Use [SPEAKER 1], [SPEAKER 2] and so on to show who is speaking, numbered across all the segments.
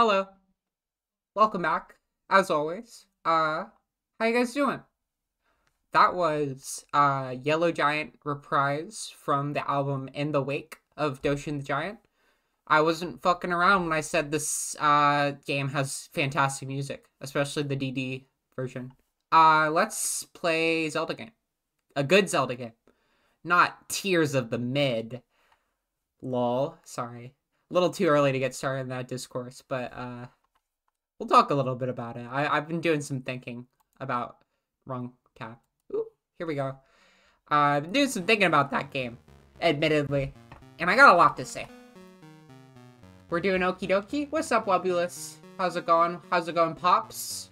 [SPEAKER 1] Hello. Welcome back, as always. Uh, how you guys doing? That was uh Yellow Giant reprise from the album In the Wake of Doshin the Giant. I wasn't fucking around when I said this uh game has fantastic music, especially the DX version. Uh, let's play Zelda game. A good Zelda game. Not Tears of the Mid. Lol. Sorry. A little too early to get started in that discourse, but uh we'll talk a little bit about it. I, I've been doing some thinking about wrong tab. Ooh, here we go. Uh, I've been doing some thinking about that game, admittedly. And I got a lot to say. We're doing okie dokie. What's up, Wobulus? How's it going? How's it going, Pops?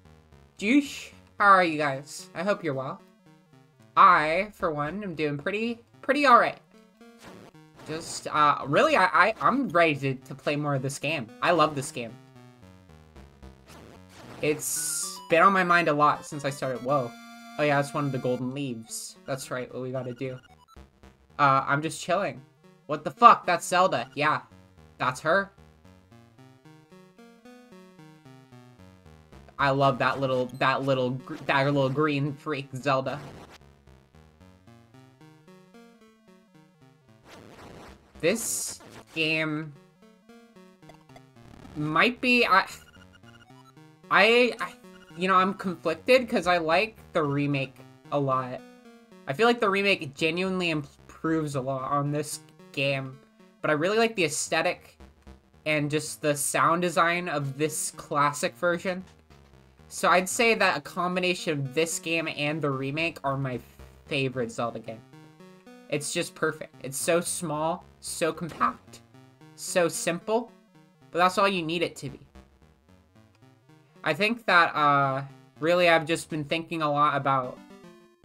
[SPEAKER 1] Juice? How are you guys? I hope you're well. I, for one, am doing pretty, pretty alright. Just, uh, really, I, I, I'm ready to, to play more of this game. I love this game. It's been on my mind a lot since I started. Whoa. Oh yeah, that's one of the golden leaves. That's right, what we gotta do. Uh, I'm just chilling. What the fuck? That's Zelda. Yeah, that's her. I love that little, that little, that little green freak Zelda. This game might be, I, I, I you know, I'm conflicted because I like the remake a lot. I feel like the remake genuinely improves a lot on this game, but I really like the aesthetic and just the sound design of this classic version. So I'd say that a combination of this game and the remake are my favorite Zelda game. It's just perfect. It's so small, so compact, so simple, but that's all you need it to be. I think that, uh, really I've just been thinking a lot about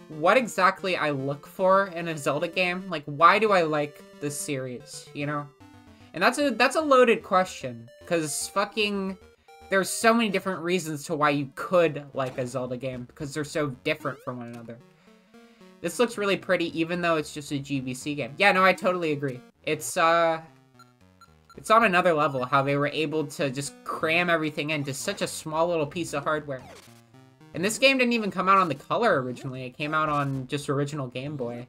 [SPEAKER 1] what exactly I look for in a Zelda game. Like, why do I like this series, you know? And that's a, that's a loaded question, because fucking, there's so many different reasons to why you could like a Zelda game, because they're so different from one another. This looks really pretty, even though it's just a GBC game. Yeah, no, I totally agree. It's, uh... It's on another level, how they were able to just cram everything into such a small little piece of hardware. And this game didn't even come out on the color originally, it came out on just original Game Boy.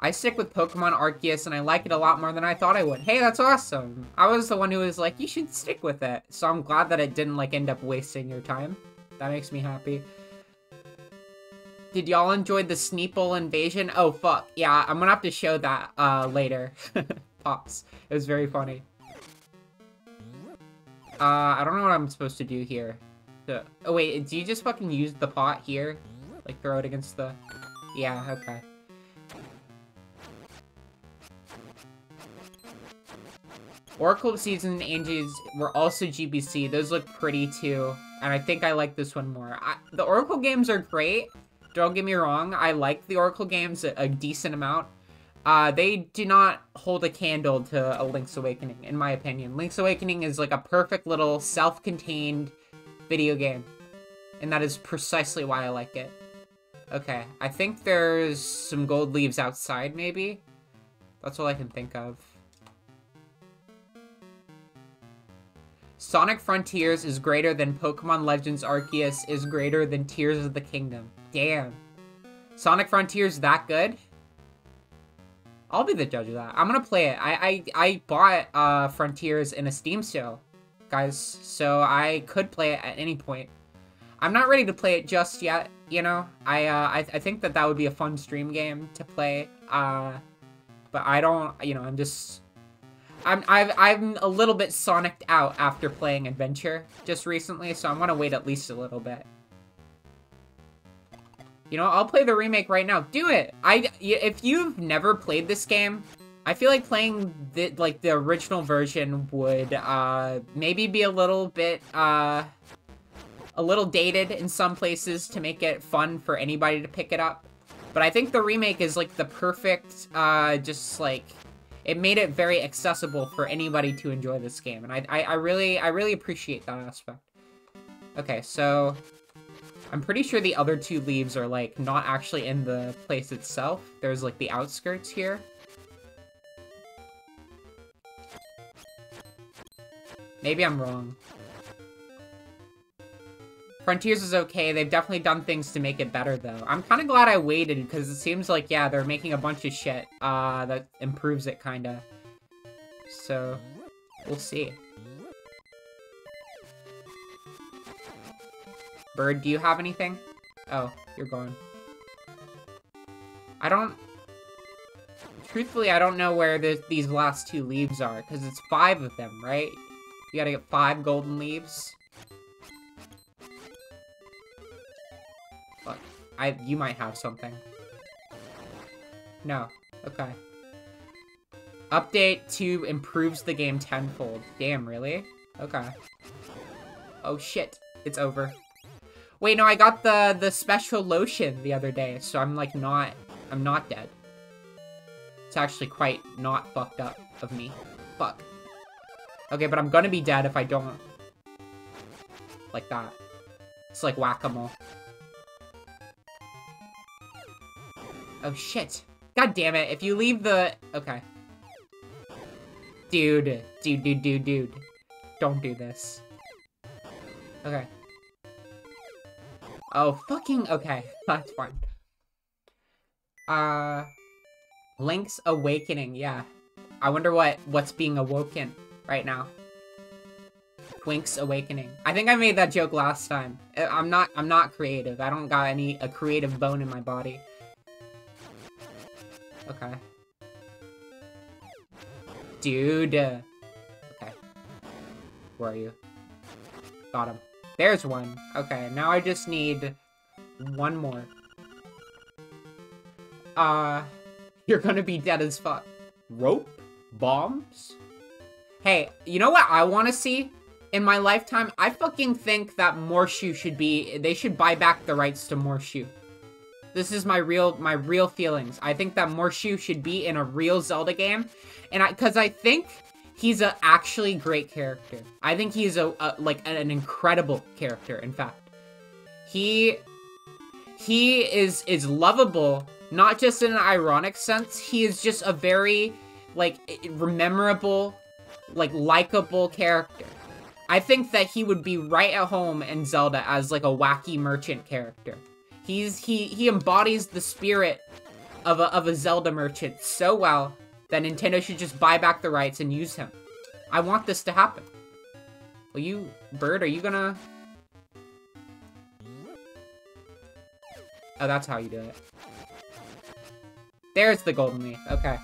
[SPEAKER 1] I stick with Pokemon Arceus, and I like it a lot more than I thought I would. Hey, that's awesome! I was the one who was like, you should stick with it. So I'm glad that it didn't, like, end up wasting your time. That makes me happy. Did y'all enjoy the Sneeple invasion? Oh, fuck. Yeah, I'm gonna have to show that uh, later. Pops. It was very funny. Uh, I don't know what I'm supposed to do here. The, oh, wait, do you just fucking use the pot here? Like, throw it against the... Yeah, okay. Oracle Season Ages were also GBC. Those look pretty, too. And I think I like this one more. I, the Oracle games are great, don't get me wrong, I like the Oracle games a, a decent amount. Uh, they do not hold a candle to a Link's Awakening, in my opinion. Link's Awakening is like a perfect little self-contained video game. And that is precisely why I like it. Okay, I think there's some gold leaves outside, maybe? That's all I can think of. Sonic Frontiers is greater than Pokemon Legends Arceus is greater than Tears of the Kingdom. Damn. Sonic Frontiers that good? I'll be the judge of that. I'm gonna play it. I I, I bought uh, Frontiers in a Steam sale, guys, so I could play it at any point. I'm not ready to play it just yet, you know? I, uh, I, I think that that would be a fun stream game to play, uh, but I don't, you know, I'm just... I'm, I've, I'm a little bit sonicked out after playing Adventure just recently, so I'm gonna wait at least a little bit. You know, I'll play the remake right now. Do it! I, if you've never played this game, I feel like playing the, like the original version would uh, maybe be a little bit uh, a little dated in some places to make it fun for anybody to pick it up. But I think the remake is like the perfect, uh, just like it made it very accessible for anybody to enjoy this game, and I, I, I really, I really appreciate that aspect. Okay, so I'm pretty sure the other two leaves are, like, not actually in the place itself. There's, like, the outskirts here. Maybe I'm wrong. Frontiers is okay. They've definitely done things to make it better, though. I'm kind of glad I waited, because it seems like, yeah, they're making a bunch of shit uh, that improves it, kind of. So, we'll see. Bird, do you have anything? Oh, you're gone. I don't... Truthfully, I don't know where these last two leaves are, because it's five of them, right? You gotta get five golden leaves. Fuck. I, you might have something. No. Okay. Update 2 improves the game tenfold. Damn, really? Okay. Oh shit. It's over. Wait, no, I got the, the special lotion the other day, so I'm, like, not... I'm not dead. It's actually quite not fucked up of me. Fuck. Okay, but I'm gonna be dead if I don't... Like that. It's like whack-a-mole. Oh, shit. God damn it, if you leave the... Okay. Dude. Dude, dude, dude, dude. Don't do this. Okay. Oh, fucking, okay, that's fine. Uh, Link's Awakening, yeah. I wonder what, what's being awoken right now. Twink's Awakening. I think I made that joke last time. Uh, I'm not, I'm not creative. I don't got any, a creative bone in my body. Okay. Dude. Okay. Where are you? Got him. There's one. Okay, now I just need one more. Uh, you're gonna be dead as fuck. Rope? Bombs? Hey, you know what I want to see in my lifetime? I fucking think that Morshu should be, they should buy back the rights to Morshu. This is my real, my real feelings. I think that Morshu should be in a real Zelda game. And I, cause I think he's a actually great character. I think he's a, a like an incredible character. In fact, he he is is lovable, not just in an ironic sense. He is just a very like memorable, like likable character. I think that he would be right at home in Zelda as like a wacky merchant character. He's he he embodies the spirit of a of a Zelda merchant so well that Nintendo should just buy back the rights and use him. I want this to happen. Will you, Bird, are you gonna... Oh, that's how you do it. There's the golden leaf. Okay.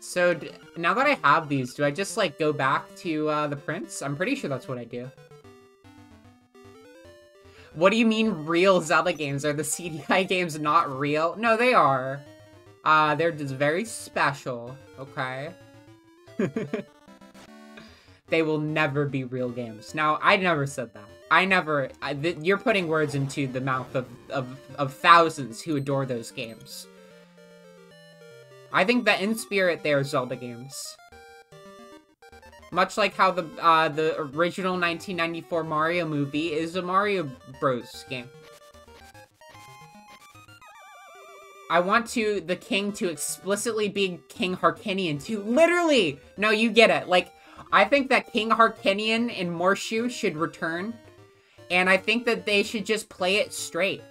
[SPEAKER 1] So, now that I have these, do I just, like, go back to uh, the prince? I'm pretty sure that's what I do. What do you mean real Zelda games? Are the CDI games not real? No, they are. Uh, they're just very special, okay? they will never be real games. Now, I never said that. I never... I, you're putting words into the mouth of, of, of thousands who adore those games. I think that in spirit, they are Zelda games. Much like how the uh, the original 1994 Mario movie is a Mario Bros. game. I want to the king to explicitly be King Harkinian to Literally! No, you get it. Like, I think that King Harkinian and Morshu should return. And I think that they should just play it straight.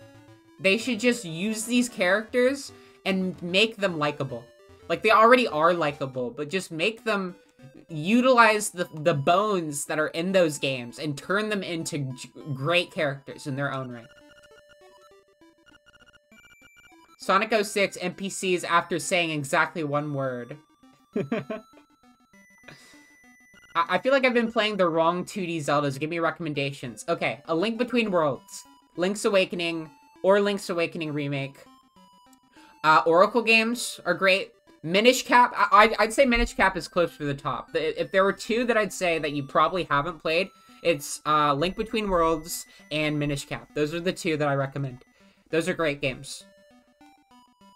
[SPEAKER 1] They should just use these characters and make them likable. Like, they already are likable, but just make them utilize the, the bones that are in those games and turn them into great characters in their own right. Sonic 06 NPCs after saying exactly one word. I feel like I've been playing the wrong 2D Zeldas. Give me recommendations. Okay, A Link Between Worlds, Link's Awakening, or Link's Awakening Remake. Uh, Oracle games are great. Minish Cap, I, would say Minish Cap is close to the top. If there were two that I'd say that you probably haven't played, it's uh, Link Between Worlds and Minish Cap. Those are the two that I recommend. Those are great games.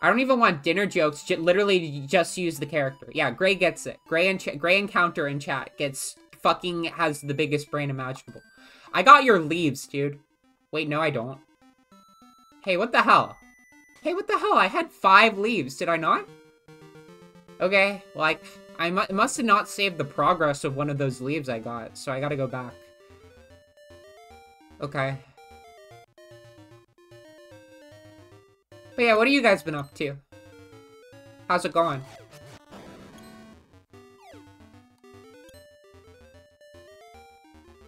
[SPEAKER 1] I don't even want dinner jokes. J literally, just use the character. Yeah, Gray gets it. Gray and Gray Encounter in chat gets fucking has the biggest brain imaginable. I got your leaves, dude. Wait, no, I don't. Hey, what the hell? Hey, what the hell? I had five leaves, did I not? Okay, like, I mu must have not saved the progress of one of those leaves I got, so I gotta go back. Okay. But yeah, what have you guys been up to? How's it going?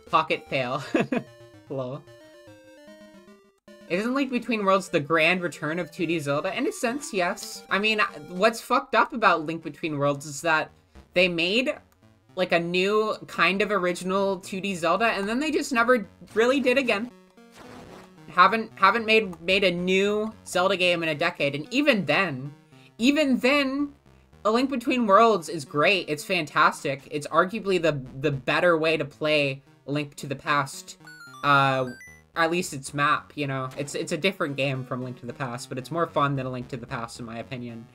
[SPEAKER 1] Pocket fail. Hello. Isn't Link Between Worlds the grand return of 2D Zelda? In a sense, yes. I mean, what's fucked up about Link Between Worlds is that they made like a new kind of original 2D Zelda and then they just never really did again. Haven't haven't made made a new Zelda game in a decade and even then, even then A Link Between Worlds is great. It's fantastic. It's arguably the the better way to play A Link to the Past. Uh at least its map, you know. It's it's a different game from Link to the Past, but it's more fun than A Link to the Past in my opinion.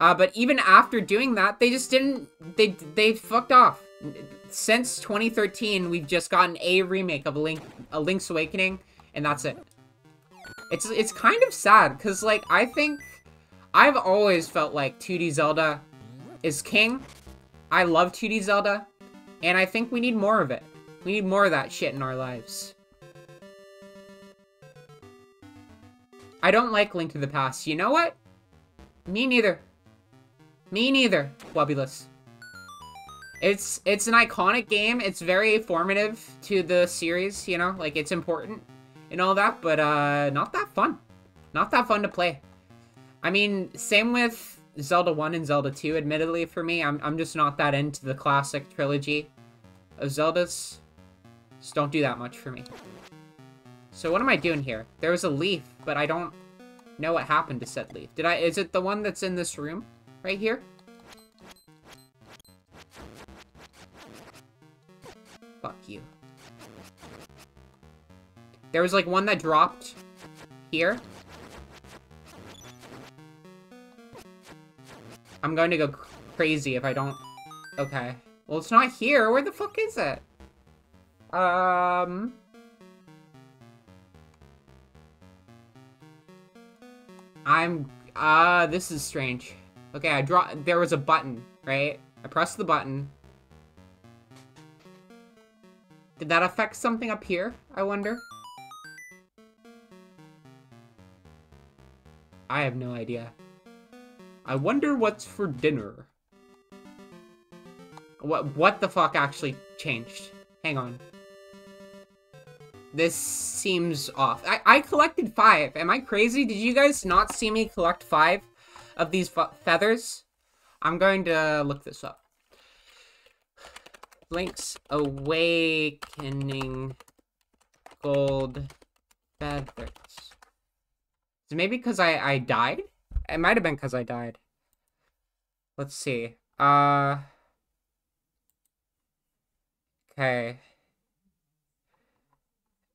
[SPEAKER 1] Uh, but even after doing that, they just didn't, they, they fucked off. Since 2013, we've just gotten a remake of a Link, a Link's Awakening, and that's it. It's, it's kind of sad, because, like, I think, I've always felt like 2D Zelda is king. I love 2D Zelda, and I think we need more of it. We need more of that shit in our lives. I don't like Link to the Past. You know what? Me neither. Me neither, Wobulus. It's it's an iconic game. It's very formative to the series, you know? Like, it's important and all that, but uh, not that fun. Not that fun to play. I mean, same with Zelda 1 and Zelda 2, admittedly, for me. I'm, I'm just not that into the classic trilogy of Zeldas. Just don't do that much for me. So what am I doing here? There was a leaf, but I don't know what happened to said leaf. Did I- is it the one that's in this room? Right here? Fuck you. There was like one that dropped here. I'm going to go crazy if I don't... Okay. Well, it's not here. Where the fuck is it? Um... I'm... Ah, uh, this is strange. Okay, I draw. There was a button, right? I pressed the button. Did that affect something up here, I wonder? I have no idea. I wonder what's for dinner. What what the fuck actually changed? Hang on. This seems off. I, I collected five. Am I crazy? Did you guys not see me collect five? of these feathers. I'm going to look this up. Link's Awakening gold feathers. Is maybe because I, I died? It might have been because I died. Let's see. Uh... Okay.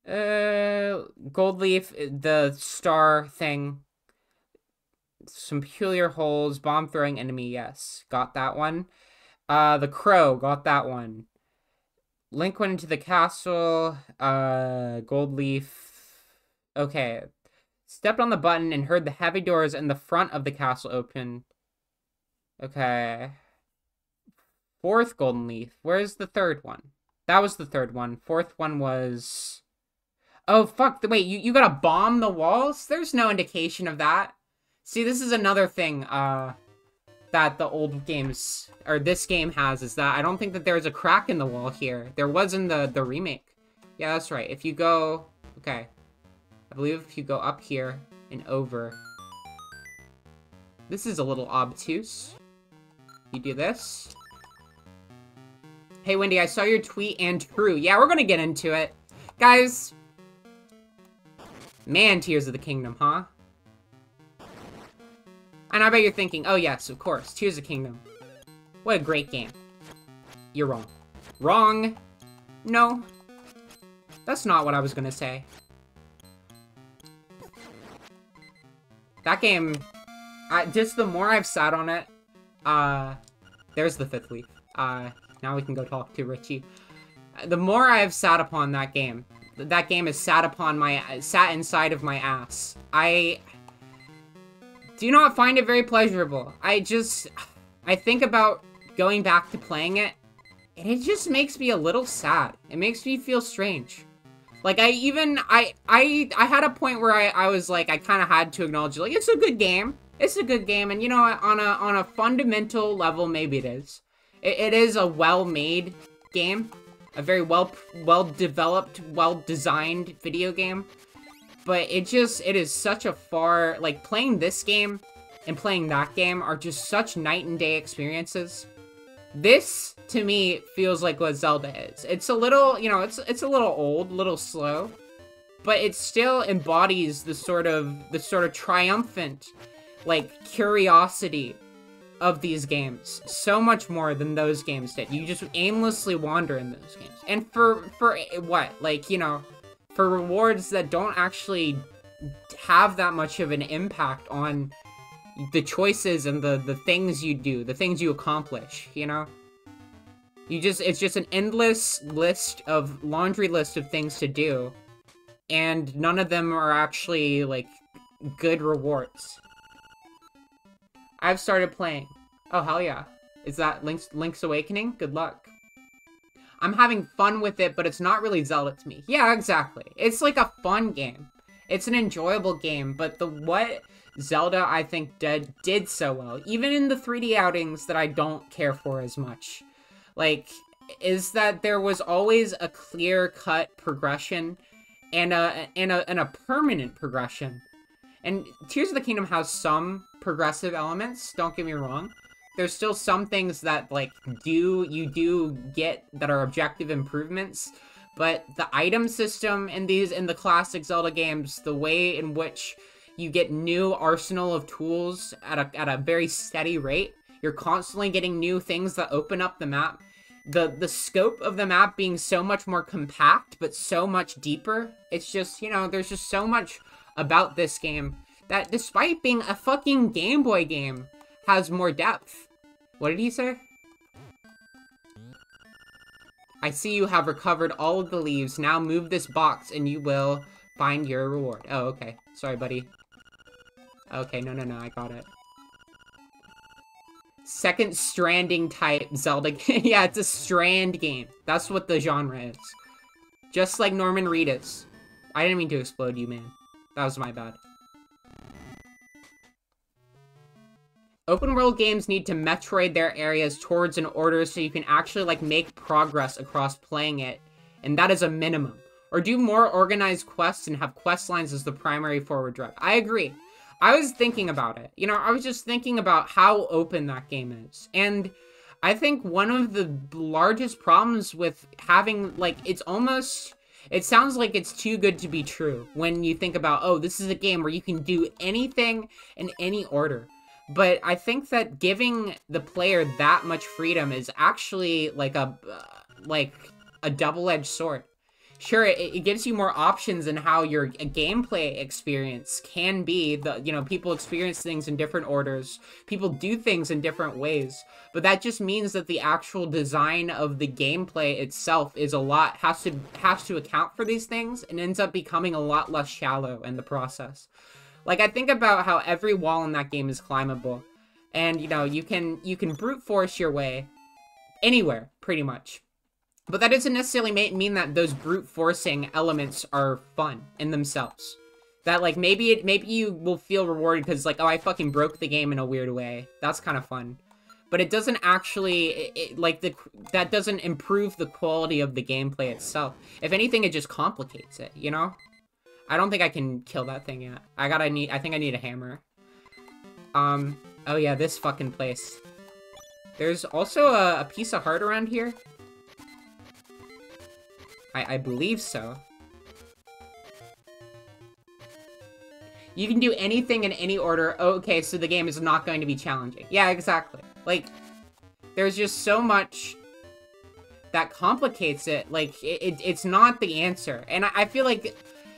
[SPEAKER 1] Uh, gold leaf, the star thing some peculiar holes, bomb throwing enemy, yes. Got that one. Uh, the crow, got that one. Link went into the castle, uh, gold leaf. Okay. Stepped on the button and heard the heavy doors in the front of the castle open. Okay. Fourth golden leaf. Where's the third one? That was the third one. Fourth one was... Oh, fuck. The, wait, you, you gotta bomb the walls? There's no indication of that. See, this is another thing uh, that the old games, or this game has, is that I don't think that there's a crack in the wall here. There was in the, the remake. Yeah, that's right. If you go... Okay. I believe if you go up here and over... This is a little obtuse. You do this. Hey, Wendy, I saw your tweet and true. Yeah, we're gonna get into it. Guys. Man, Tears of the Kingdom, huh? And I bet you're thinking, oh yes, of course, Tears of the Kingdom. What a great game. You're wrong. Wrong! No. That's not what I was gonna say. That game, I, just the more I've sat on it, uh, there's the fifth leaf. Uh, now we can go talk to Richie. The more I've sat upon that game, that game has sat upon my, sat inside of my ass. I do not find it very pleasurable. I just, I think about going back to playing it, and it just makes me a little sad. It makes me feel strange. Like I even I I I had a point where I I was like I kind of had to acknowledge like it's a good game. It's a good game, and you know on a on a fundamental level maybe it is. it, it is a well-made game, a very well well developed, well designed video game. But it just it is such a far like playing this game and playing that game are just such night and day experiences. This, to me, feels like what Zelda is. It's a little, you know, it's it's a little old, a little slow, but it still embodies the sort of the sort of triumphant, like curiosity of these games so much more than those games did. You just aimlessly wander in those games, and for for what, like you know, for rewards that don't actually have that much of an impact on the choices and the the things you do, the things you accomplish, you know? You just it's just an endless list of laundry list of things to do and none of them are actually like good rewards. I've started playing. Oh hell yeah. Is that Link's Link's Awakening? Good luck. I'm having fun with it, but it's not really Zelda to me. Yeah, exactly. It's like a fun game. It's an enjoyable game, but the what Zelda, I think, did, did so well. Even in the 3D outings that I don't care for as much. Like, is that there was always a clear-cut progression and a, and, a, and a permanent progression. And Tears of the Kingdom has some progressive elements, don't get me wrong. There's still some things that, like, do, you do get that are objective improvements, but the item system in these, in the classic Zelda games, the way in which you get new arsenal of tools at a, at a very steady rate. You're constantly getting new things that open up the map. The the scope of the map being so much more compact, but so much deeper. It's just, you know, there's just so much about this game that despite being a fucking Game Boy game, has more depth. What did he say? I see you have recovered all of the leaves. Now move this box and you will find your reward. Oh, okay. Sorry, buddy. Okay, no, no, no, I got it. Second Stranding type Zelda game. yeah, it's a Strand game. That's what the genre is. Just like Norman Reedus. I didn't mean to explode you, man. That was my bad. Open world games need to Metroid their areas towards an order so you can actually, like, make progress across playing it. And that is a minimum. Or do more organized quests and have quest lines as the primary forward drive. I agree. I was thinking about it. You know, I was just thinking about how open that game is. And I think one of the largest problems with having, like, it's almost... It sounds like it's too good to be true when you think about, oh, this is a game where you can do anything in any order. But I think that giving the player that much freedom is actually like a, uh, like a double-edged sword sure it, it, gives you more options in how your uh, gameplay experience can be. The you know people experience things in different orders. People do things in different ways. But that just means that the actual design of the gameplay itself is a lot has to has to account for these things and ends up becoming a lot less shallow in the process. Like i think about how every wall in that game is climbable. And you know you can you can brute force your way anywhere pretty much but that doesn't necessarily mean that those brute forcing elements are fun in themselves. That like maybe it maybe you will feel rewarded because like oh I fucking broke the game in a weird way. That's kind of fun. But it doesn't actually it, it, like the that doesn't improve the quality of the gameplay itself. If anything, it just complicates it. You know. I don't think I can kill that thing yet. I gotta need. I think I need a hammer. Um. Oh yeah, this fucking place. There's also a, a piece of heart around here. I, I believe so. You can do anything in any order. Okay, so the game is not going to be challenging. Yeah, exactly. Like, there's just so much that complicates it. Like, it, it it's not the answer. And I, I feel like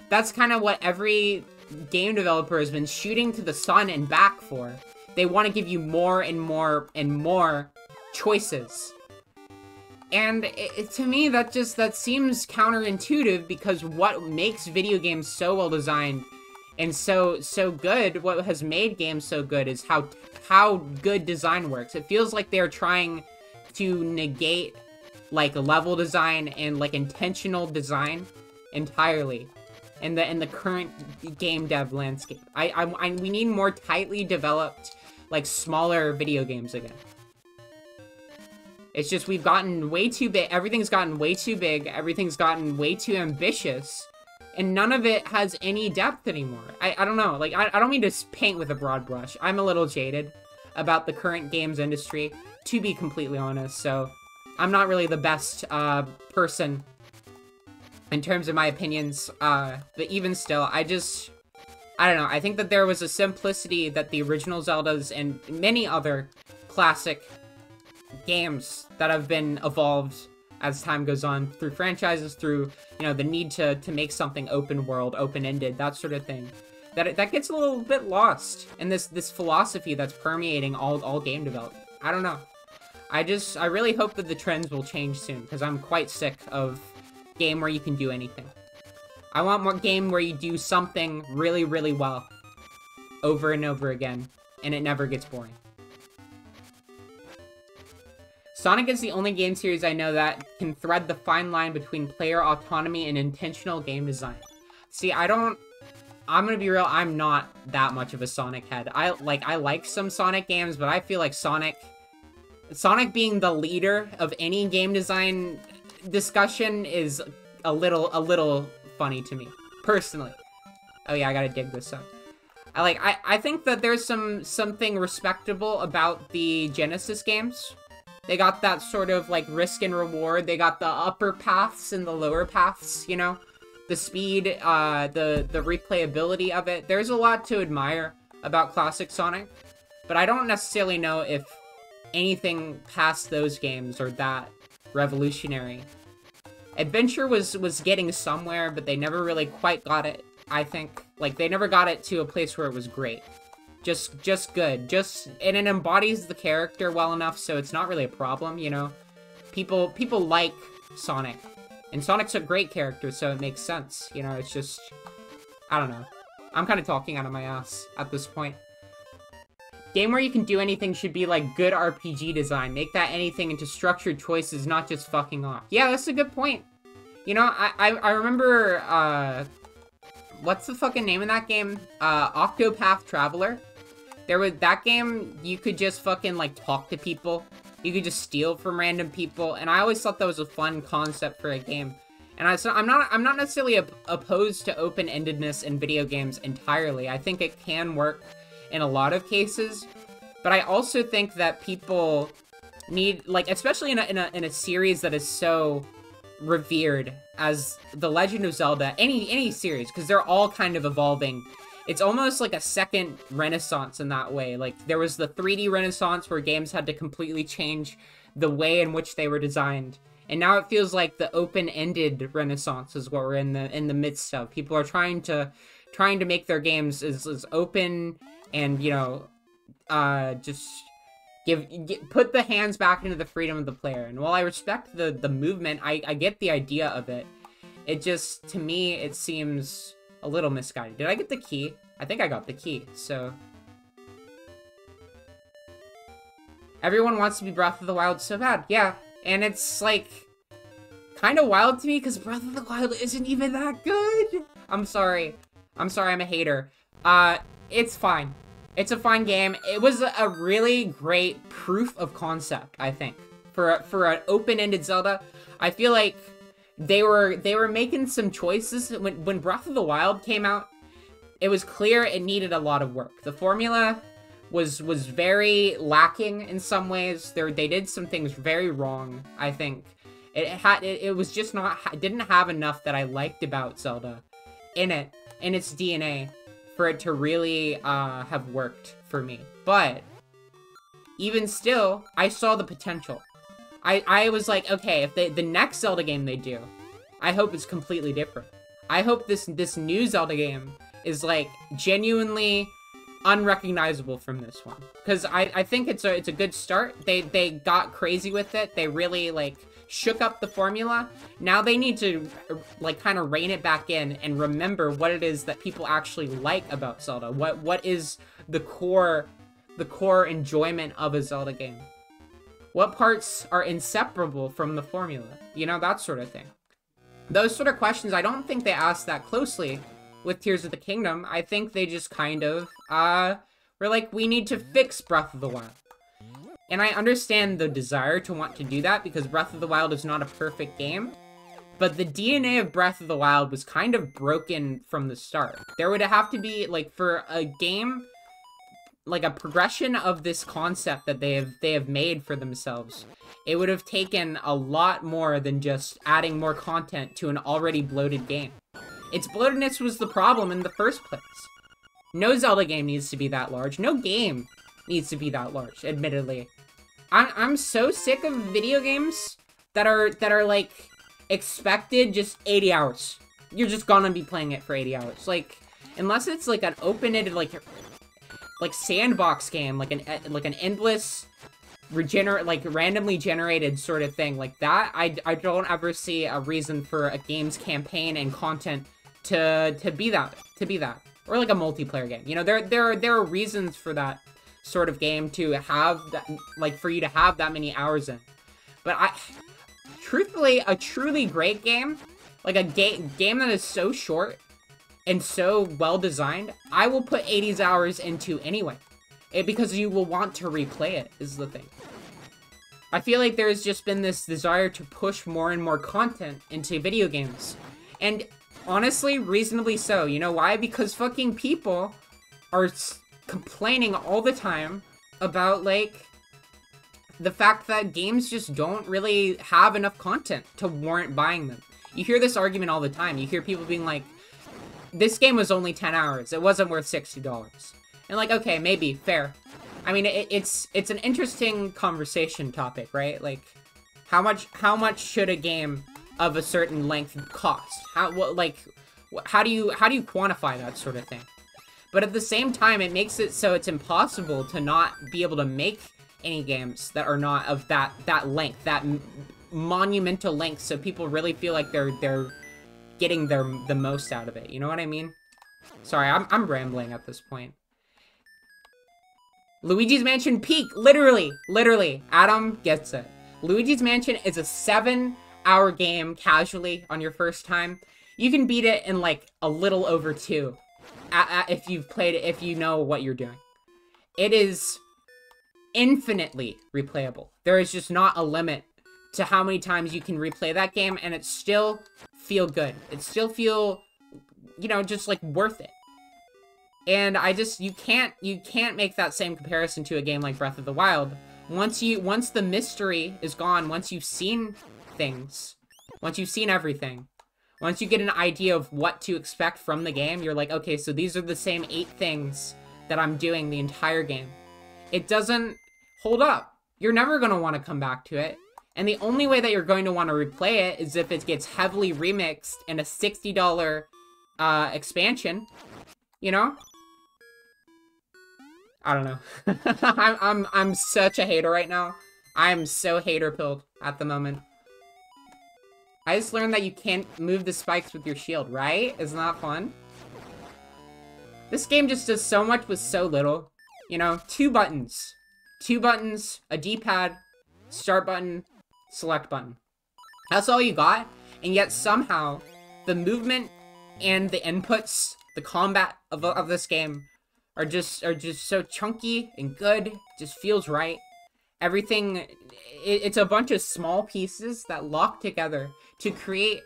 [SPEAKER 1] that's kind of what every game developer has been shooting to the sun and back for. They want to give you more and more and more choices. And it, to me, that just, that seems counterintuitive because what makes video games so well designed and so, so good, what has made games so good is how, how good design works. It feels like they're trying to negate like level design and like intentional design entirely in the in the current game dev landscape. I, I, I we need more tightly developed like smaller video games again. It's just we've gotten way too big. Everything's gotten way too big. Everything's gotten way too ambitious. And none of it has any depth anymore. I, I don't know. Like, I, I don't mean to paint with a broad brush. I'm a little jaded about the current games industry, to be completely honest. So, I'm not really the best uh, person in terms of my opinions. Uh, but even still, I just... I don't know. I think that there was a simplicity that the original Zeldas and many other classic games that have been evolved as time goes on through franchises, through, you know, the need to, to make something open world, open-ended, that sort of thing. That, that gets a little bit lost in this, this philosophy that's permeating all, all game development. I don't know. I just, I really hope that the trends will change soon, because I'm quite sick of game where you can do anything. I want more game where you do something really, really well. Over and over again, and it never gets boring. Sonic is the only game series I know that can thread the fine line between player autonomy and intentional game design. See, I don't... I'm gonna be real, I'm not that much of a Sonic head. I like I like some Sonic games, but I feel like Sonic... Sonic being the leader of any game design discussion is a little a little funny to me, personally. Oh yeah, I gotta dig this up. I like I, I think that there's some something respectable about the Genesis games they got that sort of like risk and reward. They got the upper paths and the lower paths, you know? The speed, uh, the, the replayability of it. There's a lot to admire about classic Sonic, but I don't necessarily know if anything past those games are that revolutionary. Adventure was, was getting somewhere, but they never really quite got it, I think. Like, they never got it to a place where it was great. Just, just good. Just, and it embodies the character well enough, so it's not really a problem, you know? People, people like Sonic. And Sonic's a great character, so it makes sense, you know? It's just, I don't know. I'm kind of talking out of my ass at this point. Game where you can do anything should be like good RPG design. Make that anything into structured choices, not just fucking off. Yeah, that's a good point. You know, I, I, I remember, uh, what's the fucking name of that game? Uh, Octopath Traveler. There was that game, you could just fucking, like, talk to people. You could just steal from random people, and I always thought that was a fun concept for a game. And I, so I'm not I'm not necessarily op opposed to open-endedness in video games entirely. I think it can work in a lot of cases, but I also think that people need like especially in a, in a, in a series that is so revered as The Legend of Zelda, any any series, because they're all kind of evolving it's almost like a second renaissance in that way. Like, there was the 3D renaissance where games had to completely change the way in which they were designed. And now it feels like the open-ended renaissance is what we're in the in the midst of. People are trying to trying to make their games as, as open and, you know, uh, just give, get, put the hands back into the freedom of the player. And while I respect the, the movement, I, I get the idea of it. It just, to me, it seems a little misguided. Did I get the key? I think I got the key, so... Everyone wants to be Breath of the Wild so bad. Yeah, and it's, like, kind of wild to me because Breath of the Wild isn't even that good. I'm sorry. I'm sorry, I'm a hater. Uh, it's fine. It's a fine game. It was a really great proof of concept, I think. For, for an open-ended Zelda, I feel like they were they were making some choices when when Breath of the Wild came out. It was clear it needed a lot of work. The formula was was very lacking in some ways. There they did some things very wrong. I think it had it, it was just not it didn't have enough that I liked about Zelda in it in its DNA for it to really uh, have worked for me. But even still, I saw the potential. I, I was like, okay, if they, the next Zelda game they do, I hope it's completely different. I hope this this new Zelda game is like genuinely unrecognizable from this one because I, I think it's a it's a good start. They they got crazy with it. They really like shook up the formula. Now they need to like kind of rein it back in and remember what it is that people actually like about Zelda. What what is the core the core enjoyment of a Zelda game. What parts are inseparable from the formula? You know, that sort of thing. Those sort of questions, I don't think they ask that closely with Tears of the Kingdom. I think they just kind of, uh, were like, we need to fix Breath of the Wild. And I understand the desire to want to do that because Breath of the Wild is not a perfect game. But the DNA of Breath of the Wild was kind of broken from the start. There would have to be, like, for a game like a progression of this concept that they have they have made for themselves it would have taken a lot more than just adding more content to an already bloated game. Its bloatedness was the problem in the first place. No zelda game needs to be that large. No game needs to be that large admittedly. I'm, I'm so sick of video games that are that are like expected just 80 hours. You're just gonna be playing it for 80 hours. Like unless it's like an open-ended like like sandbox game, like an like an endless regenerate like randomly generated sort of thing like that I, I don't ever see a reason for a game's campaign and content to to be that to be that. Or like a multiplayer game. You know there there are there are reasons for that sort of game to have that like for you to have that many hours in. But i truthfully a truly great game like a game game that is so short and so well designed, I will put 80s hours into anyway. It, because you will want to replay it, is the thing. I feel like there's just been this desire to push more and more content into video games. And honestly, reasonably so. You know why? Because fucking people are complaining all the time about, like, the fact that games just don't really have enough content to warrant buying them. You hear this argument all the time. You hear people being like, this game was only 10 hours. It wasn't worth $60. And like, okay, maybe, fair. I mean, it, it's it's an interesting conversation topic, right? Like, how much how much should a game of a certain length cost? How what like how do you how do you quantify that sort of thing? But at the same time, it makes it so it's impossible to not be able to make any games that are not of that that length, that monumental length, so people really feel like they're they're getting their the most out of it. You know what I mean? Sorry, I'm, I'm rambling at this point. Luigi's Mansion Peak, literally, literally, Adam gets it. Luigi's Mansion is a seven hour game casually on your first time. You can beat it in like a little over two if you've played it, if you know what you're doing. It is infinitely replayable. There is just not a limit to how many times you can replay that game and it's still feel good. It still feel, you know, just like worth it. And I just, you can't, you can't make that same comparison to a game like Breath of the Wild. Once you, once the mystery is gone, once you've seen things, once you've seen everything, once you get an idea of what to expect from the game, you're like, okay, so these are the same eight things that I'm doing the entire game. It doesn't hold up. You're never to want to come back to it. And the only way that you're going to want to replay it is if it gets heavily remixed in a $60 uh, expansion. You know? I don't know. I'm, I'm, I'm such a hater right now. I'm so hater-pilled at the moment. I just learned that you can't move the spikes with your shield, right? Isn't that fun? This game just does so much with so little. You know, two buttons. Two buttons, a D-pad, start button, select button. That's all you got, and yet somehow the movement and the inputs, the combat of, of this game are just are just so chunky and good. Just feels right. Everything, it, it's a bunch of small pieces that lock together to create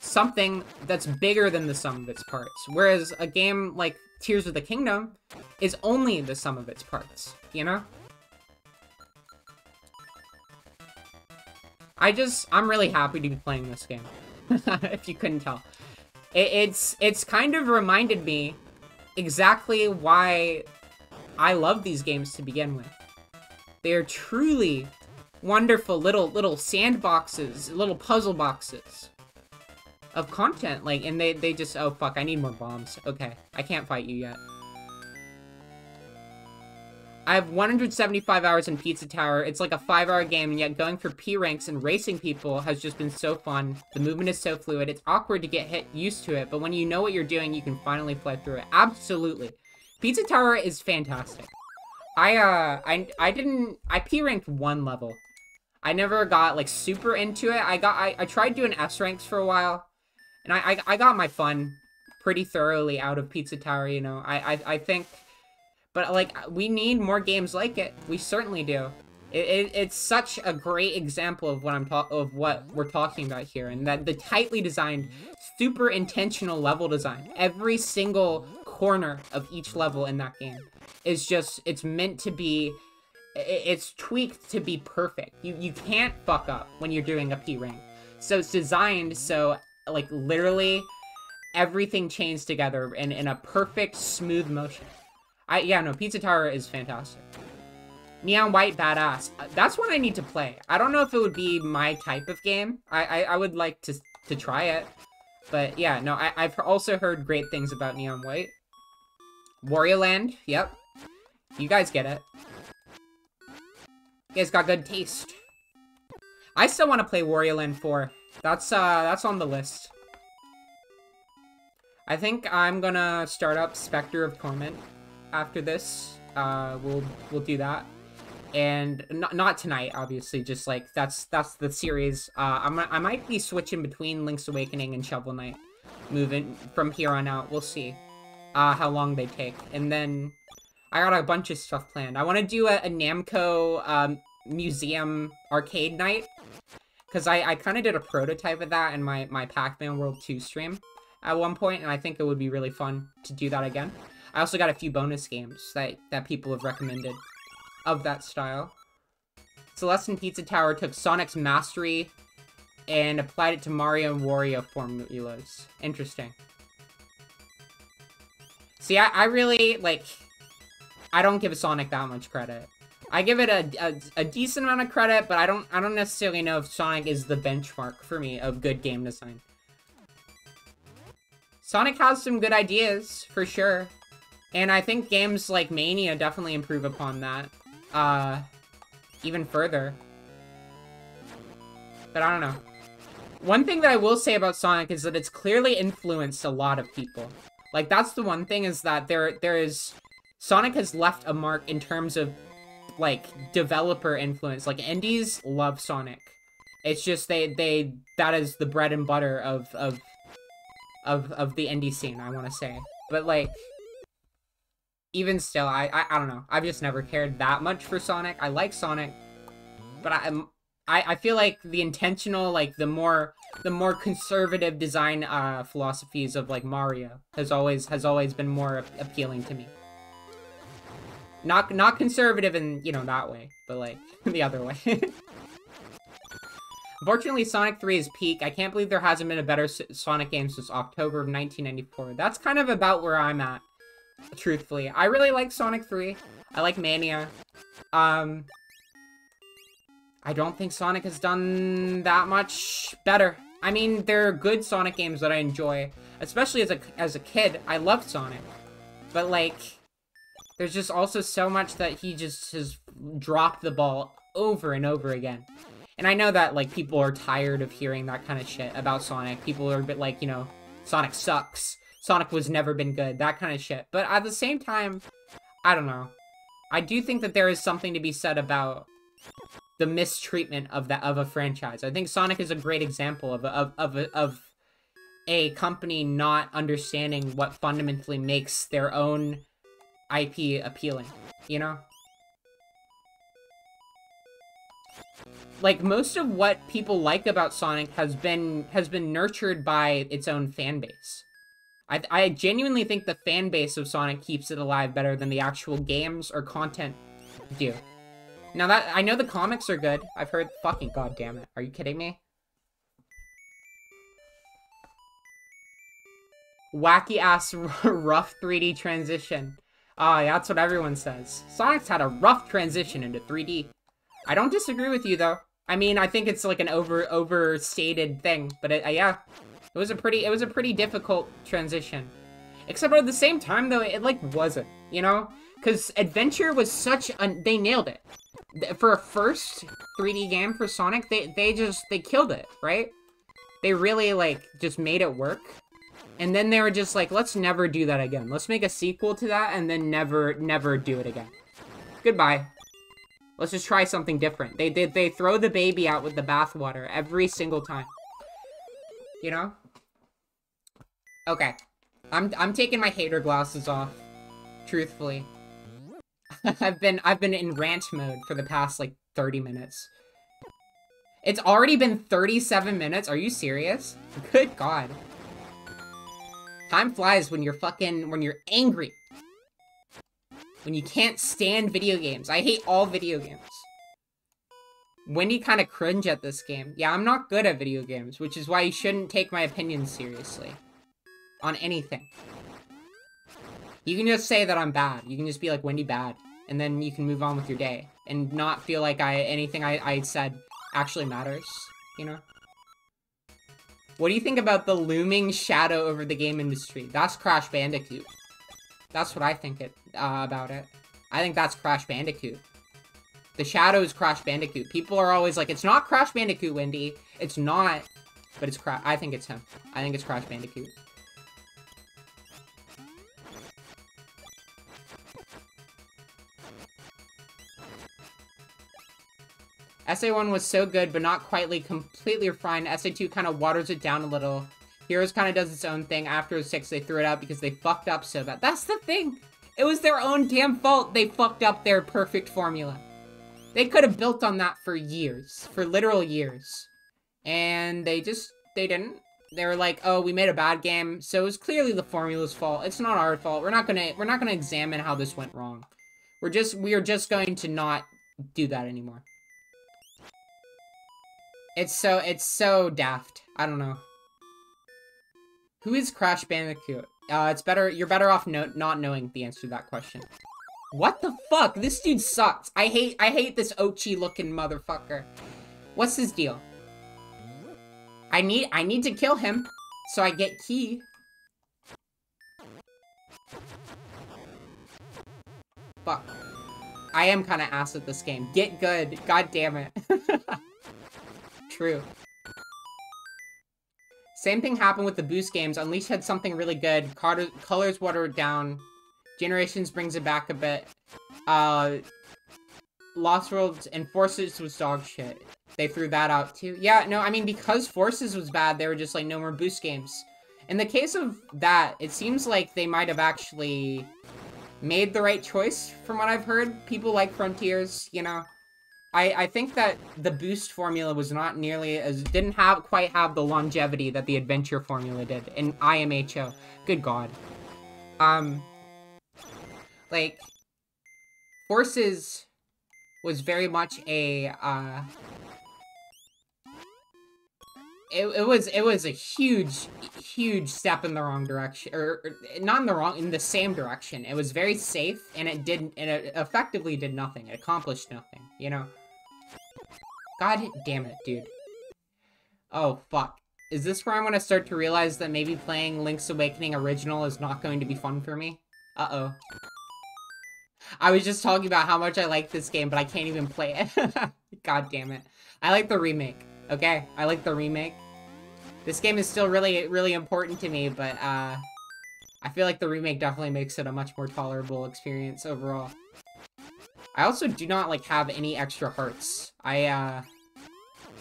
[SPEAKER 1] something that's bigger than the sum of its parts. Whereas a game like Tears of the Kingdom is only the sum of its parts, you know? I just, I'm really happy to be playing this game, if you couldn't tell. It, it's, it's kind of reminded me exactly why I love these games to begin with. They're truly wonderful little, little sandboxes, little puzzle boxes of content. Like, and they, they just, oh fuck, I need more bombs. Okay, I can't fight you yet. I have 175 hours in Pizza Tower. It's like a 5-hour game, and yet going for P ranks and racing people has just been so fun. The movement is so fluid. It's awkward to get hit used to it, but when you know what you're doing, you can finally fly through it. Absolutely. Pizza Tower is fantastic. I, uh, I, I didn't, I P ranked one level I never got like super into it. I got I, I tried doing S ranks for a while, and I, I I got my fun pretty thoroughly out of Pizza Tower. You know, I I, I think, but like we need more games like it. We certainly do. It, it, it's such a great example of what I'm of what we're talking about here, and that the tightly designed, super intentional level design. Every single corner of each level in that game is just it's meant to be. It's tweaked to be perfect. You you can't fuck up when you're doing a P rank. So it's designed so like literally everything chains together in in a perfect smooth motion. I yeah no Pizza Tower is fantastic. Neon White Badass. Uh, That's one I need to play. I don't know if it would be my type of game. I, I, I would like to, to try it. But yeah, no, I, I've also heard great things about Neon White. Wario Land, yep. You guys get it. You guys got good taste. I still want to play Wario Land 4. That's, uh, that's on the list. I think I'm gonna start up Specter of Torment after this. Uh, we'll, we'll do that. And not, not tonight obviously just like that's that's the series. Uh I'm, i might be switching between link's awakening and shovel knight moving from here on out. We'll see uh how long they take. And then i got a bunch of stuff planned. I want to do a, a namco um museum arcade night because i i kind of did a prototype of that in my my pac-man world 2 stream at one point and i think it would be really fun to do that again i also got a few bonus games that that people have recommended of that style. Celeste and Pizza Tower took Sonic's mastery and applied it to Mario and Wario formulas. Interesting. See, I, I really, like, I don't give Sonic that much credit. I give it a, a, a, decent amount of credit, but I don't I don't necessarily know if Sonic is the benchmark for me of good game design. Sonic has some good ideas, for sure. And I think games like Mania definitely improve upon that uh, even further. But I don't know. One thing that I will say about Sonic is that it's clearly influenced a lot of people. Like, that's the one thing is that there there is... Sonic has left a mark in terms of, like, developer influence. Like, indies love Sonic. It's just they, they, that is the bread and butter of, of, of, of the indie scene, I want to say. But, like, even still, I, I, I don't know. I've just never cared that much for Sonic. I like Sonic, but I, I I feel like the intentional, like the more the more conservative design uh, philosophies of like Mario has always has always been more appealing to me. Not not conservative in you know that way, but like the other way. Unfortunately, Sonic 3 is peak. I can't believe there hasn't been a better Sonic game since October of 1994. That's kind of about where I'm at truthfully. I really like Sonic 3. I like Mania. Um, I don't think Sonic has done that much better. I mean, there are good Sonic games that I enjoy, especially as a, as a kid. I loved Sonic. But, like, there's just also so much that he just has dropped the ball over and over again. And I know that, like, people are tired of hearing that kind of shit about Sonic. People are a bit like, you know, Sonic sucks. Sonic was never been good, that kind of shit. But at the same time, I don't know. I do think that there is something to be said about the mistreatment of that of a franchise. I think Sonic is a great example of of of of a company not understanding what fundamentally makes their own IP appealing, you know? Like most of what people like about Sonic has been has been nurtured by its own fan base. I, I genuinely think the fan base of Sonic keeps it alive better than the actual games or content do. Now that I know the comics are good. I've heard fucking goddamn it. Are you kidding me? Wacky ass rough 3D transition. Ah, that's what everyone says. Sonic's had a rough transition into 3D. I don't disagree with you though. I mean, I think it's like an over overstated thing, but it, uh, yeah, it was a pretty, it was a pretty difficult transition. Except at the same time, though, it, like, wasn't, you know? Because Adventure was such a, they nailed it. For a first 3D game for Sonic, they, they just, they killed it, right? They really, like, just made it work. And then they were just like, let's never do that again. Let's make a sequel to that and then never, never do it again. Goodbye. Let's just try something different. They, they, they throw the baby out with the bathwater every single time. You know? Okay. I'm, I'm taking my hater glasses off. Truthfully. I've been, I've been in rant mode for the past, like, 30 minutes. It's already been 37 minutes? Are you serious? Good God. Time flies when you're fucking, when you're angry. When you can't stand video games. I hate all video games. Wendy kind of cringe at this game. Yeah, I'm not good at video games, which is why you shouldn't take my opinions seriously. On anything. You can just say that I'm bad. You can just be like, Wendy bad. And then you can move on with your day. And not feel like I anything I, I said actually matters. You know? What do you think about the looming shadow over the game industry? That's Crash Bandicoot. That's what I think it uh, about it. I think that's Crash Bandicoot. The shadow is Crash Bandicoot. People are always like, it's not Crash Bandicoot, Wendy. It's not. But it's Crash. I think it's him. I think it's Crash Bandicoot. SA1 was so good, but not quite completely refined. SA2 kind of waters it down a little. Heroes kind of does its own thing. After 6, they threw it out because they fucked up so bad. That's the thing! It was their own damn fault they fucked up their perfect formula. They could have built on that for years. For literal years. And they just, they didn't. They were like, oh, we made a bad game, so it's clearly the formula's fault. It's not our fault. We're not gonna, we're not gonna examine how this went wrong. We're just, we are just going to not do that anymore. It's so, it's so daft. I don't know. Who is Crash Bandicoot? Uh, it's better, you're better off no not knowing the answer to that question. What the fuck? This dude sucks. I hate, I hate this Oatchi looking motherfucker. What's his deal? I need, I need to kill him, so I get key. Fuck. I am kind of ass at this game. Get good. God damn it. True. Same thing happened with the boost games. Unleashed had something really good. Colors watered down. Generations brings it back a bit. Uh, Lost Worlds and Forces was dog shit. They threw that out too. Yeah, no, I mean, because Forces was bad, they were just like, no more boost games. In the case of that, it seems like they might have actually made the right choice from what I've heard. People like Frontiers, you know. I, I think that the boost formula was not nearly as didn't have quite have the longevity that the adventure formula did in IMHO. Good god. Um like Forces was very much a uh it, it was it was a huge huge step in the wrong direction or, or, not in the wrong in the same direction it was very safe and it didn't and it effectively did nothing it accomplished nothing you know God damn it, dude. Oh, fuck. Is this where I'm gonna start to realize that maybe playing Link's Awakening Original is not going to be fun for me? Uh-oh. I was just talking about how much I like this game, but I can't even play it. God damn it. I like the remake, okay? I like the remake. This game is still really, really important to me, but, uh... I feel like the remake definitely makes it a much more tolerable experience overall. I also do not, like, have any extra hearts. I, uh...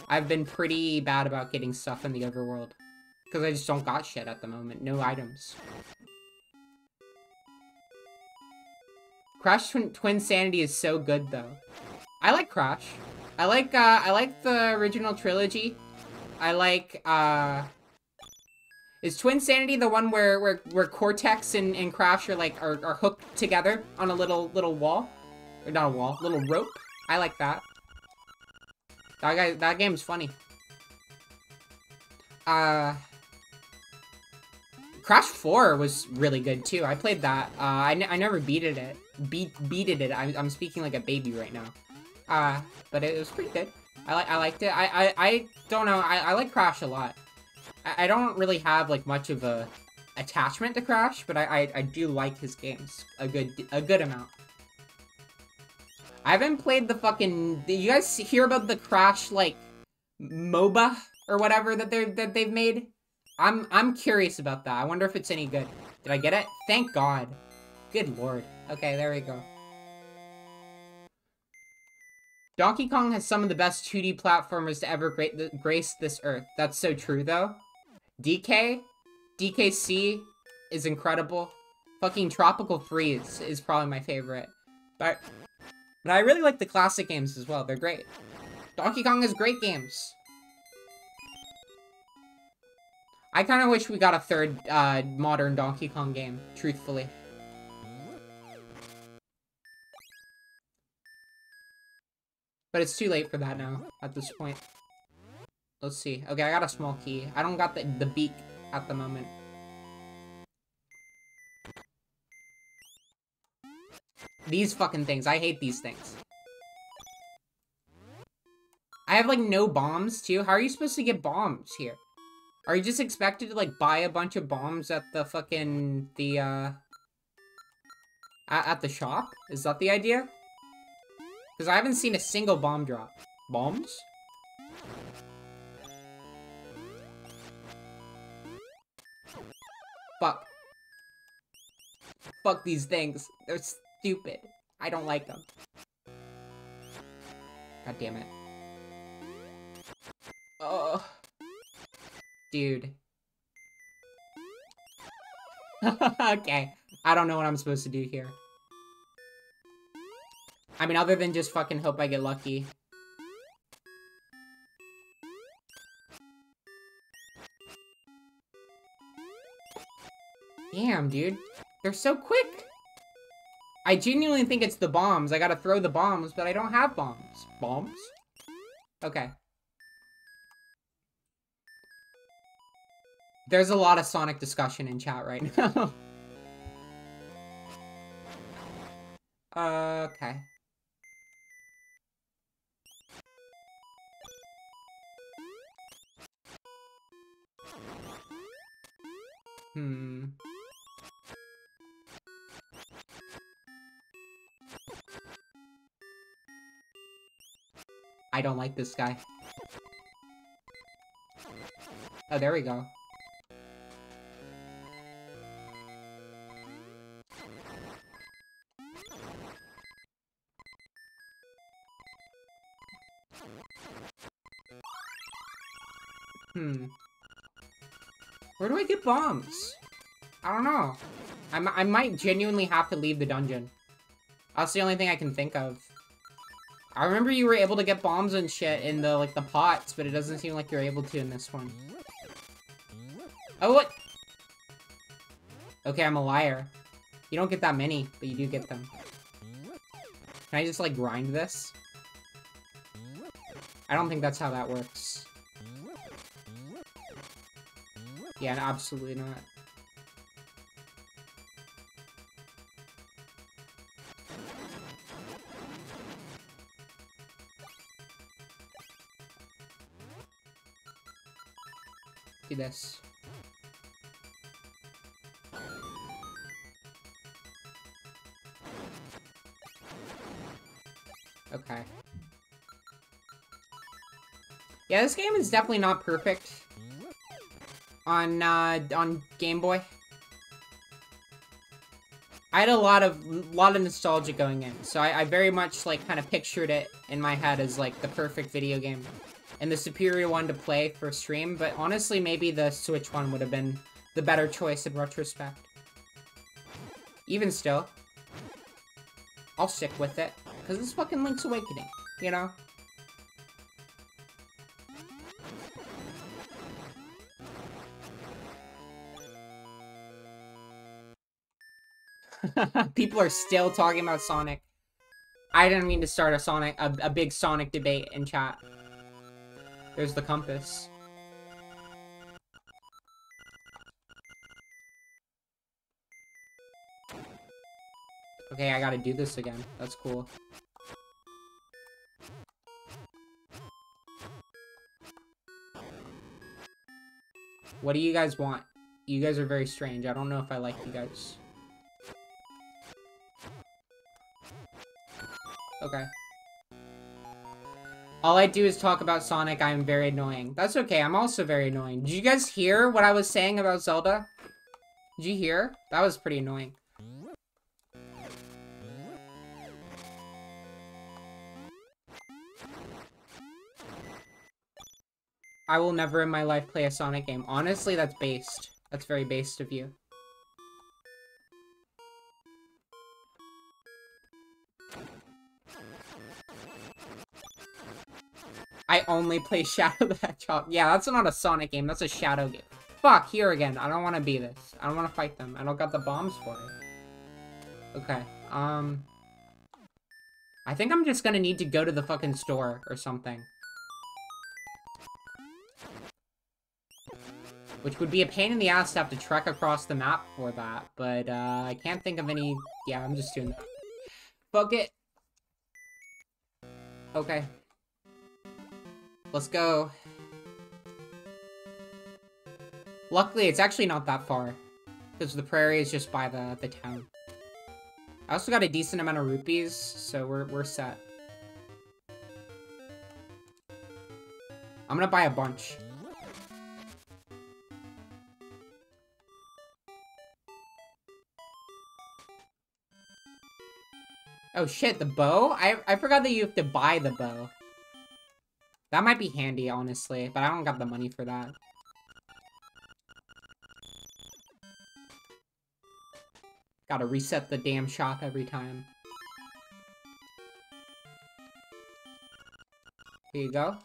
[SPEAKER 1] I've been pretty bad about getting stuff in the overworld. Because I just don't got shit at the moment. No items. Crash Twinsanity is so good, though. I like Crash. I like, uh, I like the original trilogy. I like, uh... Is Twinsanity the one where, where, where Cortex and, and Crash are, like, are, are hooked together on a little, little wall? Not a wall, little rope. I like that. That guy, that game's funny. Uh, Crash 4 was really good too. I played that. Uh, I, I never beated it. Beat beated it. I'm, I'm speaking like a baby right now. Uh, but it was pretty good. I like I liked it. I I, I don't know. I, I like Crash a lot. I, I don't really have like much of a attachment to Crash, but I, I I do like his games a good a good amount. I haven't played the fucking... Did you guys hear about the Crash, like, MOBA or whatever that they're that they've made? I'm I'm curious about that. I wonder if it's any good. Did I get it? Thank God. Good lord. Okay, there we go. Donkey Kong has some of the best 2D platformers to ever gra grace this earth. That's so true, though. DK? DKC is incredible. Fucking Tropical Freeze is probably my favorite. But, but I really like the classic games as well. They're great. Donkey Kong has great games. I kind of wish we got a third uh, modern Donkey Kong game, truthfully. But it's too late for that now, at this point. Let's see. Okay, I got a small key. I don't got the, the beak at the moment. These fucking things. I hate these things. I have, like, no bombs, too. How are you supposed to get bombs here? Are you just expected to, like, buy a bunch of bombs at the fucking... The, uh... At, at the shop? Is that the idea? Because I haven't seen a single bomb drop. Bombs? Fuck. Fuck these things. They're stupid. I don't like them. God damn it. Oh. Dude. okay. I don't know what I'm supposed to do here. I mean, other than just fucking hope I get lucky. Damn, dude. They're so quick. I genuinely think it's the bombs. I gotta throw the bombs, but I don't have bombs. Bombs? Okay. There's a lot of Sonic discussion in chat right now. okay. Hmm. I don't like this guy. Oh, there we go. Hmm. Where do I get bombs? I don't know. I, I might genuinely have to leave the dungeon. That's the only thing I can think of. I remember you were able to get bombs and shit in the, like, the pots, but it doesn't seem like you're able to in this one. Oh, what? Okay, I'm a liar. You don't get that many, but you do get them. Can I just, like, grind this? I don't think that's how that works. Yeah, absolutely not. This. Okay. Yeah, this game is definitely not perfect on uh, on Game Boy. I had a lot of lot of nostalgia going in, so I, I very much like kind of pictured it in my head as like the perfect video game and the superior one to play for stream. But honestly, maybe the Switch one would have been the better choice in retrospect. Even still, I'll stick with it because it's fucking Link's Awakening, you know. People are still talking about Sonic. I didn't mean to start a Sonic, a, a big Sonic debate in chat. There's the compass. Okay, I gotta do this again. That's cool. What do you guys want? You guys are very strange. I don't know if I like you guys. Okay. All I do is talk about Sonic. I'm very annoying. That's okay. I'm also very annoying. Did you guys hear what I was saying about Zelda? Did you hear? That was pretty annoying. I will never in my life play a Sonic game. Honestly, that's based. That's very based of you. Only play Shadow the Hedgehog. Yeah, that's not a Sonic game. That's a Shadow game. Fuck, here again. I don't want to be this. I don't want to fight them. I don't got the bombs for it. Okay, um... I think I'm just gonna need to go to the fucking store or something. Which would be a pain in the ass to have to trek across the map for that, but uh, I can't think of any... Yeah, I'm just doing that. Fuck it! Okay. Let's go. Luckily, it's actually not that far. Because the prairie is just by the, the town. I also got a decent amount of rupees, so we're, we're set. I'm gonna buy a bunch. Oh shit, the bow? I, I forgot that you have to buy the bow. That might be handy, honestly, but I don't got the money for that. Gotta reset the damn shop every time. Here you go.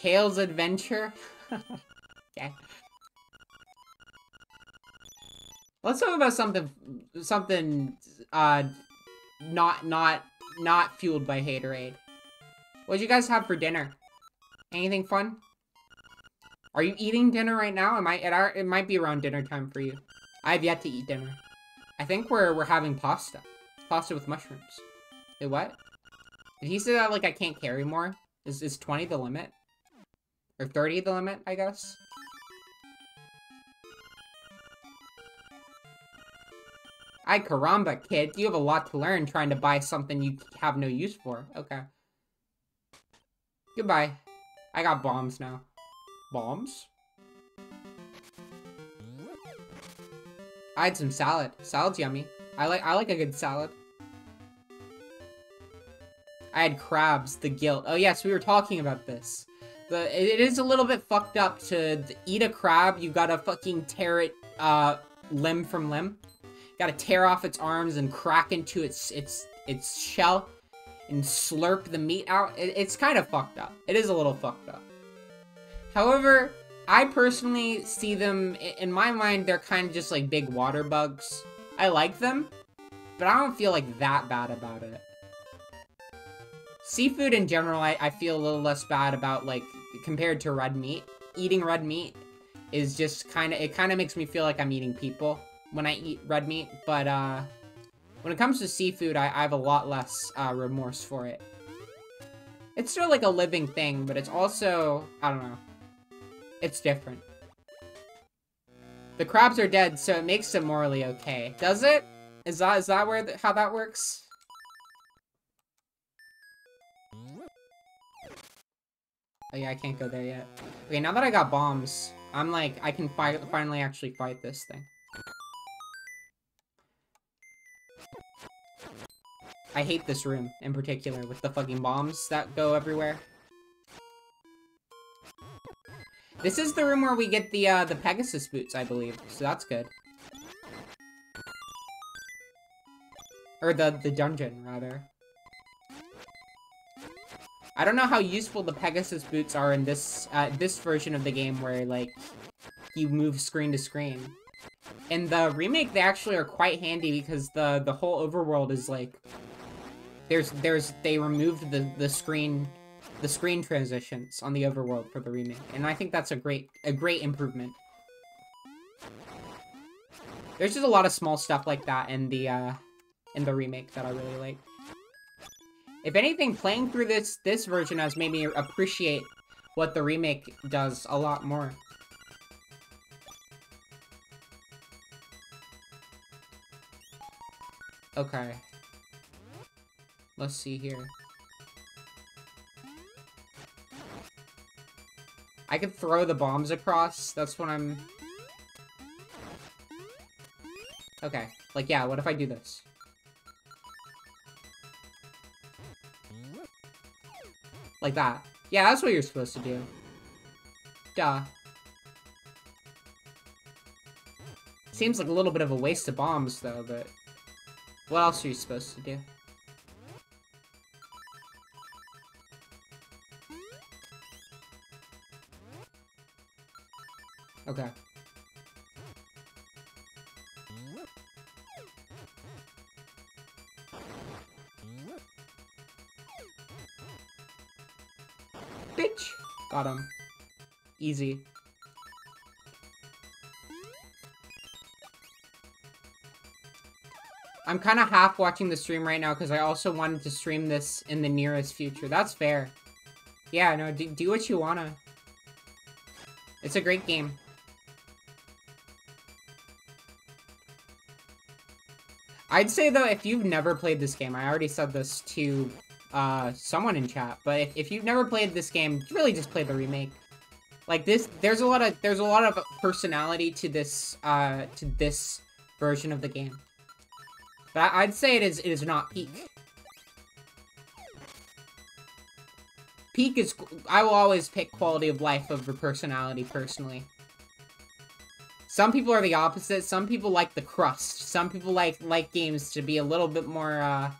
[SPEAKER 1] Tails Adventure? okay. Let's talk about something, something, uh, not, not, not fueled by haterade. What'd you guys have for dinner? Anything fun? Are you eating dinner right now? It might, it, are, it might be around dinner time for you. I have yet to eat dinner. I think we're, we're having pasta. Pasta with mushrooms. Wait, what? Did he say that like I can't carry more? Is, is 20 the limit? Or 30 the limit, I guess? Ay caramba, kid. You have a lot to learn trying to buy something you have no use for. Okay. Goodbye. I got bombs now. Bombs? I had some salad. Salad's yummy. I like I like a good salad. I had crabs, the guilt. Oh yes, we were talking about this. The it is a little bit fucked up to eat a crab. You gotta fucking tear it uh limb from limb. Gotta tear off its arms and crack into its its its shell and slurp the meat out. It, it's kind of fucked up. It is a little fucked up. However, I personally see them, in my mind, they're kind of just like big water bugs. I like them, but I don't feel like that bad about it. Seafood in general, I, I feel a little less bad about, like, compared to red meat. Eating red meat is just kind of, it kind of makes me feel like I'm eating people when I eat red meat, but, uh, when it comes to seafood, I, I have a lot less uh, remorse for it. It's still like a living thing, but it's also, I don't know. It's different. The crabs are dead, so it makes them morally okay. Does it? Is that is that where the, how that works? Oh yeah, I can't go there yet. Okay, now that I got bombs, I'm like, I can fight, finally actually fight this thing. I hate this room, in particular, with the fucking bombs that go everywhere. This is the room where we get the, uh, the Pegasus boots, I believe, so that's good. Or the, the dungeon, rather. I don't know how useful the Pegasus boots are in this, uh, this version of the game where, like, you move screen to screen. In the remake, they actually are quite handy because the, the whole overworld is, like, there's there's they removed the the screen the screen transitions on the overworld for the remake, and I think that's a great a great improvement. There's just a lot of small stuff like that in the uh in the remake that I really like. If anything, playing through this this version has made me appreciate what the remake does a lot more. Okay. Let's see here. I could throw the bombs across. That's what I'm... Okay. Like, yeah, what if I do this? Like that. Yeah, that's what you're supposed to do. Duh. Seems like a little bit of a waste of bombs, though, but... What else are you supposed to do? Okay. Bitch! Got him. Easy. I'm kind of half watching the stream right now because I also wanted to stream this in the nearest future. That's fair. Yeah, no, do, do what you wanna. It's a great game. I'd say, though, if you've never played this game, I already said this to uh, someone in chat, but if, if you've never played this game, really just play the remake. Like this, there's a lot of there's a lot of personality to this uh, to this version of the game. But I'd say it is it is not peak. Peak is I will always pick quality of life over personality personally. Some people are the opposite. Some people like the crust. Some people like like games to be a little bit more uh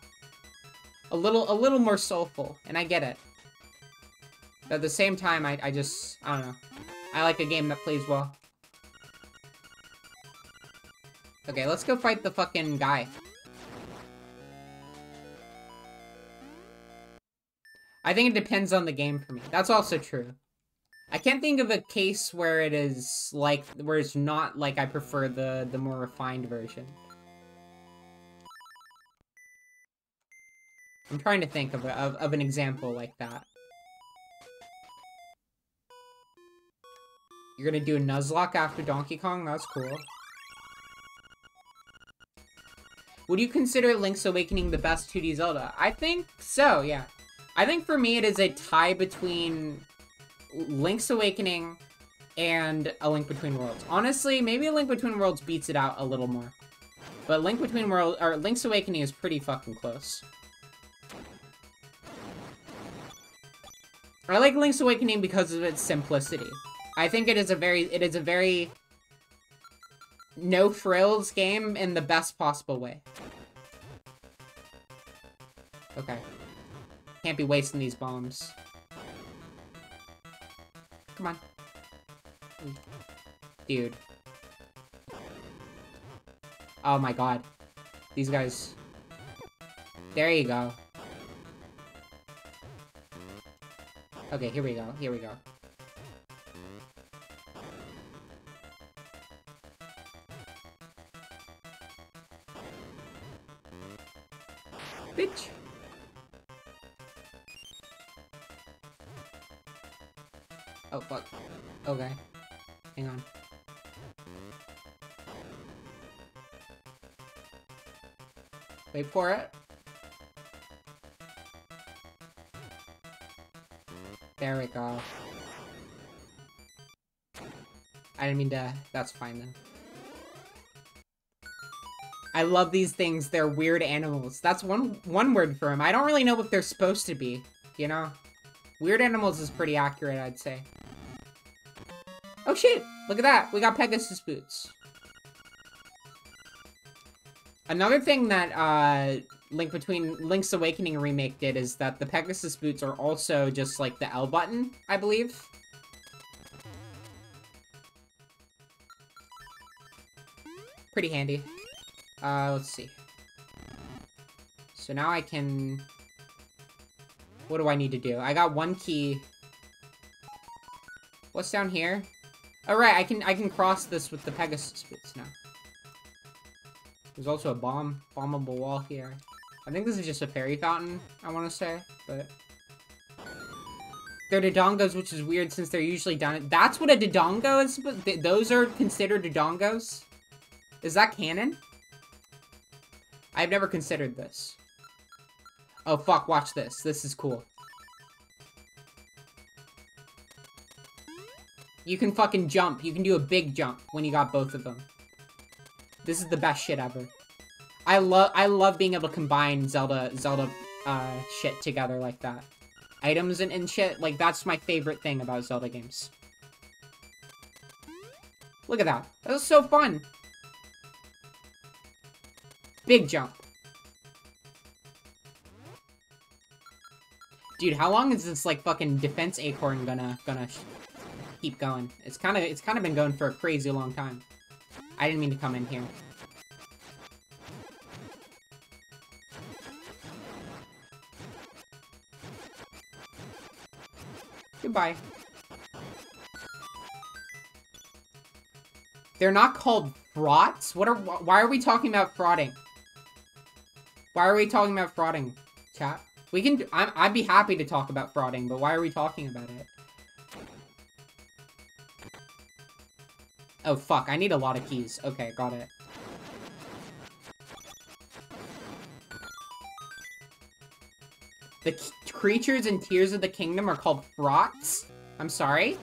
[SPEAKER 1] a little a little more soulful, and I get it. But at the same time, I, I just, I don't know. I like a game that plays well. Okay, let's go fight the fucking guy. I think it depends on the game for me. That's also true. I can't think of a case where it is like where it's not like I prefer the the more refined version. I'm trying to think of, a, of, of an example like that. You're gonna do a Nuzlocke after Donkey Kong? That's cool. Would you consider Link's Awakening the best 2D Zelda? I think so, yeah. I think for me it is a tie between Link's Awakening and A Link Between Worlds. Honestly, maybe A Link Between Worlds beats it out a little more. But Link Between Worlds, or Link's Awakening is pretty fucking close. I like Link's Awakening because of its simplicity. I think it is a very, it is a very no frills game in the best possible way. Okay. Can't be wasting these bombs. Come on. Mm. Dude. Oh my god. These guys... There you go. Okay, here we go. Here we go. Wait for it. There we go. I didn't mean to... That's fine, then. I love these things. They're weird animals. That's one one word for them. I don't really know what they're supposed to be, you know? Weird animals is pretty accurate, I'd say. Oh shit! Look at that! We got Pegasus boots. Another thing that uh, Link Between Link's Awakening remake did is that the Pegasus boots are also just like the L button, I believe. Pretty handy. Uh, let's see. So now I can... What do I need to do? I got one key. What's down here? All right, I can I can cross this with the Pegasus boots now. There's also a bomb, bombable wall here. I think this is just a fairy fountain, I want to say, but... They're Dodongos, which is weird since they're usually down... That's what a Dodongo is? Those are considered Dodongos? Is that canon? I've never considered this. Oh, fuck, watch this. This is cool. You can fucking jump. You can do a big jump when you got both of them. This is the best shit ever. I love I love being able to combine Zelda Zelda uh, shit together like that. Items and, and shit, like that's my favorite thing about Zelda games. Look at that. That was so fun. Big jump. Dude, how long is this like fucking defense acorn gonna gonna keep going? It's kind of it's kind of been going for a crazy long time. I didn't mean to come in here. Goodbye. They're not called frauds? What are- why are we talking about frauding? Why are we talking about frauding, chat? We can- I'm, I'd be happy to talk about frauding, but why are we talking about it? Oh, fuck, I need a lot of keys. Okay, got it. The creatures in Tears of the Kingdom are called frauds? I'm sorry?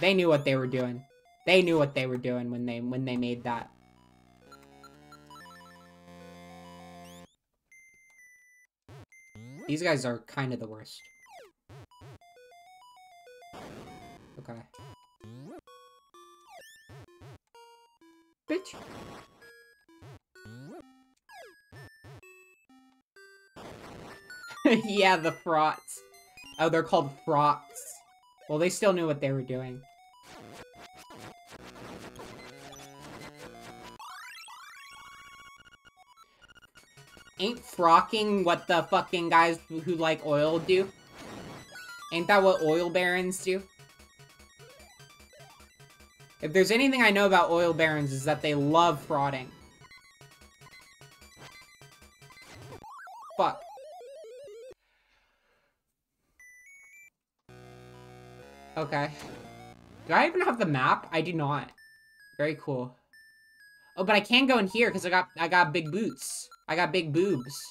[SPEAKER 1] They knew what they were doing. They knew what they were doing when they when they made that. These guys are kind of the worst. Okay. Bitch. yeah, the frots. Oh, they're called frots. Well, they still knew what they were doing. Frocking what the fucking guys who like oil do? Ain't that what oil barons do? If there's anything I know about oil barons is that they love frauding. Fuck. Okay. Do I even have the map? I do not. Very cool. Oh, but I can go in here because I got I got big boots. I got big boobs.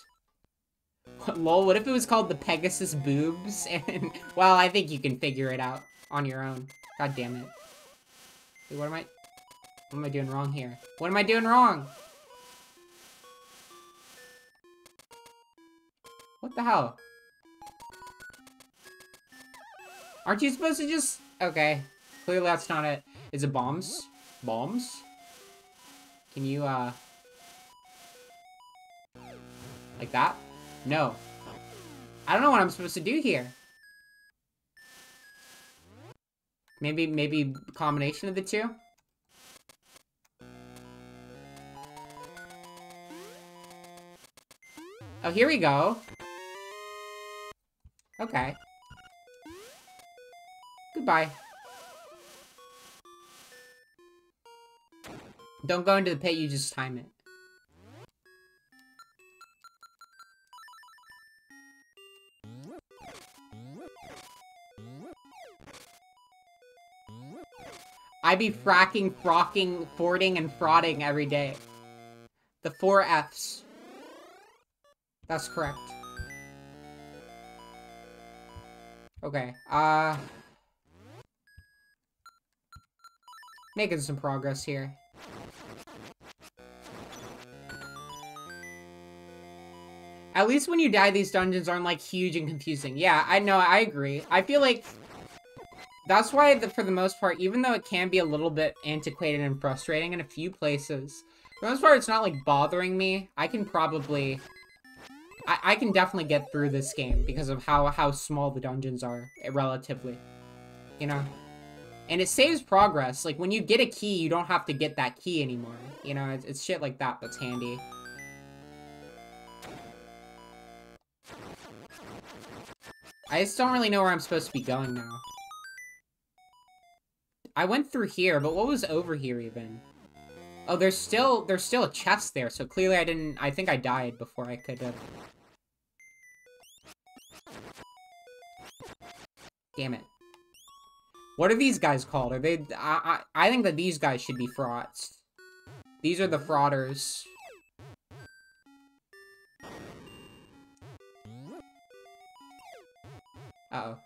[SPEAKER 1] Lol, what if it was called the Pegasus boobs? And well, I think you can figure it out on your own. God damn it. What am I what am I doing wrong here? What am I doing wrong? What the hell? Aren't you supposed to just... Okay. Clearly that's not it. Is it bombs? Bombs? Can you, uh... Like that? No. I don't know what I'm supposed to do here. Maybe, maybe combination of the two? Oh, here we go. Okay. Goodbye. Don't go into the pit, you just time it. I be fracking, frocking, fording, and frauding every day. The four F's. That's correct. Okay, uh... Making some progress here. At least when you die, these dungeons aren't, like, huge and confusing. Yeah, I know, I agree. I feel like... That's why, the, for the most part, even though it can be a little bit antiquated and frustrating in a few places, for the most part, it's not, like, bothering me. I can probably... I, I can definitely get through this game because of how, how small the dungeons are, eh, relatively. You know? And it saves progress. Like, when you get a key, you don't have to get that key anymore. You know, it's, it's shit like that that's handy. I just don't really know where I'm supposed to be going now. I went through here, but what was over here even? Oh, there's still there's still a chest there, so clearly I didn't I think I died before I could have Damn it. What are these guys called? Are they I I, I think that these guys should be frauds. These are the frauders. Uh oh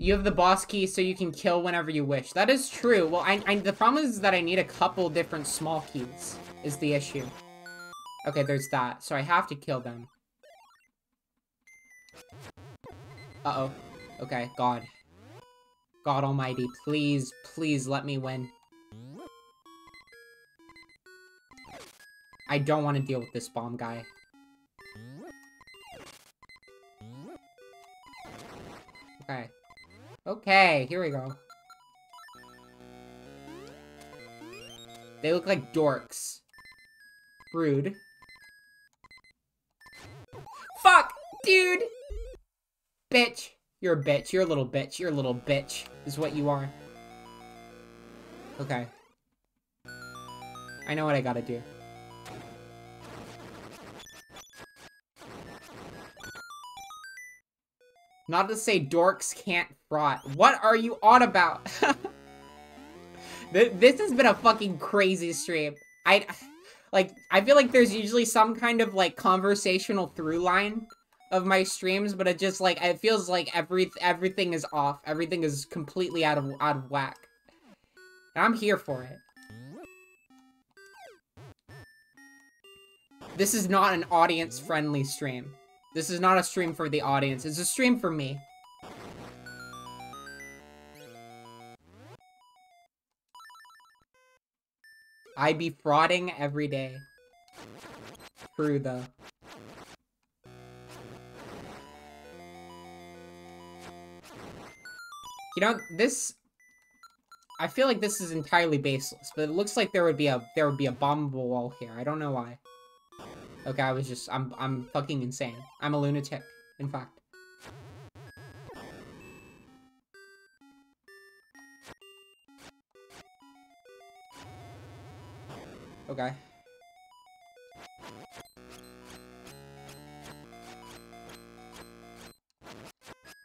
[SPEAKER 1] You have the boss key so you can kill whenever you wish. That is true. Well, I, I, the problem is that I need a couple different small keys, is the issue. Okay, there's that. So I have to kill them. Uh-oh. Okay, God. God almighty, please, please let me win. I don't want to deal with this bomb guy. Okay. Okay, here we go. They look like dorks. Rude. Fuck! Dude! Bitch. You're a bitch. You're a little bitch. You're a little bitch, is what you are. Okay. I know what I gotta do. Not to say dorks can't fraud. What are you on about? this has been a fucking crazy stream. I, like, I feel like there's usually some kind of, like, conversational through line of my streams, but it just, like, it feels like every everything is off. Everything is completely out of, out of whack. And I'm here for it. This is not an audience-friendly stream. This is not a stream for the audience. It's a stream for me. I be frauding every day. True, though. You know, this... I feel like this is entirely baseless, but it looks like there would be a there would be a bombable wall here. I don't know why. Okay, I was just, I'm, I'm fucking insane. I'm a lunatic, in fact. Okay.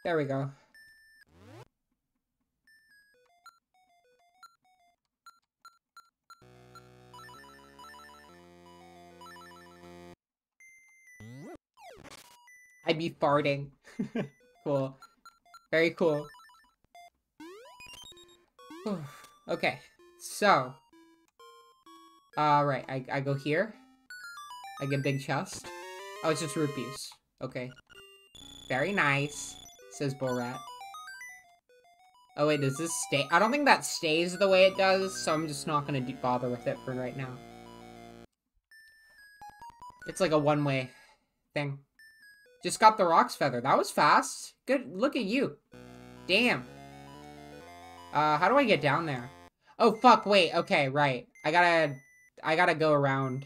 [SPEAKER 1] There we go. I'd be farting. cool. Very cool. okay, so. Alright, I, I go here. I get big chest. Oh, it's just rupees. Okay. Very nice, says Borat. Oh wait, does this stay? I don't think that stays the way it does, so I'm just not gonna bother with it for right now. It's like a one-way thing. Just got the Roc's Feather. That was fast. Good. Look at you. Damn. Uh, how do I get down there? Oh, fuck. Wait. Okay, right. I gotta... I gotta go around.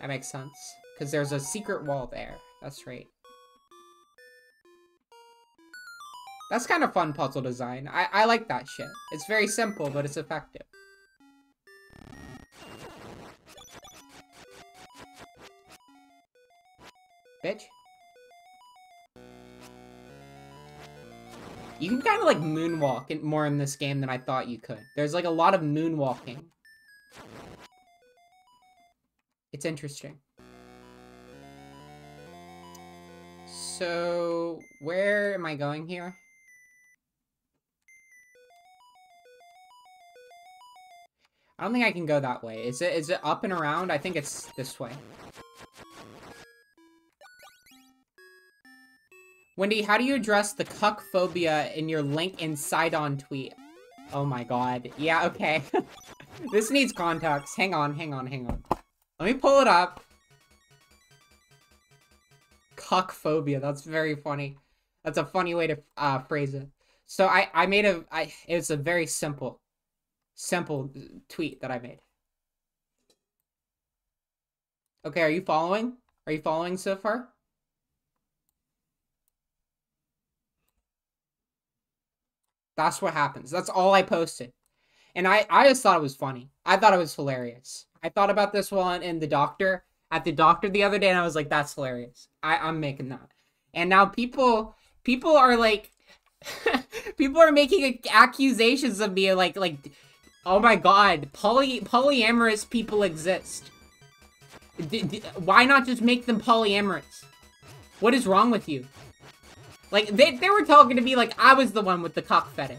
[SPEAKER 1] That makes sense. Because there's a secret wall there. That's right. That's kind of fun puzzle design. I, I like that shit. It's very simple, but it's effective. Bitch. You can kind of like moonwalk in, more in this game than I thought you could. There's like a lot of moonwalking. It's interesting. So, where am I going here? I don't think I can go that way. Is it is it up and around? I think it's this way. Wendy, how do you address the cuck phobia in your link in Sidon tweet? Oh my god. Yeah, okay. this needs context. Hang on, hang on, hang on. Let me pull it up. Cuck phobia. That's very funny. That's a funny way to uh, phrase it. So I, I made a, I, it was a very simple, simple tweet that I made. Okay, are you following? Are you following so far? That's what happens. That's all I posted. And I, I just thought it was funny. I thought it was hilarious. I thought about this one in the doctor, at the doctor the other day, and I was like, that's hilarious. I, I'm making that. And now people people are like people are making accusations of me like like oh my god, poly polyamorous people exist. D why not just make them polyamorous? What is wrong with you? Like, they, they were talking to me like I was the one with the cock fetish.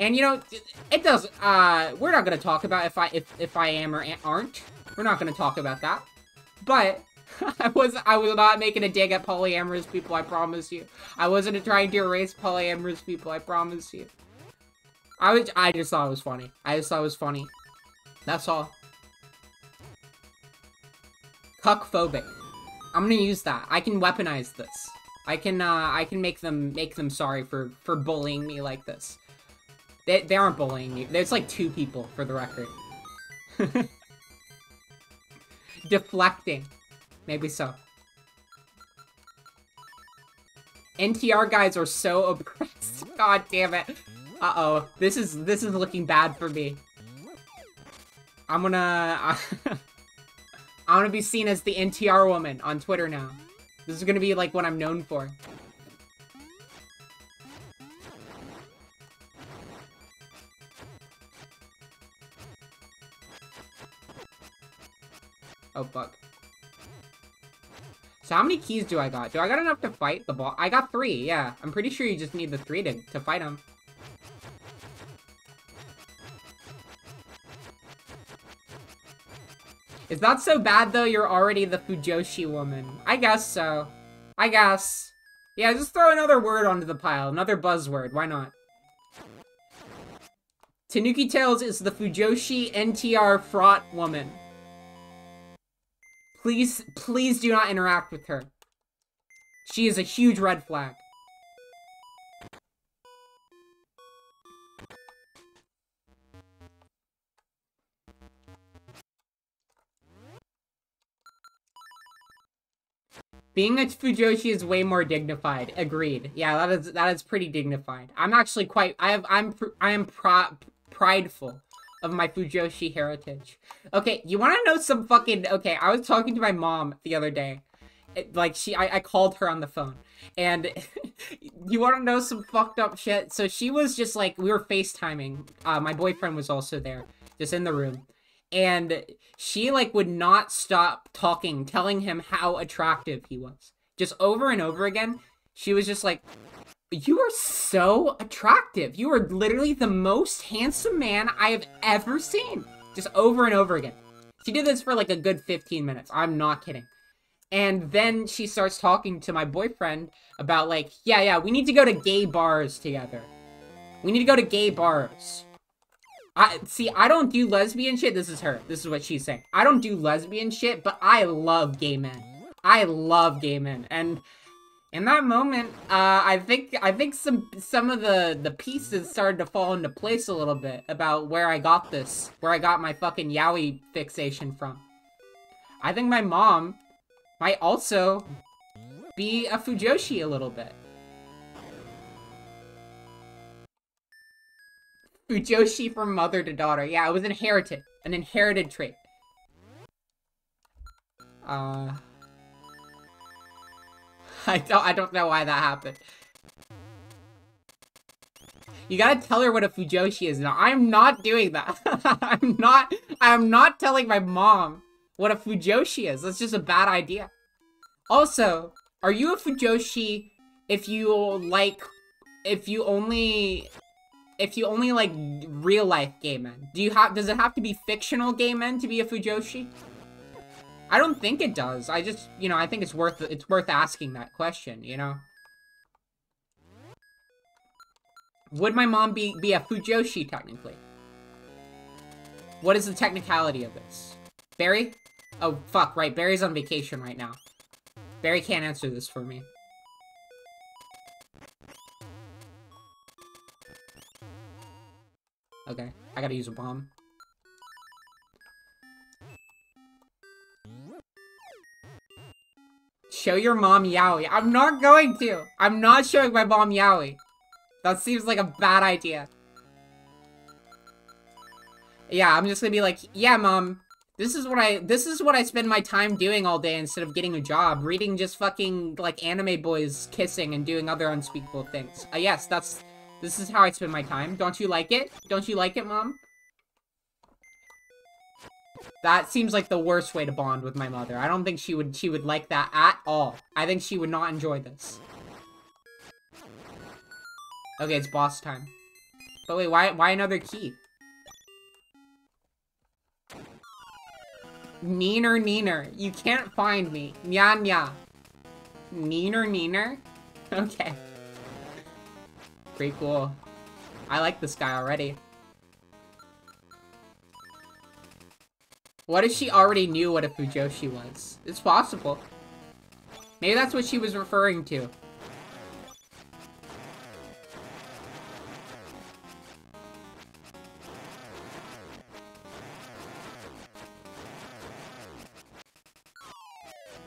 [SPEAKER 1] And, you know, it does, uh, we're not gonna talk about if I, if, if I am or aren't. We're not gonna talk about that. But, I was, I was not making a dig at polyamorous people, I promise you. I wasn't trying to erase polyamorous people, I promise you. I was, I just thought it was funny. I just thought it was funny. That's all. Cuckphobic. I'm gonna use that. I can weaponize this. I can, uh, I can make them, make them sorry for, for bullying me like this. They, they aren't bullying you. There's like two people, for the record. Deflecting. Maybe so. NTR guys are so oppressed. God damn it. Uh-oh. This is, this is looking bad for me. I'm gonna... I'm gonna be seen as the NTR woman on Twitter now. This is gonna be like what I'm known for. Oh, fuck. So how many keys do I got? Do I got enough to fight the ball? I got three, yeah. I'm pretty sure you just need the three to, to fight him. Is that so bad, though? You're already the Fujoshi woman. I guess so. I guess. Yeah, just throw another word onto the pile. Another buzzword. Why not? Tanookitalez is the Fujoshi NTR fraught woman. Please, please do not interact with her. She is a huge red flag. Being a Fujoshi is way more dignified. Agreed. Yeah, that is that is pretty dignified. I'm actually quite. I have. I'm. I am pro, prideful of my Fujoshi heritage. Okay, you want to know some fucking. Okay, I was talking to my mom the other day. It, like she, I, I called her on the phone, and you want to know some fucked up shit. So she was just like, we were FaceTiming. Uh, my boyfriend was also there, just in the room and she like would not stop talking telling him how attractive he was. Just over and over again she was just like you are so attractive. You are literally the most handsome man i have ever seen. Just over and over again. She did this for like a good 15 minutes. I'm not kidding. And then she starts talking to my boyfriend about like yeah yeah we need to go to gay bars together. We need to go to gay bars I see. I don't do lesbian shit. This is her. This is what she's saying. I don't do lesbian shit, but I love gay men. I love gay men, and in that moment, uh, I think I think some some of the the pieces started to fall into place a little bit about where I got this, where I got my fucking yaoi fixation from. I think my mom might also be a fujoshi a little bit. Fujoshi from mother to daughter. Yeah, it was inherited. An inherited trait. Uh... I don't, I don't know why that happened. You gotta tell her what a Fujoshi is now. I'm not doing that. I'm not, I'm not telling my mom what a Fujoshi is. That's just a bad idea. Also, are you a Fujoshi if you like, if you only if you only like real life gay men, do you have does it have to be fictional gay men to be a Fujoshi? I don't think it does. I just, you know, I think it's worth it's worth asking that question, you know. Would my mom be be a Fujoshi technically? What is the technicality of this? Barry? Oh, fuck, right. Barry's on vacation right now. Barry can't answer this for me. Okay, I gotta use a bomb. Show your mom Yaoi. I'm not going to. I'm not showing my mom Yaoi. That seems like a bad idea. Yeah, I'm just gonna be like, yeah, mom, this is what I this is what I spend my time doing all day instead of getting a job, reading just fucking like anime boys kissing and doing other unspeakable things. Uh, yes, that's this is how I spend my time. Don't you like it? Don't you like it, Mom? That seems like the worst way to bond with my mother. I don't think she would she would like that at all. I think she would not enjoy this. Okay, it's boss time. But wait, why why another key? Neener, neener. You can't find me. Nya, nya. Neener, neener? Okay. Pretty cool. I like this guy already. What if she already knew what a Fujoshi was? It's possible. Maybe that's what she was referring to.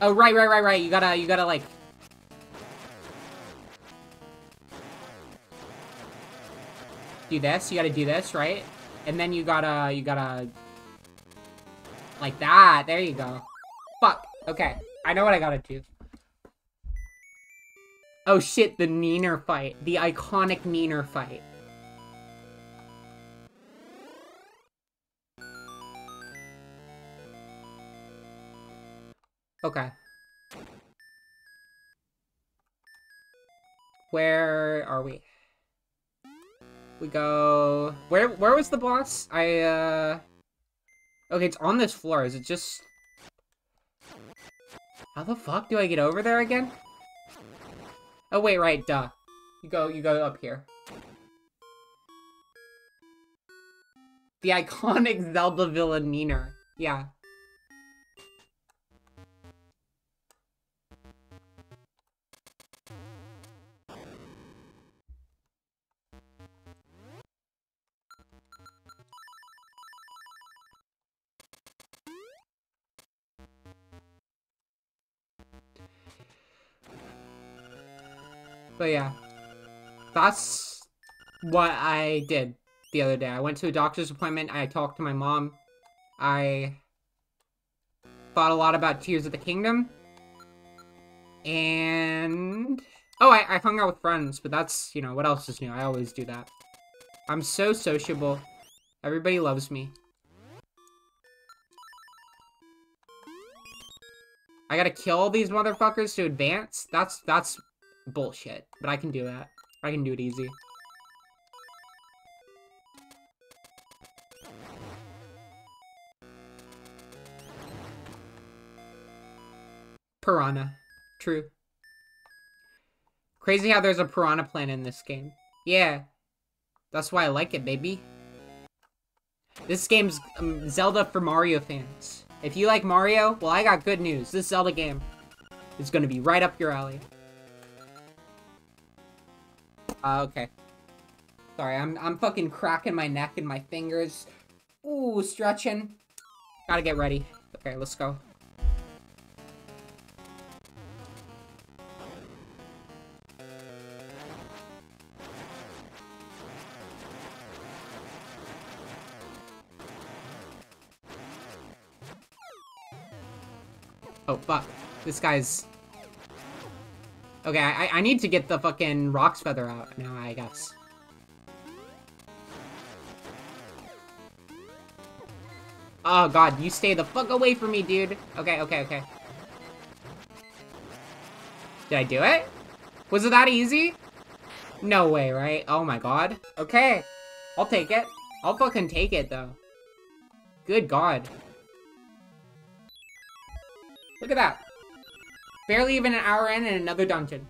[SPEAKER 1] Oh, right, right, right, right. You gotta, you gotta, like... Do this. You gotta do this, right? And then you gotta, you gotta... Like that. There you go. Fuck. Okay. I know what I gotta do. Oh shit, the Neener fight. The iconic Neener fight. Okay. Where are we? We go... Where where was the boss? I, uh... Okay, it's on this floor. Is it just... How the fuck do I get over there again? Oh, wait, right, duh. You go, you go up here. The iconic Zelda villain Neener. Yeah. But yeah, that's what I did the other day. I went to a doctor's appointment. I talked to my mom. I thought a lot about Tears of the Kingdom. And... Oh, I, I hung out with friends, but that's, you know, what else is new? I always do that. I'm so sociable. Everybody loves me. I gotta kill all these motherfuckers to advance? That's, that's bullshit. But I can do that. I can do it easy. Piranha. True. Crazy how there's a Piranha plant in this game. Yeah. That's why I like it, baby. This game's um, Zelda for Mario fans. If you like Mario, well, I got good news. This Zelda game is going to be right up your alley. Uh, okay. Sorry, I'm, I'm fucking cracking my neck and my fingers. Ooh, stretching. Gotta get ready. Okay, let's go. Oh, fuck. This guy's Okay, I, I need to get the fucking Roc's Feather out now, I guess. Oh god, you stay the fuck away from me, dude. Okay, okay, okay. Did I do it? Was it that easy? No way, right? Oh my god. Okay. I'll take it. I'll fucking take it, though. Good god. Look at that. Barely even an hour in and another dungeon.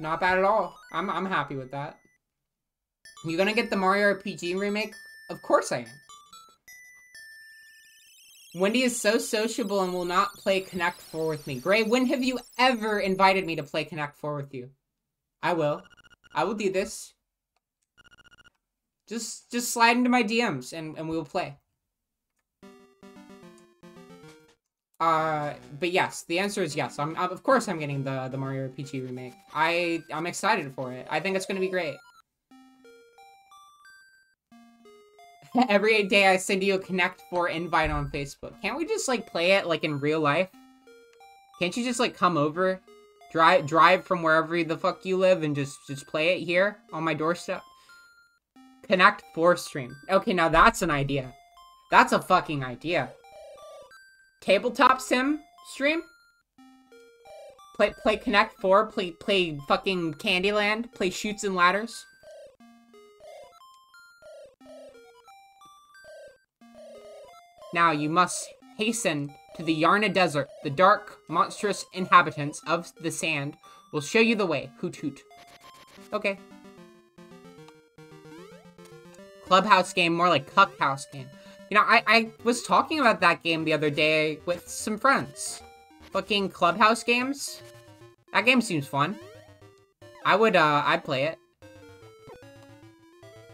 [SPEAKER 1] Not bad at all. I'm, I'm happy with that. You gonna get the Mario RPG remake? Of course I am. Wendy is so sociable and will not play Connect 4 with me. Gray, when have you ever invited me to play Connect 4 with you? I will. I will do this. Just just slide into my DMs and, and we will play. Uh, but yes, the answer is yes. I'm, of course I'm getting the, the Mario RPG remake. I, I'm excited for it. I think it's gonna be great. Every day I send you a Connect 4 invite on Facebook. Can't we just, like, play it, like, in real life? Can't you just, like, come over? Drive, drive from wherever the fuck you live and just, just play it here on my doorstep? Connect 4 stream. Okay, now that's an idea. That's a fucking idea tabletop sim stream? Play play Connect 4, play play fucking Candyland, play Chutes and Ladders. Now you must hasten to the Yarna Desert. The dark, monstrous inhabitants of the sand will show you the way. Hoot hoot. Okay. Clubhouse game, more like cuck house game. You know, I, I was talking about that game the other day with some friends. Fucking Clubhouse games. That game seems fun. I would, uh, I'd play it.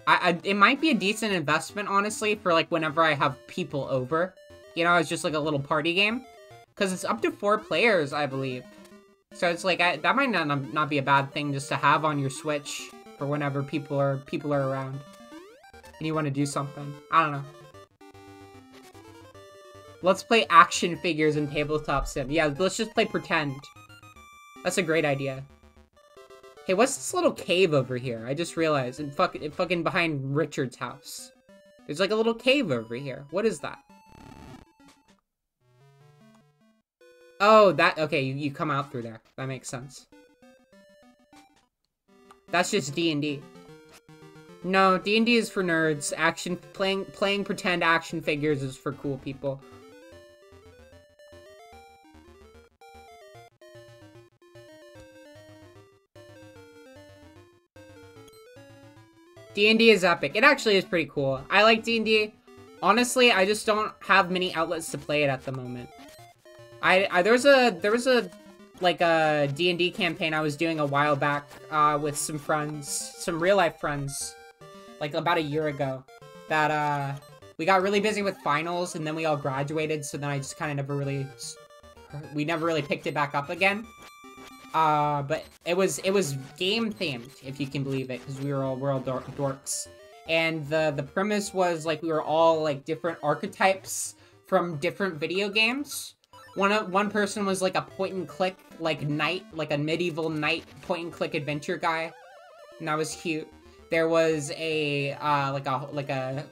[SPEAKER 1] I, I, it might be a decent investment, honestly, for, like, whenever I have people over. You know, it's just, like, a little party game. Because it's up to four players, I believe. So it's like, I, that might not, not be a bad thing just to have on your Switch for whenever people are, people are around. And you want to do something. I don't know. Let's play action figures in tabletop sim. Yeah, let's just play pretend. That's a great idea. Hey, what's this little cave over here? I just realized. And fuck, it fucking behind Richard's house. There's like a little cave over here. What is that? Oh, that, okay, you, you come out through there. That makes sense. That's just D&D. No, D&D is for nerds. Action, playing, playing pretend action figures is for cool people. D&D is epic. It actually is pretty cool. I like D&D. Honestly, I just don't have many outlets to play it at the moment. I, I there was a there was a like a D&D campaign I was doing a while back uh, with some friends, some real life friends, like about a year ago. That uh, we got really busy with finals and then we all graduated. So then I just kind of never really, we never really picked it back up again. Uh, but it was it was game themed, if you can believe it, because we were all all dorks, and the the premise was like we were all like different archetypes from different video games. One one person was like a point and click like knight, like a medieval knight point and click adventure guy, and that was cute. There was a uh, like a like a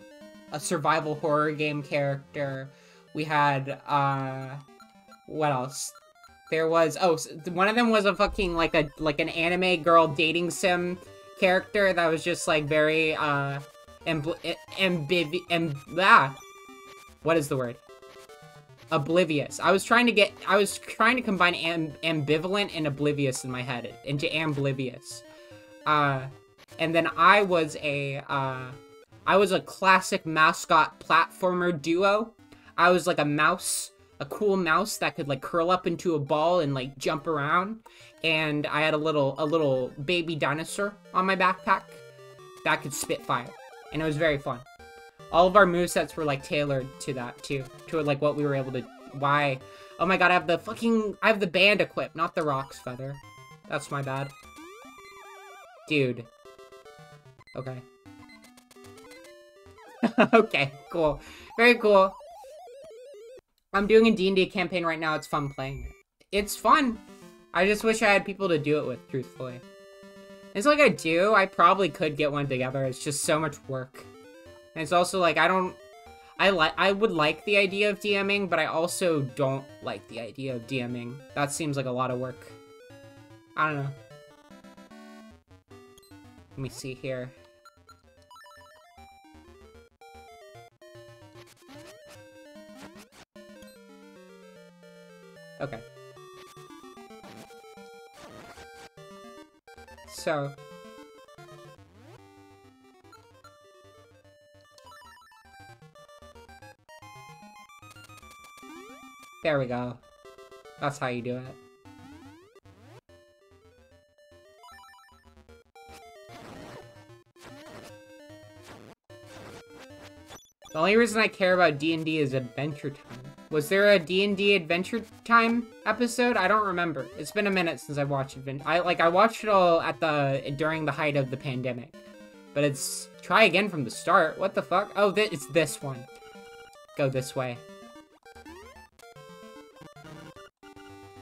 [SPEAKER 1] a survival horror game character. We had uh, what else? There was oh one of them was a fucking like a like an anime girl dating sim character that was just like very uh ambiv amb ah what is the word oblivious. I was trying to get I was trying to combine amb ambivalent and oblivious in my head into amblivious. Uh and then I was a uh I was a classic mascot platformer duo. I was like a mouse a cool mouse that could like curl up into a ball and like jump around. And I had a little a little baby dinosaur on my backpack that could spit fire. And it was very fun. All of our movesets were like tailored to that too. To like what we were able to why Oh my god, I have the fucking I have the band equipped, not the Roc's feather. That's my bad. Dude. Okay. okay, cool. Very cool. I'm doing a D&D campaign right now. It's fun playing it. It's fun. I just wish I had people to do it with, truthfully. It's like I do. I probably could get one together. It's just so much work. And it's also like, I don't... I like I would like the idea of DMing, but I also don't like the idea of DMing. That seems like a lot of work. I don't know. Let me see here. Okay. So... There we go. That's how you do it. The only reason I care about D&D is Adventure Time. Was there a D&D Adventure Time episode? I don't remember. It's been a minute since I watched it. I like I watched it all at the during the height of the pandemic. But it's try again from the start. What the fuck? Oh, th it's this one. Go this way.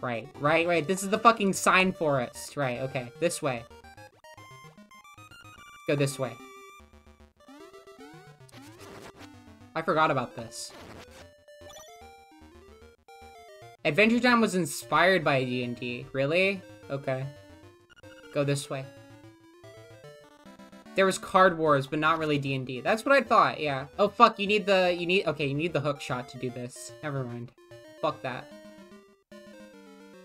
[SPEAKER 1] Right, right, right. This is the fucking sign forest. Right, okay. This way. Go this way. I forgot about this. Adventure Time was inspired by D&D. Really? Okay. Go this way. There was Card Wars, but not really D&D. That's what I thought, yeah. Oh, fuck, you need the, you need, okay, you need the Hookshot to do this. Never mind. Fuck that.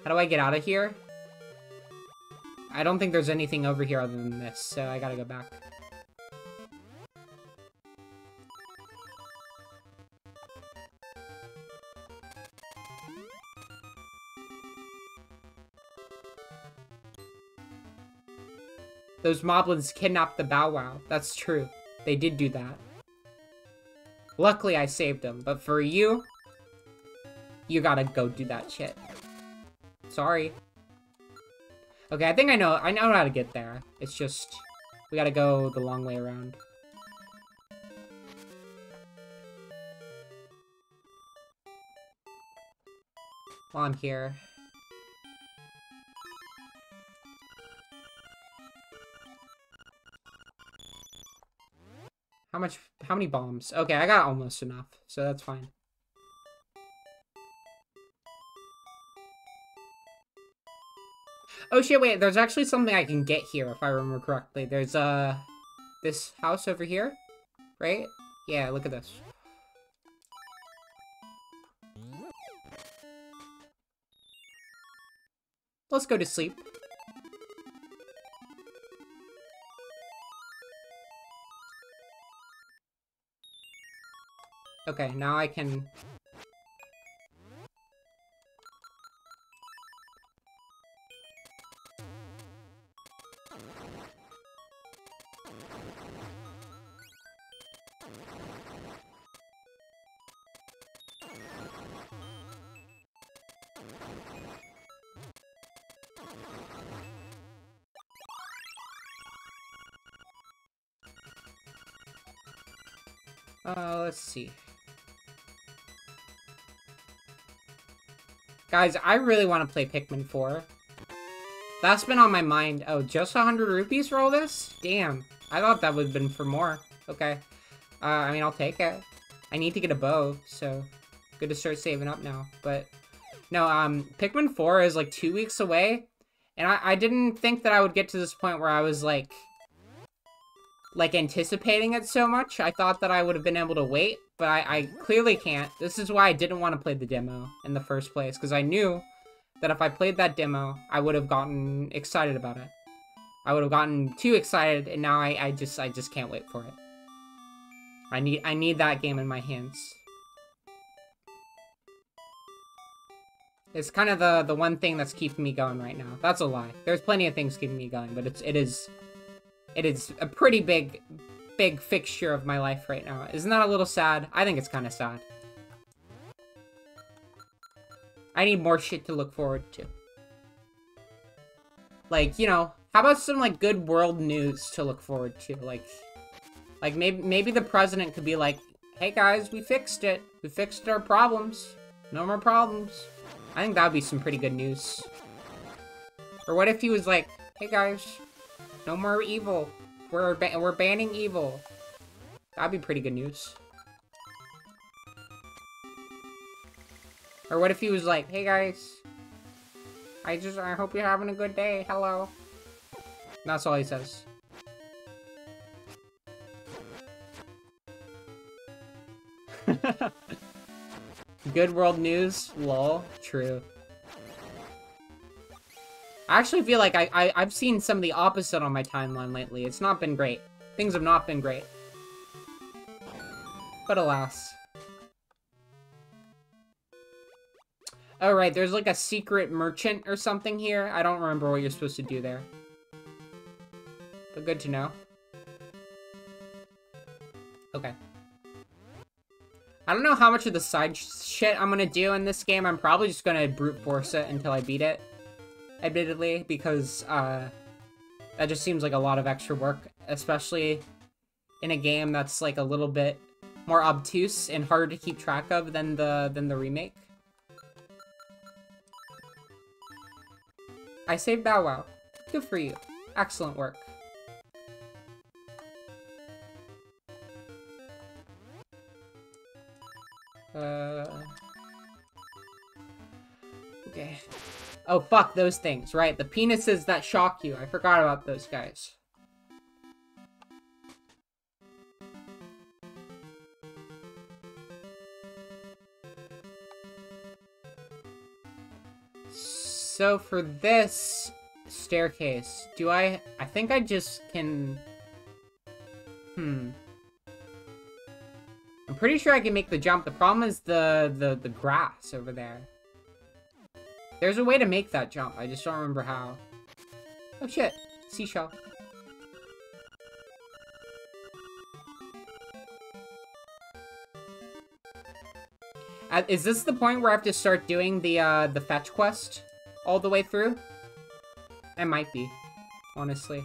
[SPEAKER 1] How do I get out of here? I don't think there's anything over here other than this, so I gotta go back. Those moblins kidnapped the Bow Wow. That's true. They did do that. Luckily, I saved them. But for you, you gotta go do that shit. Sorry. Okay, I think I know I know how to get there. It's just we gotta go the long way around. While I'm here. How much, how many bombs? Okay, I got almost enough, so that's fine. Oh shit, wait, there's actually something I can get here, if I remember correctly. There's, uh, this house over here, right? Yeah, look at this. Let's go to sleep. Okay, now I can... Guys, I really want to play Pikmin 4. That's been on my mind. Oh, just 100 rupees for all this? Damn. I thought that would have been for more. Okay. Uh, I mean, I'll take it. I need to get a bow, so good to start saving up now. But, no, um, Pikmin 4 is like two weeks away. And I, I didn't think that I would get to this point where I was like, like anticipating it so much. I thought that I would have been able to wait, but I, I clearly can't. This is why I didn't want to play the demo in the first place, because I knew that if I played that demo, I would have gotten excited about it. I would have gotten too excited, and now I, I just I just can't wait for it. I need I need that game in my hands. It's kind of the the one thing that's keeping me going right now. That's a lie. There's plenty of things keeping me going, but it's it is it is a pretty big, big fixture of my life right now. Isn't that a little sad? I think it's kind of sad. I need more shit to look forward to. Like, you know, how about some, like, good world news to look forward to? Like, like maybe, maybe the president could be like, hey guys, we fixed it. We fixed our problems. No more problems. I think that would be some pretty good news. Or what if he was like, hey guys, no more evil. We're ba we're banning evil. That'd be pretty good news. Or what if he was like, hey guys, I just, I hope you're having a good day. Hello. That's all he says. good world news? Lol. True. I actually feel like I, I, I've seen some of the opposite on my timeline lately. It's not been great. Things have not been great. But alas. Oh, right, there's like a secret merchant or something here. I don't remember what you're supposed to do there. But good to know. Okay. I don't know how much of the side shit I'm gonna do in this game. I'm probably just gonna brute force it until I beat it admittedly, because uh, that just seems like a lot of extra work, especially in a game that's like a little bit more obtuse and harder to keep track of than the than the remake. I saved Bow Wow. Good for you. Excellent work. Uh... Okay. Oh, fuck, those things, right? The penises that shock you. I forgot about those guys. So for this staircase, do I... I think I just can... Hmm. I'm pretty sure I can make the jump. The problem is the, the, the grass over there. There's a way to make that jump. I just don't remember how. Oh shit. Seashell. Uh, is this the point where I have to start doing the, uh, the fetch quest all the way through? It might be, honestly.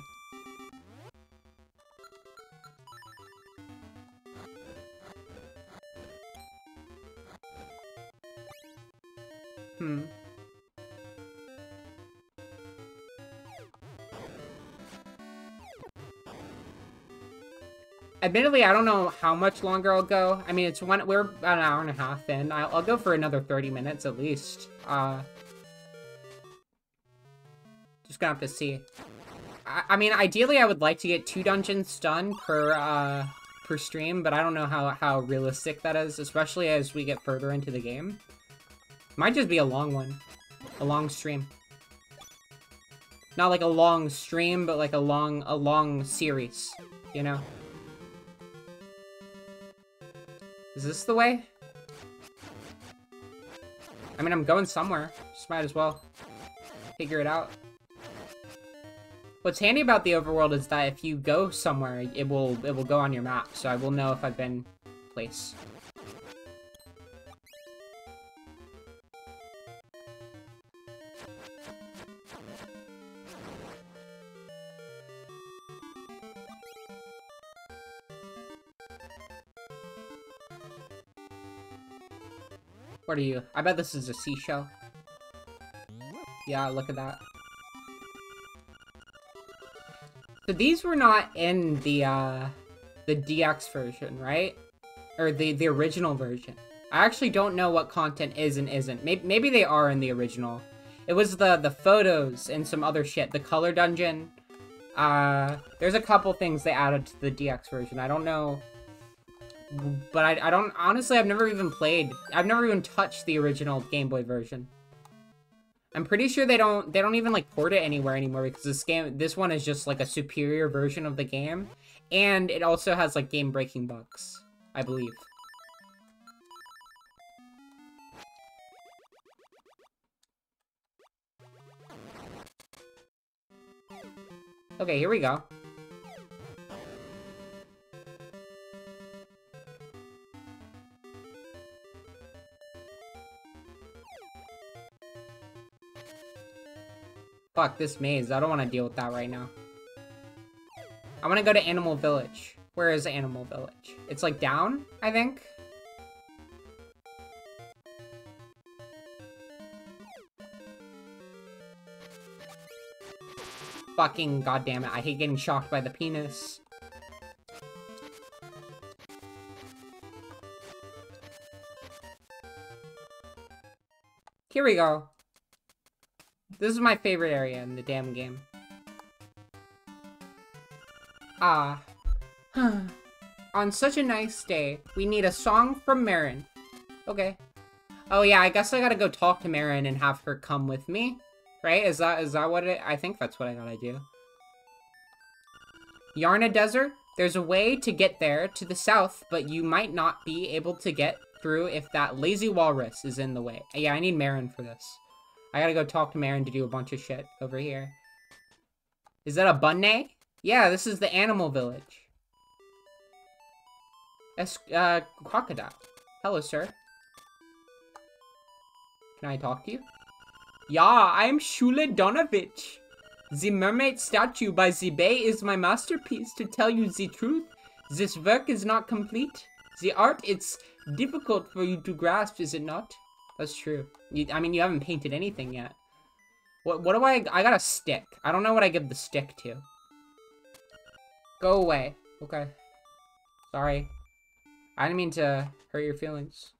[SPEAKER 1] Admittedly, I don't know how much longer I'll go. I mean, it's one, we're about an hour and a half in. I'll, I'll go for another 30 minutes at least. Uh, just gonna have to see. I, I mean, ideally, I would like to get two dungeons done per, uh, per stream, but I don't know how, how realistic that is, especially as we get further into the game. Might just be a long one. A long stream. Not like a long stream, but like a long, a long series, you know? Is this the way? I mean, I'm going somewhere. Just might as well figure it out. What's handy about the overworld is that if you go somewhere, it will it will go on your map, so I will know if I've been place. What are you? I bet this is a seashell. Yeah, look at that. So these were not in the, uh, the DX version, right? Or the, the original version. I actually don't know what content is and isn't. Maybe, maybe they are in the original. It was the, the photos and some other shit. The color dungeon. Uh, there's a couple things they added to the DX version. I don't know but I, I don't, honestly, I've never even played, I've never even touched the original Game Boy version. I'm pretty sure they don't, they don't even, like, port it anywhere anymore, because this game, this one is just, like, a superior version of the game, and it also has, like, game-breaking bugs, I believe. Okay, here we go. Fuck, this maze. I don't want to deal with that right now. I want to go to Animal Village. Where is Animal Village? It's like down, I think? Fucking goddamn it. I hate getting shocked by the penis. Here we go. This is my favorite area in the damn game. Ah. On such a nice day, we need a song from Marin. Okay. Oh yeah, I guess I gotta go talk to Marin and have her come with me. Right? Is that is that what it I think that's what I gotta do. Yarna Desert? There's a way to get there to the south, but you might not be able to get through if that lazy walrus is in the way. Yeah, I need Marin for this. I gotta go talk to Marin to do a bunch of shit over here. Is that a bunny? Yeah, this is the animal village. Es uh, crocodile. Hello, sir. Can I talk to you? Yeah, I'm Schule Donavitch. The mermaid statue by the bay is my masterpiece. To tell you the truth, this work is not complete. The art, it's difficult for you to grasp, is it not? That's true. You, I mean, you haven't painted anything yet. What, what do I... I got a stick. I don't know what I give the stick to. Go away. Okay. Sorry. I didn't mean to hurt your feelings.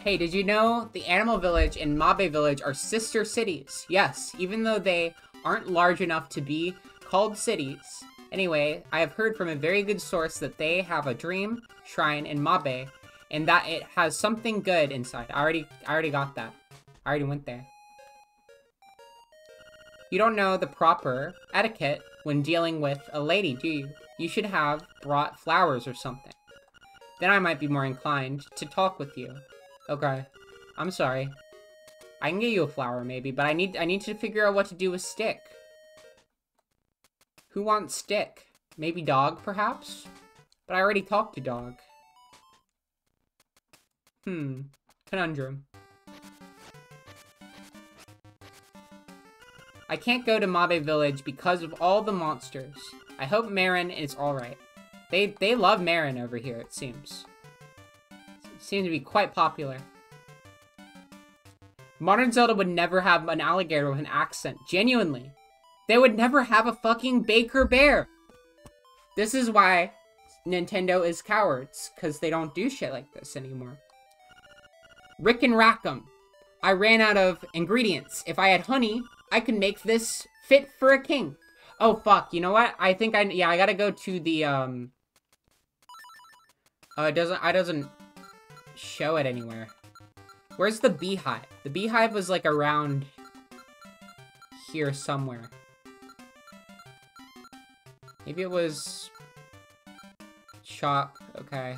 [SPEAKER 1] Hey, did you know the Animal Village and Mabe Village are sister cities? Yes, even though they aren't large enough to be called cities, Anyway, I have heard from a very good source that they have a dream shrine in Mabe, and that it has something good inside. I already, I already got that. I already went there. You don't know the proper etiquette when dealing with a lady, do you? You should have brought flowers or something. Then I might be more inclined to talk with you. Okay. I'm sorry. I can get you a flower, maybe, but I need I need to figure out what to do with Stick. Who wants Stick? Maybe Dog, perhaps? But I already talked to Dog. Hmm. Conundrum. I can't go to Mabe Village because of all the monsters. I hope Marin is alright. They they love Marin over here, it seems. It Seems to be quite popular. Modern Zelda would never have an alligator with an accent. Genuinely. They would never have a fucking Baker Bear. This is why Nintendo is cowards, because they don't do shit like this anymore. Rick and Rackham. I ran out of ingredients. If I had honey, I could make this fit for a king. Oh, fuck. You know what? I think I... Yeah, I gotta go to the, um... Uh, it doesn't... I doesn't show it anywhere. Where's the beehive? The beehive was, like, around here somewhere. Maybe it was... Shop. Okay.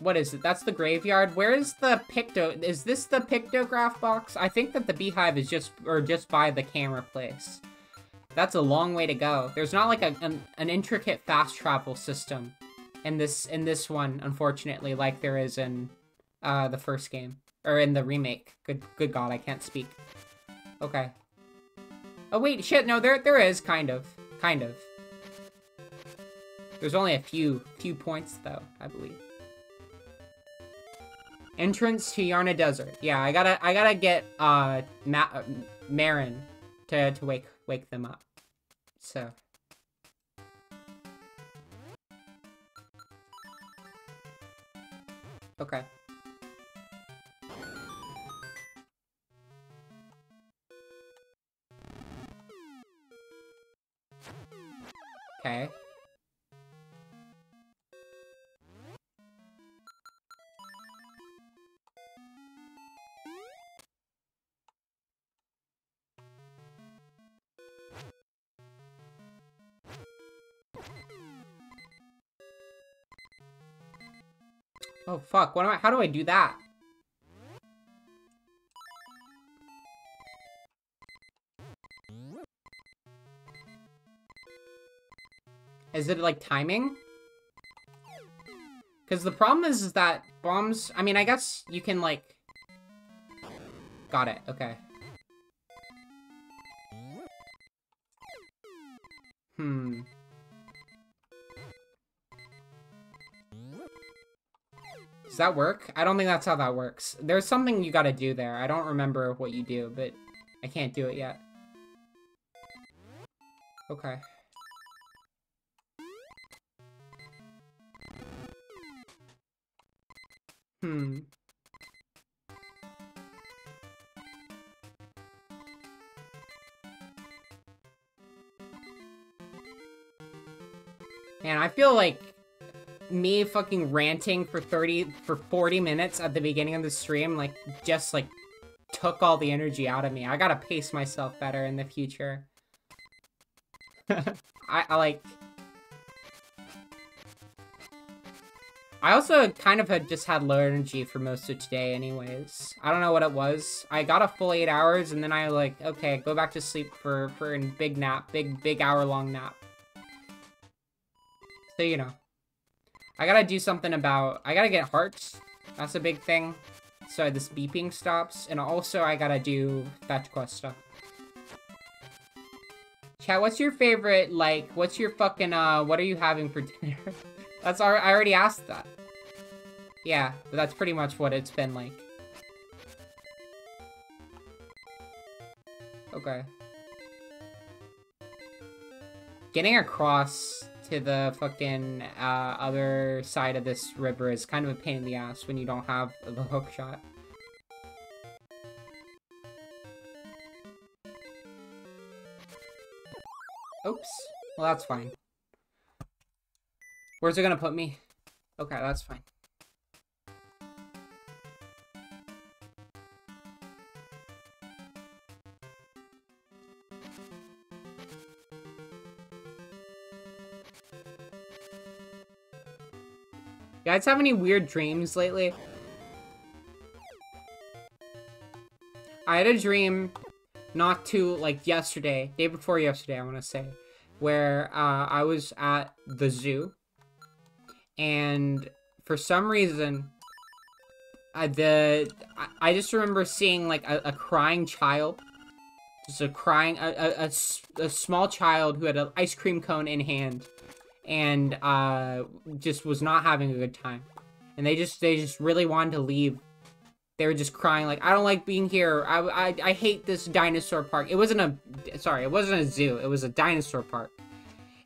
[SPEAKER 1] What is it? That's the graveyard. Where is the picto? Is this the pictograph box? I think that the beehive is just, or just by the camera place. That's a long way to go. There's not like a, an, an intricate fast travel system in this in this one, unfortunately, like there is in uh, the first game or in the remake. Good good God, I can't speak. Okay. Oh wait, shit. No, there there is kind of, kind of. There's only a few few points though, I believe. Entrance to Yarna Desert. Yeah, I gotta I gotta get uh, Ma uh, Marin to to wake wake them up. So. Okay. Okay. Oh, fuck. What am I- how do I do that? Is it, like, timing? Because the problem is, is that bombs... I mean, I guess you can, like... Got it. Okay. Hmm. Does that work? I don't think that's how that works. There's something you gotta do there. I don't remember what you do, but I can't do it yet. Okay. Feel like me fucking ranting for 30 for 40 minutes at the beginning of the stream like just like took all the energy out of me. I gotta pace myself better in the future. I, I like I also kind of had just had low energy for most of today anyways. I don't know what it was. I got a full eight hours and then I like, okay, go back to sleep for, for a big nap, big, big hour long nap. So, you know. I gotta do something about... I gotta get hearts. That's a big thing. So this beeping stops. And also I gotta do fetch quest stuff. Chat, what's your favorite, like, what's your fucking, uh, what are you having for dinner? that's, I already asked that. Yeah, but that's pretty much what it's been like. Okay. Getting across to the fucking uh, other side of this river is kind of a pain in the ass when you don't have the Hookshot. Oops. Well, that's fine. Where's it gonna put me? Okay, that's fine. You guys have any weird dreams lately? I had a dream not too, like, yesterday, day before yesterday, I want to say, where uh, I was at the zoo, and for some reason, I, the, I, I just remember seeing, like, a, a crying child, just a crying, a, a, a, a small child who had an ice cream cone in hand, and uh, just was not having a good time. And they just they just really wanted to leave. They were just crying like, I don't like being here. I, I, I hate this dinosaur park. It wasn't a, sorry, it wasn't a zoo. It was a dinosaur park.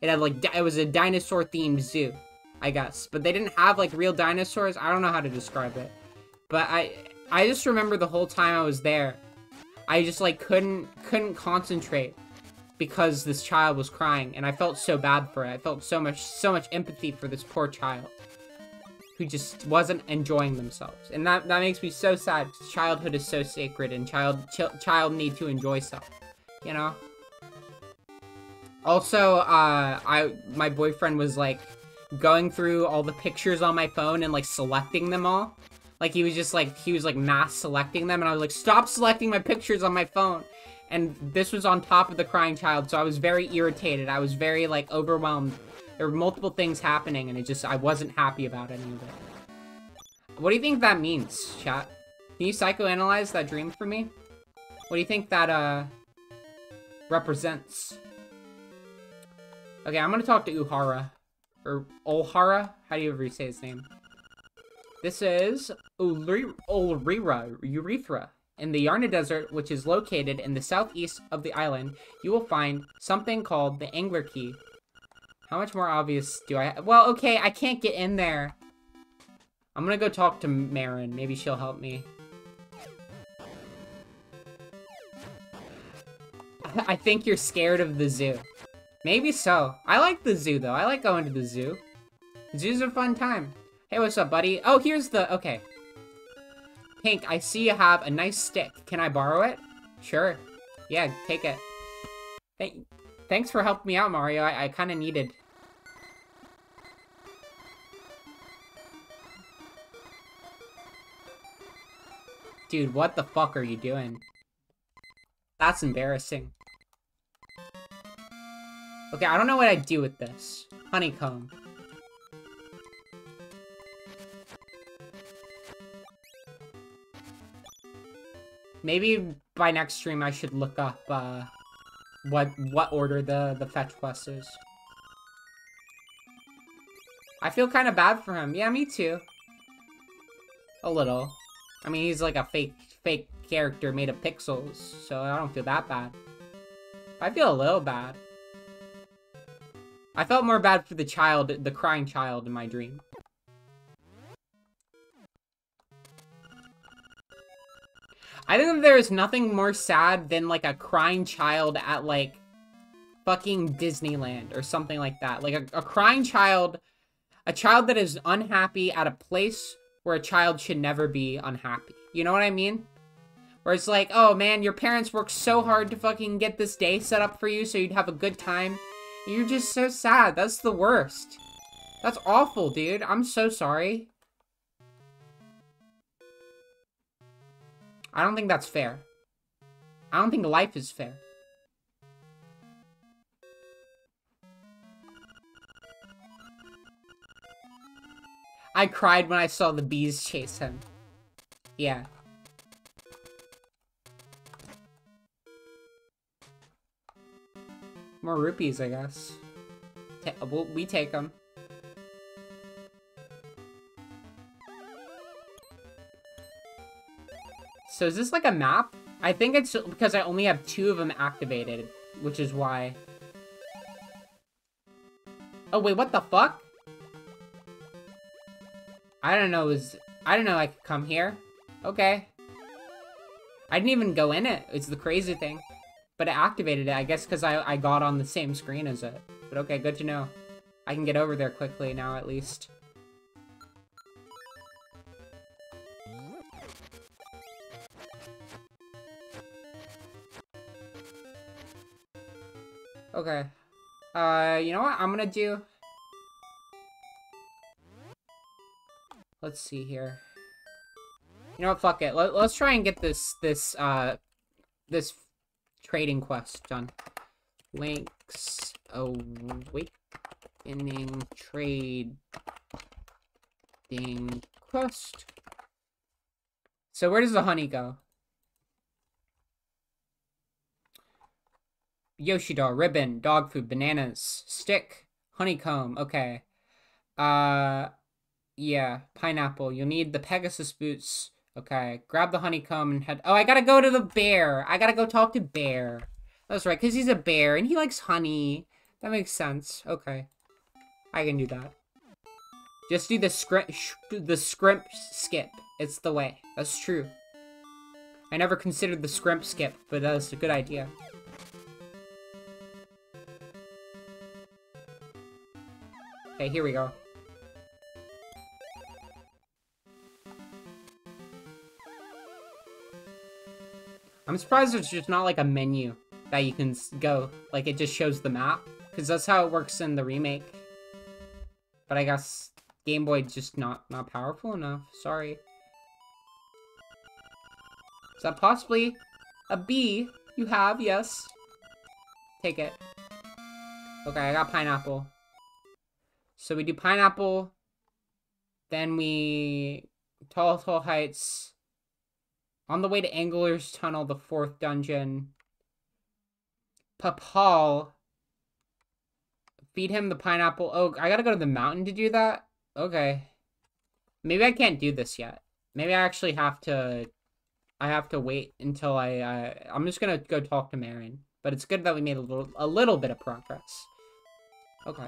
[SPEAKER 1] It had like, it was a dinosaur themed zoo, I guess. But they didn't have like real dinosaurs. I don't know how to describe it. But I, I just remember the whole time I was there, I just like couldn't, couldn't concentrate because this child was crying and I felt so bad for it. I felt so much so much empathy for this poor child who just wasn't enjoying themselves. And that that makes me so sad. Childhood is so sacred and child ch child need to enjoy stuff, you know? Also, uh I my boyfriend was like going through all the pictures on my phone and like selecting them all. Like he was just like he was like mass selecting them and I was like stop selecting my pictures on my phone and this was on top of the crying child, so I was very irritated. I was very, like, overwhelmed. There were multiple things happening, and it just, I wasn't happy about any of it. What do you think that means, chat? Can you psychoanalyze that dream for me? What do you think that, uh, represents? Okay, I'm gonna talk to Uhara. Or Olhara? How do you ever say his name? This is Ulri Ulrira, Urethra. In the Yarna Desert, which is located in the southeast of the island, you will find something called the Angler Key. How much more obvious do I Well, okay, I can't get in there. I'm gonna go talk to Marin. Maybe she'll help me. I think you're scared of the zoo. Maybe so. I like the zoo, though. I like going to the zoo. Zoo's a fun time. Hey, what's up, buddy? Oh, here's the... Okay. Pink, I see you have a nice stick. Can I borrow it? Sure. Yeah, take it. Thank Thanks for helping me out, Mario. I, I kind of needed. Dude, what the fuck are you doing? That's embarrassing. Okay, I don't know what I'd do with this. Honeycomb. Maybe by next stream I should look up uh, what what order the, the fetch quest is. I feel kind of bad for him. Yeah, me too. A little. I mean, he's like a fake fake character made of pixels, so I don't feel that bad. I feel a little bad. I felt more bad for the child, the crying child in my dream. I think that there is nothing more sad than like a crying child at like fucking Disneyland or something like that. Like a, a crying child, a child that is unhappy at a place where a child should never be unhappy. You know what I mean? Where it's like, oh man, your parents worked so hard to fucking get this day set up for you so you'd have a good time. You're just so sad. That's the worst. That's awful, dude. I'm so sorry. I don't think that's fair. I don't think life is fair. I cried when I saw the bees chase him. Yeah. More rupees, I guess. Ta we take them. So is this like a map? I think it's because I only have two of them activated, which is why. Oh, wait, what the fuck? I don't know, is I don't know I could come here. Okay. I didn't even go in it. It's the crazy thing. But it activated it, I guess because I, I got on the same screen as it. But okay, good to know. I can get over there quickly now, at least. Okay. Uh, you know what I'm gonna do? Let's see here. You know what, fuck it. Let, let's try and get this, this, uh, this trading quest done. Link's Awakening trade ding quest. So where does the honey go? Yoshi Doll, ribbon, dog food, bananas, stick, honeycomb. Okay. Uh, yeah, pineapple. You'll need the Pegasus boots. Okay, grab the honeycomb and head. Oh, I gotta go to the bear. I gotta go talk to bear. That's right, because he's a bear and he likes honey. That makes sense. Okay. I can do that. Just do the scrimp, the scrimp skip. It's the way. That's true. I never considered the scrimp skip, but that's a good idea. Okay, here we go. I'm surprised there's just not like a menu that you can go. Like, it just shows the map. Because that's how it works in the remake. But I guess Game Boy just not, not powerful enough. Sorry. Is that possibly a B you have? Yes. Take it. Okay, I got pineapple. So we do pineapple. Then we... Tall Tall Heights. On the way to Angler's Tunnel, the fourth dungeon. Papahl. Feed him the pineapple. Oh, I gotta go to the mountain to do that? Okay. Maybe I can't do this yet. Maybe I actually have to... I have to wait until I... I'm just gonna go talk to Marin. But it's good that we made a little, a little bit of progress. Okay.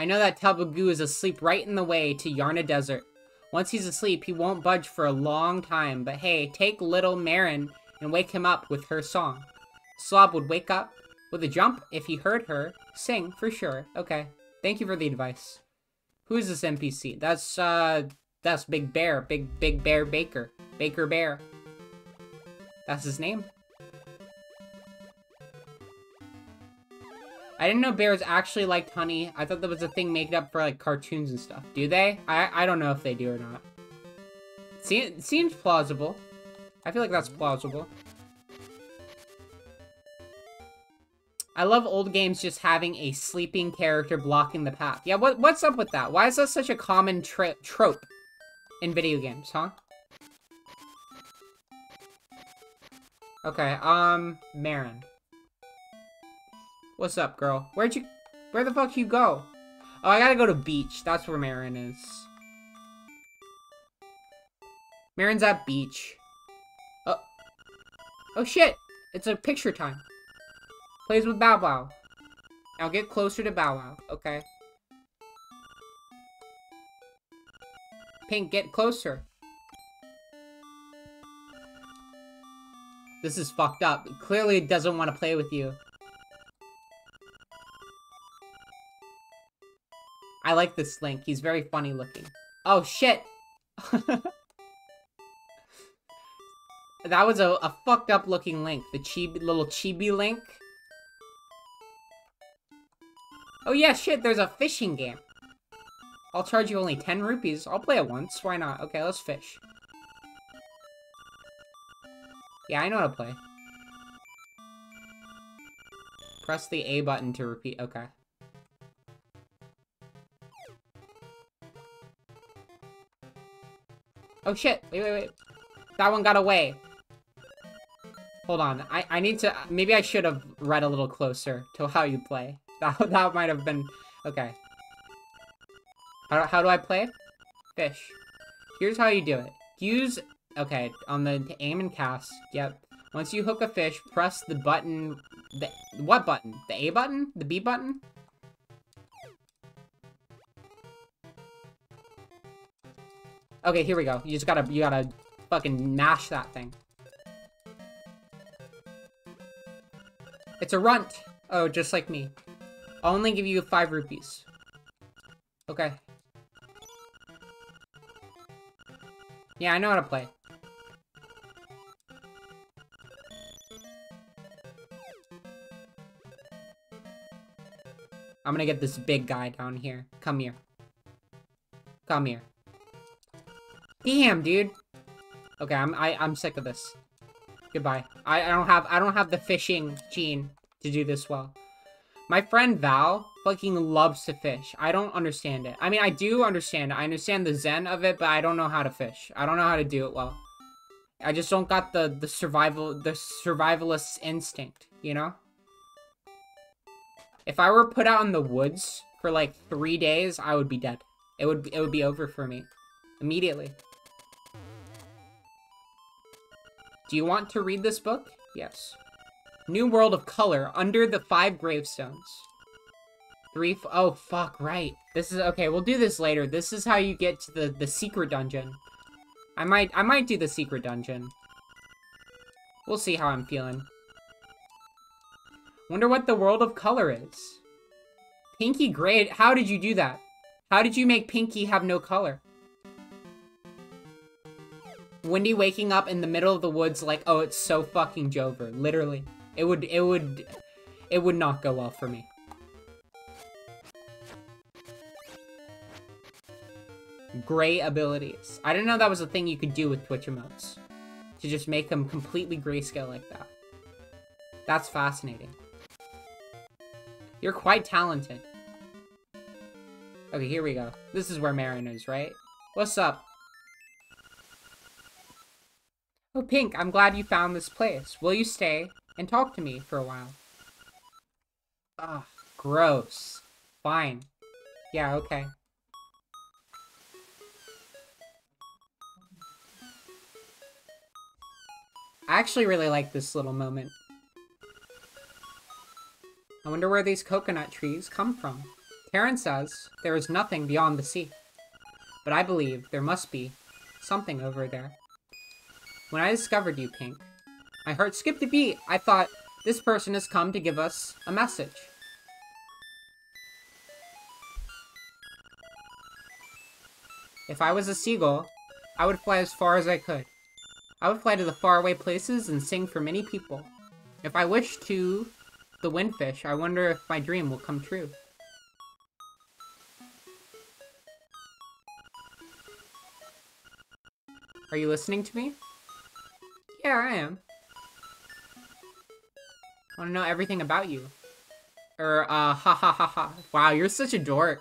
[SPEAKER 1] I know that Tabagoo is asleep right in the way to Yarna Desert. Once he's asleep, he won't budge for a long time, but hey, take little Marin and wake him up with her song. Slob would wake up with a jump if he heard her sing, for sure. Okay, thank you for the advice. Who is this NPC? That's, uh, that's Big Bear. Big, Big Bear Baker. Baker Bear. That's his name. I didn't know bears actually liked honey. I thought that was a thing made up for like cartoons and stuff. Do they? I, I don't know if they do or not. Se seems plausible. I feel like that's plausible. I love old games just having a sleeping character blocking the path. Yeah, what what's up with that? Why is that such a common trope in video games, huh? Okay, um, Marin. What's up, girl? Where'd you... Where the fuck you go? Oh, I gotta go to beach. That's where Marin is. Marin's at beach. Oh. Oh, shit. It's a picture time. Plays with Bow Wow. Now get closer to Bow Wow. Okay. Pink, get closer. This is fucked up. Clearly it doesn't want to play with you. I like this Link. He's very funny looking. Oh, shit! that was a, a fucked up looking Link. The chibi, little chibi Link. Oh yeah, shit, there's a fishing game. I'll charge you only 10 rupees. I'll play it once. Why not? Okay, let's fish. Yeah, I know how to play. Press the A button to repeat. Okay. Oh shit, wait, wait, wait. That one got away. Hold on, I, I need to, maybe I should have read a little closer to how you play. That, that might have been, okay. How, how do I play? Fish. Here's how you do it. Use, okay, on the aim and cast, yep. Once you hook a fish, press the button, the, what button? The A button? The B button? Okay, here we go. You just gotta, you gotta fucking mash that thing. It's a runt. Oh, just like me. I'll only give you five rupees. Okay. Yeah, I know how to play. I'm gonna get this big guy down here. Come here. Come here. Damn, dude. Okay, I'm I, I'm sick of this. Goodbye. I, I don't have I don't have the fishing gene to do this well. My friend Val fucking loves to fish. I don't understand it. I mean, I do understand it. I understand the zen of it, but I don't know how to fish. I don't know how to do it well. I just don't got the the survival the survivalist instinct, you know? If I were put out in the woods for like 3 days, I would be dead. It would it would be over for me immediately. Do you want to read this book? Yes. New World of Color, Under the Five Gravestones. Three, oh, fuck, right. This is, okay, we'll do this later. This is how you get to the, the secret dungeon. I might, I might do the secret dungeon. We'll see how I'm feeling. Wonder what the World of Color is. Pinky Gray, how did you do that? How did you make Pinky have no color? Wendy waking up in the middle of the woods like, oh, it's so fucking Jover. Literally. It would, it would, it would not go well for me. Gray abilities. I didn't know that was a thing you could do with Twitch emotes. To just make them completely grayscale like that. That's fascinating. You're quite talented. Okay, here we go. This is where Marin is, right? What's up? Oh, Pink, I'm glad you found this place. Will you stay and talk to me for a while? Ugh, gross. Fine. Yeah, okay. I actually really like this little moment. I wonder where these coconut trees come from. Tarin says there is nothing beyond the sea. But I believe there must be something over there. When I discovered you, Pink, my heart skipped a beat. I thought, this person has come to give us a message. If I was a seagull, I would fly as far as I could. I would fly to the faraway places and sing for many people. If I wish to the windfish, I wonder if my dream will come true. Are you listening to me? Yeah, I am. I want to know everything about you. Or, uh, ha ha ha ha. Wow, you're such a dork.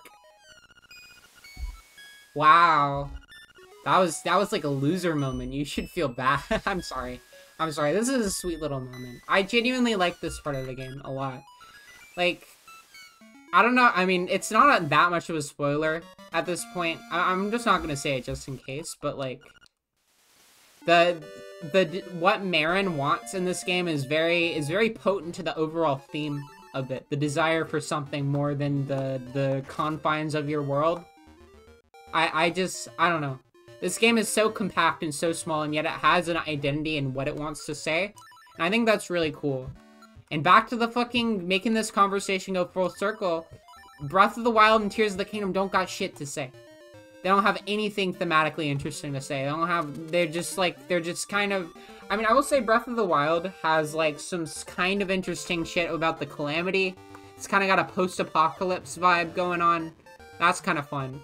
[SPEAKER 1] Wow. That was, that was like a loser moment. You should feel bad. I'm sorry. I'm sorry. This is a sweet little moment. I genuinely like this part of the game a lot. Like, I don't know. I mean, it's not that much of a spoiler at this point. I I'm just not going to say it just in case, but like, the the what Marin wants in this game is very is very potent to the overall theme of it. The desire for something more than the the confines of your world. I I just I don't know. This game is so compact and so small, and yet it has an identity in what it wants to say. And I think that's really cool. And back to the fucking making this conversation go full circle. Breath of the Wild and Tears of the Kingdom don't got shit to say. They don't have anything thematically interesting to say. They don't have, they're just like, they're just kind of, I mean, I will say Breath of the Wild has like some kind of interesting shit about the Calamity. It's kind of got a post-apocalypse vibe going on. That's kind of fun.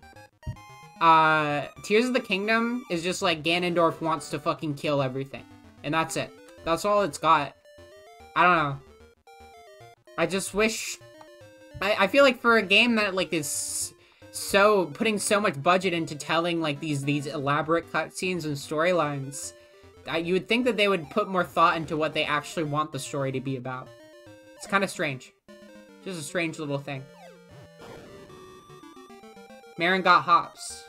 [SPEAKER 1] Uh, Tears of the Kingdom is just like Ganondorf wants to fucking kill everything. And that's it. That's all it's got. I don't know. I just wish... I, I feel like for a game that, like, is so putting so much budget into telling like these these elaborate cutscenes and storylines. you would think that they would put more thought into what they actually want the story to be about. It's kind of strange. Just a strange little thing. Marin got hops.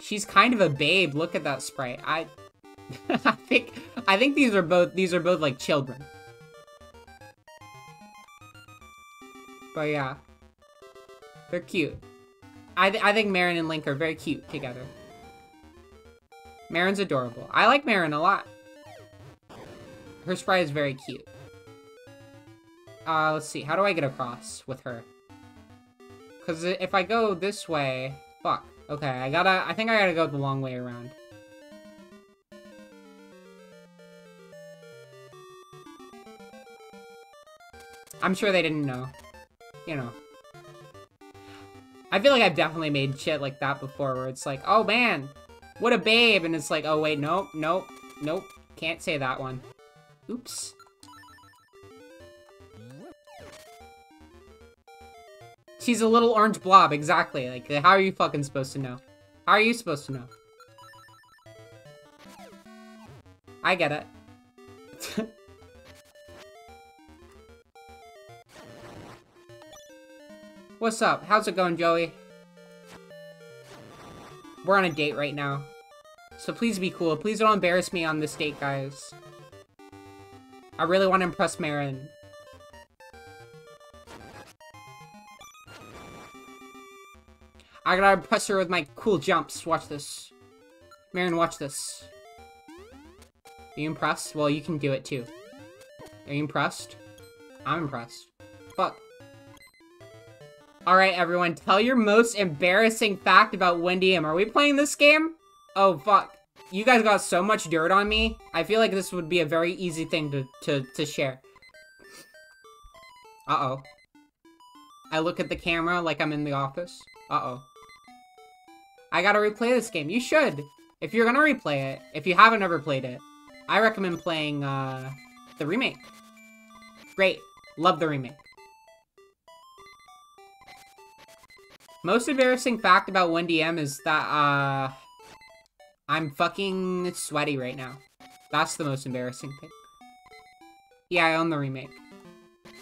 [SPEAKER 1] She's kind of a babe. Look at that sprite. I, I think, I think these are both these are both like children. But yeah, they're cute. I, th I think Marin and Link are very cute together. Marin's adorable. I like Marin a lot. Her sprite is very cute. Uh, let's see. How do I get across with her? Because if I go this way... Fuck. Okay, I gotta... I think I gotta go the long way around. I'm sure they didn't know. You know. I feel like I've definitely made shit like that before, where it's like, oh man, what a babe, and it's like, oh wait, nope, nope, nope, can't say that one. Oops. She's a little orange blob, exactly. Like, how are you fucking supposed to know? How are you supposed to know? I get it. What's up? How's it going, Joey? We're on a date right now. So please be cool. Please don't embarrass me on this date, guys. I really want to impress Marin. I gotta impress her with my cool jumps. Watch this. Marin, watch this. Are you impressed? Well, you can do it too. Are you impressed? I'm impressed. Fuck. Alright, everyone, tell your most embarrassing fact about Wendy M. Are we playing this game? Oh, fuck. You guys got so much dirt on me. I feel like this would be a very easy thing to, to, to share. Uh-oh. I look at the camera like I'm in the office. Uh-oh. I gotta replay this game. You should. If you're gonna replay it, if you haven't ever played it, I recommend playing, uh, the remake. Great. Love the remake. Most embarrassing fact about Wendy M is that, uh... I'm fucking sweaty right now. That's the most embarrassing thing. Yeah, I own the remake.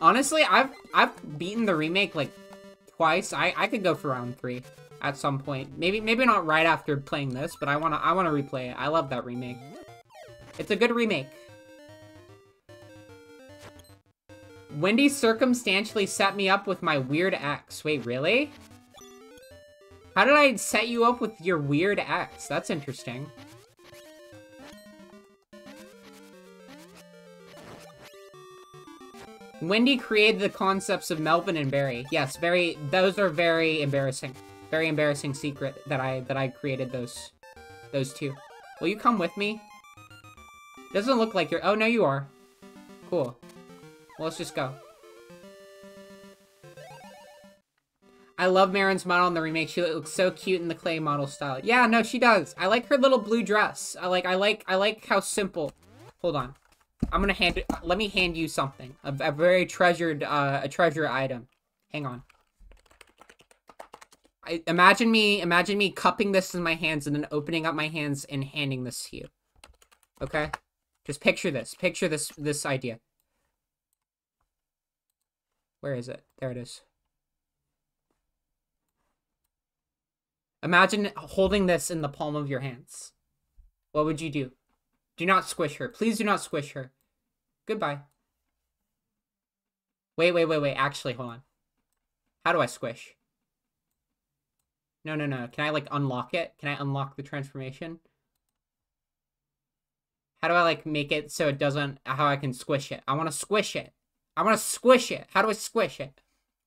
[SPEAKER 1] Honestly, I've I've beaten the remake, like, twice. I, I could go for round three at some point. Maybe maybe not right after playing this, but I wanna I wanna replay it. I love that remake. It's a good remake. Wendy circumstantially set me up with my weird ex. Wait, really? How did I set you up with your weird ex? That's interesting. Wendy created the concepts of Melvin and Barry. Yes, very. Those are very embarrassing. Very embarrassing secret that I that I created those those two. Will you come with me? Doesn't look like you're. Oh no, you are. Cool. Well, let's just go. I love Marin's model in the remake. She looks so cute in the clay model style. Yeah, no, she does. I like her little blue dress. I like, I like, I like how simple. Hold on. I'm gonna hand it. Let me hand you something. A, a very treasured, uh, a treasure item. Hang on. I, imagine me, imagine me cupping this in my hands and then opening up my hands and handing this to you. Okay? Just picture this. Picture this, this idea. Where is it? There it is. Imagine holding this in the palm of your hands. What would you do? Do not squish her. Please do not squish her. Goodbye. Wait, wait, wait, wait. Actually, hold on. How do I squish? No, no, no. Can I, like, unlock it? Can I unlock the transformation? How do I, like, make it so it doesn't... How I can squish it? I want to squish it. I want to squish it. How do I squish it?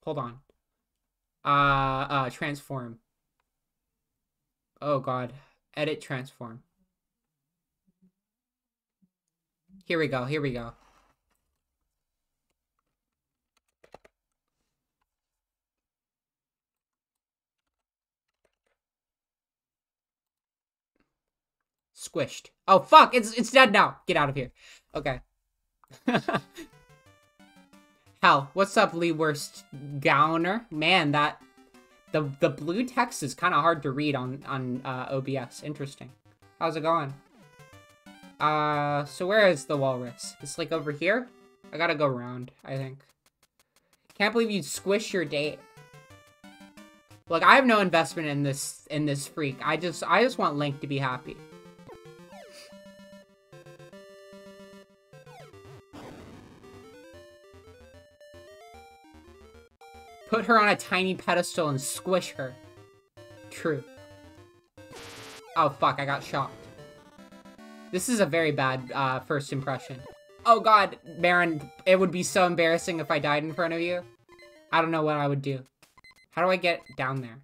[SPEAKER 1] Hold on. Uh, uh, transform. Oh god. Edit transform. Here we go, here we go. Squished. Oh fuck, it's it's dead now. Get out of here. Okay. Hell, what's up, Lee Worst Gowner? Man, that the the blue text is kind of hard to read on on uh, OBS. Interesting. How's it going? Uh, so where is the walrus? It's like over here. I gotta go around. I think. Can't believe you squish your date. Look, I have no investment in this in this freak. I just I just want Link to be happy. Put her on a tiny pedestal and squish her. True. Oh, fuck, I got shocked. This is a very bad uh, first impression. Oh god, Baron, it would be so embarrassing if I died in front of you. I don't know what I would do. How do I get down there?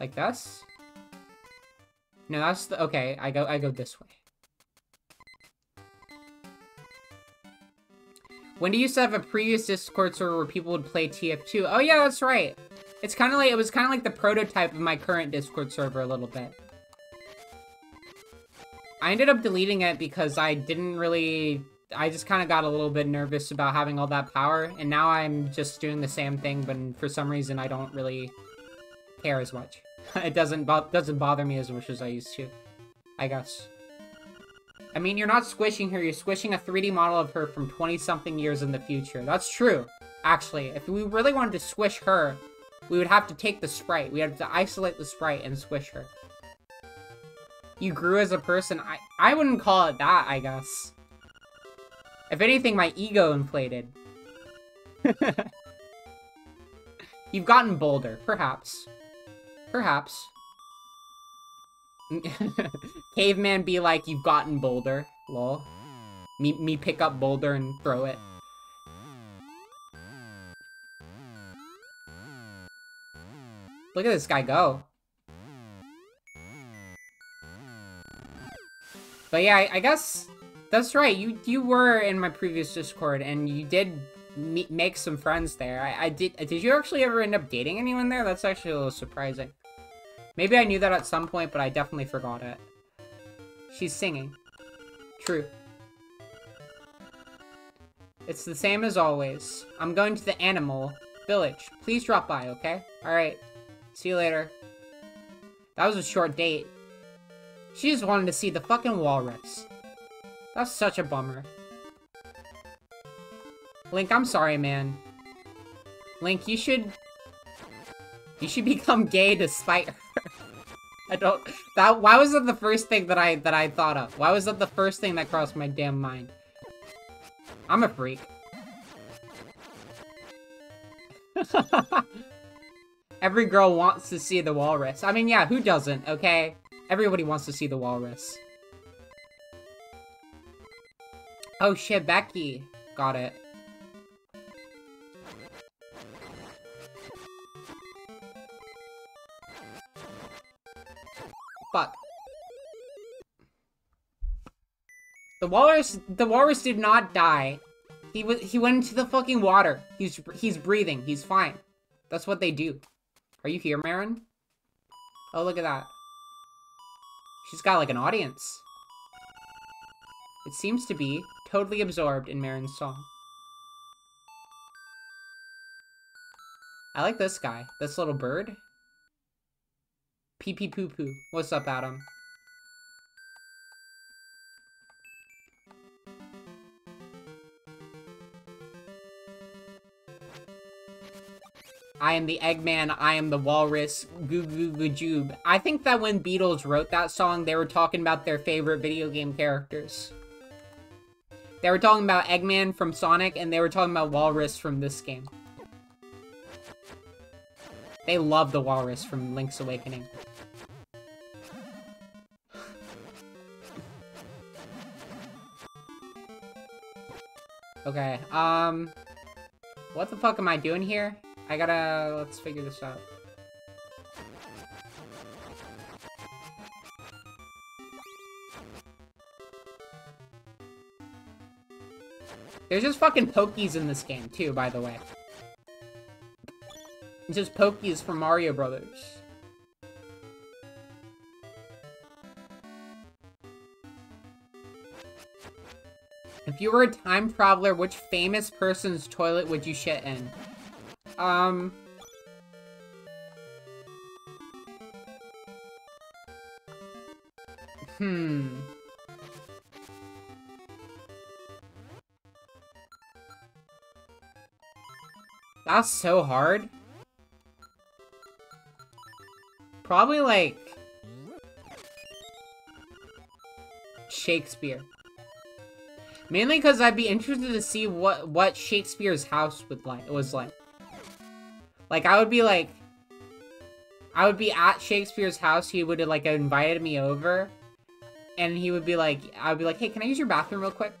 [SPEAKER 1] Like this? No, that's the, okay, I go, I go this way. When do you used to have a previous Discord server where people would play TF2? Oh yeah, that's right. It's kind of like, it was kind of like the prototype of my current Discord server a little bit. I ended up deleting it because I didn't really... I just kind of got a little bit nervous about having all that power, and now I'm just doing the same thing, but for some reason I don't really care as much. it doesn't bo doesn't bother me as much as I used to, I guess. I mean, you're not squishing her, you're squishing a 3D model of her from 20-something years in the future. That's true, actually. If we really wanted to squish her, we would have to take the sprite. We have to isolate the sprite and squish her. You grew as a person? I, I wouldn't call it that, I guess. If anything, my ego inflated. You've gotten bolder, perhaps. Perhaps. Caveman be like, you've gotten bolder. Lol. Me, me pick up boulder and throw it. Look at this guy go. But yeah, I, I, guess that's right. You you were in my previous Discord, and you did make some friends there. I, I did. Did you actually ever end up dating anyone there? That's actually a little surprising. Maybe I knew that at some point, but I definitely forgot it. She's singing. True. It's the same as always. I'm going to the animal village. Please drop by, okay? Alright. See you later. That was a short date. She just wanted to see the fucking walrus. That's such a bummer. Link, I'm sorry, man. Link, you should... You should become gay to spite her. I don't... That... Why was that the first thing that I that I thought of? Why was that the first thing that crossed my damn mind? I'm a freak. Every girl wants to see the walrus. I mean, yeah, who doesn't, okay? Everybody wants to see the walrus. Oh shit, Becky. Got it. Fuck. The walrus, the walrus did not die. He was, he went into the fucking water. He's, he's breathing. He's fine. That's what they do. Are you here, Marin? Oh, look at that. She's got like an audience. It seems to be totally absorbed in Marin's song. I like this guy, this little bird. Pee pee poo poo. What's up, Adam? I am the Eggman, I am the Walrus, goo goo goo joob. I think that when Beatles wrote that song, they were talking about their favorite video game characters. They were talking about Eggman from Sonic, and they were talking about Walrus from this game. They love the Walrus from Link's Awakening. okay, um... What the fuck am I doing here? I gotta... Let's figure this out. There's just fucking Pokeys in this game, too, by the way. It's just Pokeys from Mario Brothers. If you were a time traveler, which famous person's toilet would you shit in? Um... Hmm... That's so hard. Probably like... Shakespeare. Mainly because I'd be interested to see what, what Shakespeare's house would like was like. Like, I would be like... I would be at Shakespeare's house, he would have, like, invited me over. and he would be like, I would be like, hey, can I use your bathroom real quick?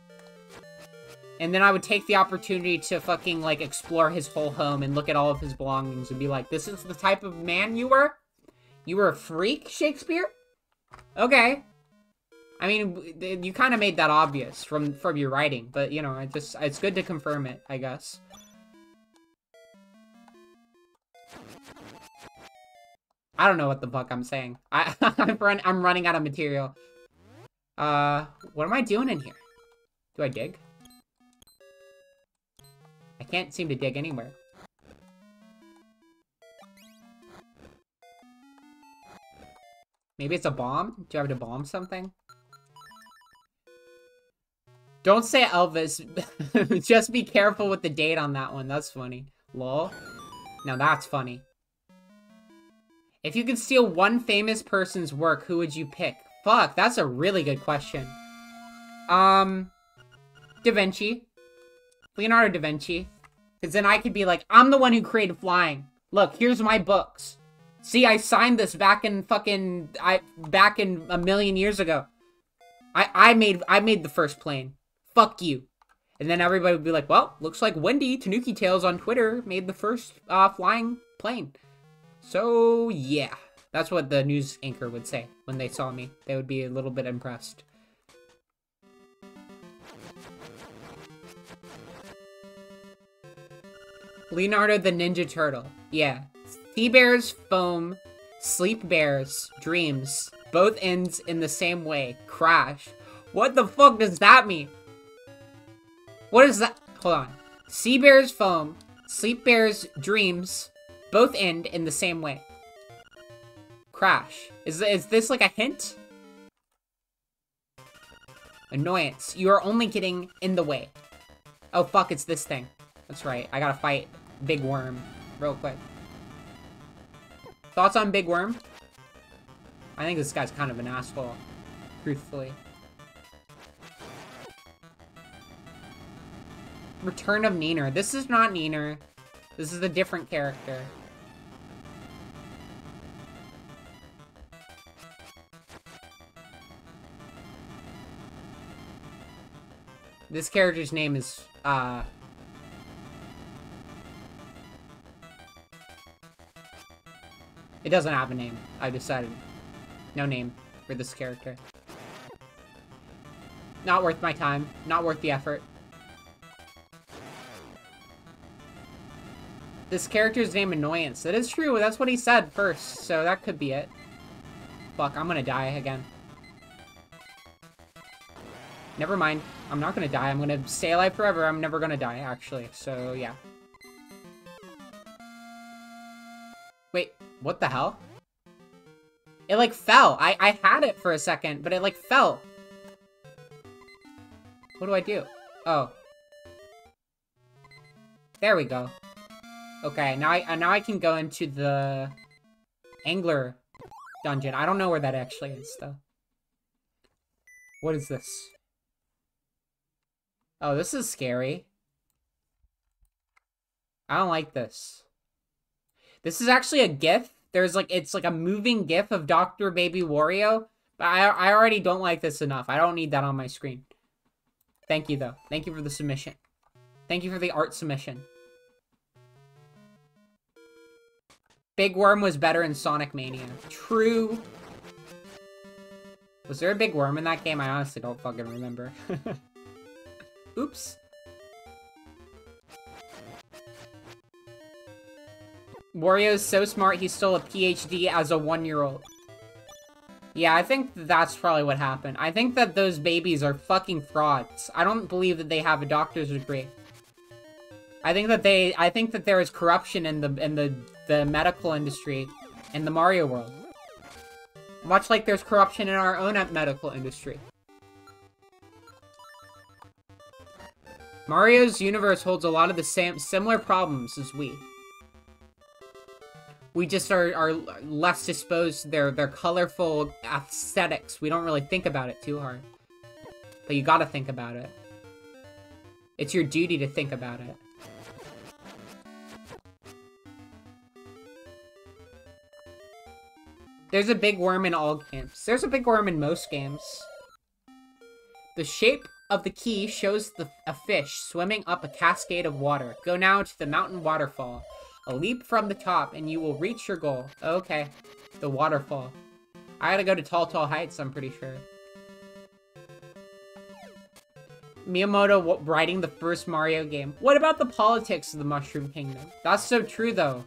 [SPEAKER 1] And then I would take the opportunity to fucking, like, explore his whole home and look at all of his belongings and be like, this is the type of man you were? You were a freak, Shakespeare? Okay. I mean, you kind of made that obvious from from your writing, but, you know, I just, it's good to confirm it, I guess. I don't know what the fuck I'm saying. I, I'm, run, I'm running out of material. Uh, what am I doing in here? Do I dig? I can't seem to dig anywhere. Maybe it's a bomb? Do I have to bomb something? Don't say Elvis. Just be careful with the date on that one. That's funny. Lol. Now that's funny. If you could steal one famous person's work, who would you pick? Fuck, that's a really good question. Um, Da Vinci. Leonardo da Vinci. Because then I could be like, I'm the one who created flying. Look, here's my books. See, I signed this back in fucking I back in a million years ago. I I made I made the first plane. Fuck you. And then everybody would be like, well, looks like Wendy Tanookitalez on Twitter made the first uh, flying plane. So yeah, that's what the news anchor would say when they saw me. They would be a little bit impressed. Leonardo the Ninja Turtle. Yeah. Sea bears, foam, sleep bears, dreams. Both ends in the same way. Crash. What the fuck does that mean? What is that? Hold on. Sea bears, foam, sleep bears, dreams. Both end in the same way. Crash. Is, is this like a hint? Annoyance. You are only getting in the way. Oh, fuck, it's this thing. That's right. I gotta fight Big Worm real quick. Thoughts on Big Worm? I think this guy's kind of an asshole, truthfully. Return of Neener. This is not Neener. This is a different character. This character's name is, uh, It doesn't have a name. I decided. No name for this character. Not worth my time. Not worth the effort. This character's name Annoyance. That is true. That's what he said first. So that could be it. Fuck, I'm gonna die again. Never mind. I'm not gonna die. I'm gonna stay alive forever. I'm never gonna die, actually. So, yeah. What the hell? It, like, fell. I, I had it for a second, but it, like, fell. What do I do? Oh. There we go. Okay, now I now I can go into the angler dungeon. I don't know where that actually is, though. What is this? Oh, this is scary. I don't like this. This is actually a GIF. There's like, it's like a moving GIF of Dr. Baby Wario. But I, I already don't like this enough. I don't need that on my screen. Thank you, though. Thank you for the submission. Thank you for the art submission. Big Worm was better in Sonic Mania. True. Was there a Big Worm in that game? I honestly don't fucking remember. Oops. Wario's so smart, he stole a PhD as a one-year-old. Yeah, I think that's probably what happened. I think that those babies are fucking frauds. I don't believe that they have a doctor's degree. I think that they, I think that there is corruption in the, in the, the medical industry in the Mario world. Much like there's corruption in our own medical industry. Mario's universe holds a lot of the same similar problems as we we just are, are less disposed to their, their colorful aesthetics. We don't really think about it too hard. But you gotta think about it. It's your duty to think about it. There's a big worm in all games. There's a big worm in most games. The shape of the key shows the, a fish swimming up a cascade of water. Go now to the mountain waterfall. A leap from the top and you will reach your goal. Okay. The waterfall. I gotta go to Tall Tall Heights, I'm pretty sure. Miyamoto writing the first Mario game. What about the politics of the Mushroom Kingdom? That's so true, though.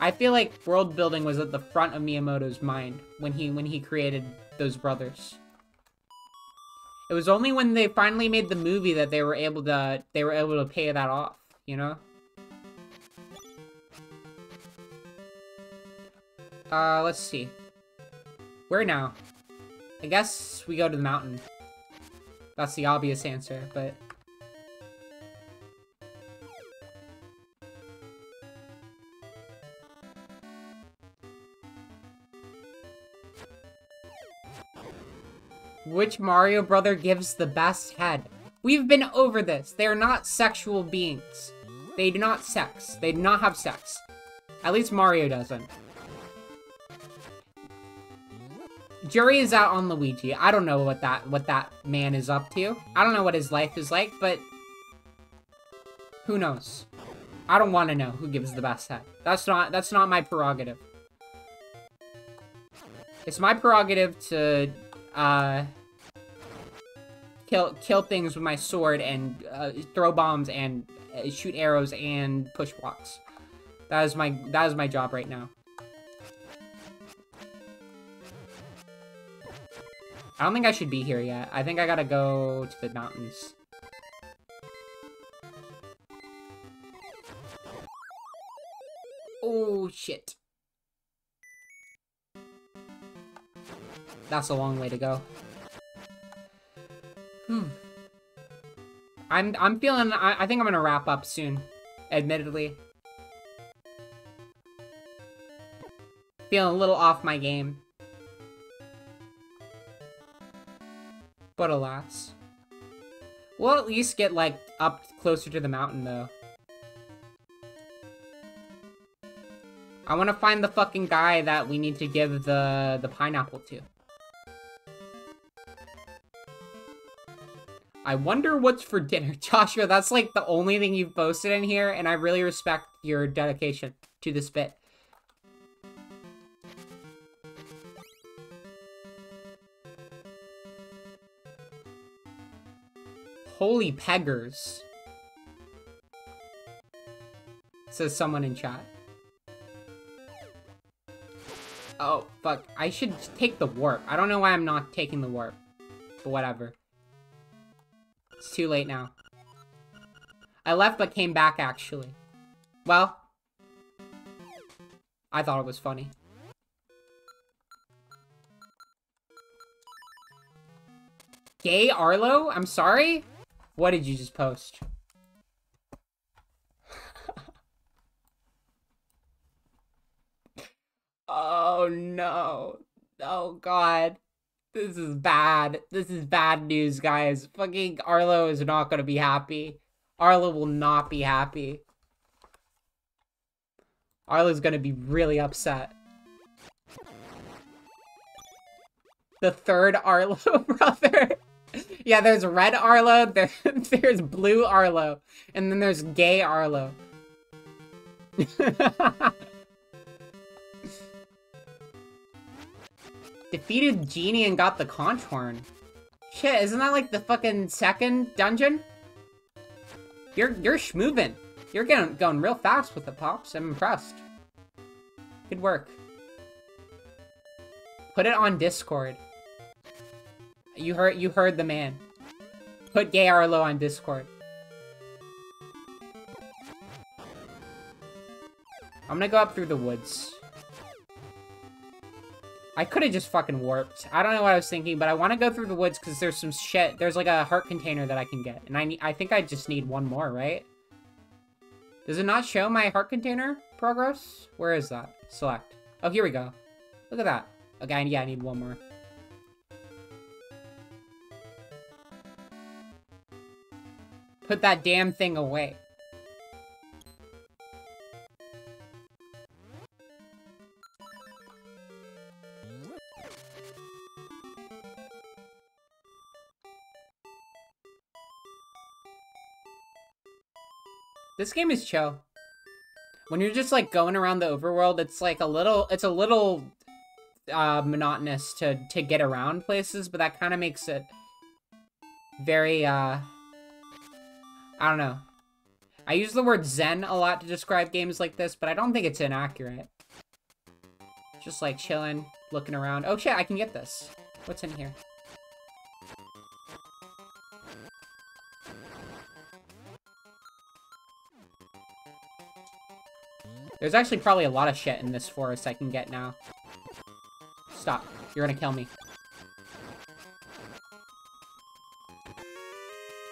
[SPEAKER 1] I feel like world building was at the front of Miyamoto's mind when he when he created those brothers. It was only when they finally made the movie that they were able to they were able to pay that off, you know? Uh, let's see. Where now? I guess we go to the mountain. That's the obvious answer, but... Which Mario brother gives the best head? We've been over this. They are not sexual beings. They do not sex. They do not have sex. At least Mario doesn't. Jury is out on Luigi. I don't know what that what that man is up to. I don't know what his life is like, but who knows? I don't want to know who gives the best head. That's not that's not my prerogative. It's my prerogative to uh kill kill things with my sword and uh, throw bombs and uh, shoot arrows and push blocks. That is my that is my job right now. I don't think I should be here yet. I think I gotta go to the mountains. Oh, shit. That's a long way to go. Hmm. I'm I'm feeling I, I think I'm gonna wrap up soon. Admittedly. Feeling a little off my game. But alas. We'll at least get, like, up closer to the mountain, though. I want to find the fucking guy that we need to give the, the pineapple to. I wonder what's for dinner. Joshua, that's like the only thing you've posted in here, and I really respect your dedication to this bit. Holy peggers. Says someone in chat. Oh, fuck. I should take the warp. I don't know why I'm not taking the warp. But whatever. It's too late now. I left but came back, actually. Well. I thought it was funny. Gay Arlo? I'm sorry? What did you just post? oh no. Oh god. This is bad. This is bad news, guys. Fucking Arlo is not gonna be happy. Arlo will not be happy. Arlo's gonna be really upset. The third Arlo brother. Yeah, there's red Arlo, there, there's blue Arlo, and then there's gay Arlo. Defeated Genie and got the conch horn. Shit, isn't that like the fucking second dungeon? You're you're schmoving. You're getting going real fast with the pops. I'm impressed. Good work. Put it on Discord. You heard you heard the man. Put Gay Arlo on Discord. I'm gonna go up through the woods. I could have just fucking warped. I don't know what I was thinking, but I want to go through the woods because there's some shit. There's like a heart container that I can get. And I need, I think I just need one more, right? Does it not show my heart container progress? Where is that? Select. Oh, here we go. Look at that. Okay, yeah, I need one more. Put that damn thing away. This game is chill. When you're just like going around the overworld, it's like a little, it's a little uh, monotonous to, to get around places, but that kind of makes it very, uh, I don't know. I use the word zen a lot to describe games like this, but I don't think it's inaccurate. Just like chilling, looking around. Oh shit, I can get this. What's in here? There's actually probably a lot of shit in this forest I can get now. Stop. You're gonna kill me.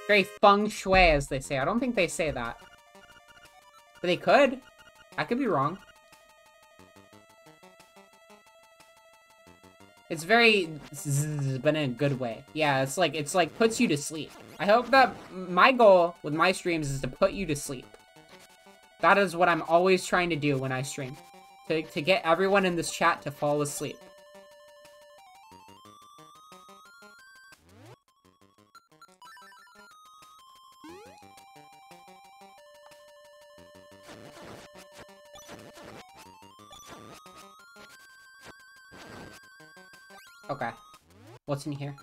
[SPEAKER 1] Very feng shui, as they say. I don't think they say that. But they could. I could be wrong. It's very but in a good way. Yeah, it's like, it's like puts you to sleep. I hope that my goal with my streams is to put you to sleep. That is what I'm always trying to do when I stream. To, to get everyone in this chat to fall asleep. What's in here?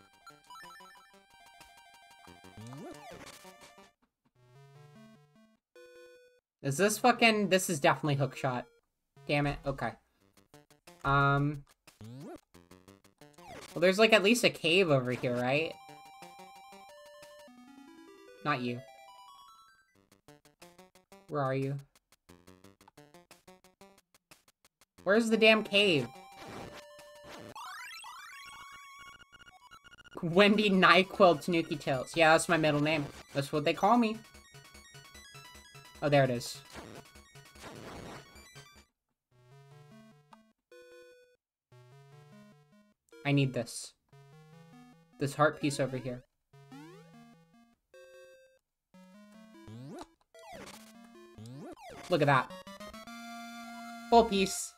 [SPEAKER 1] Is this fucking... This is definitely hookshot. Damn it. Okay. Um... Well, there's like at least a cave over here, right? Not you. Where are you? Where's the damn cave? Wendy Nyquil Tanookitalez. Yeah, that's my middle name. That's what they call me. Oh, there it is. I need this. This heart piece over here. Look at that. Full piece.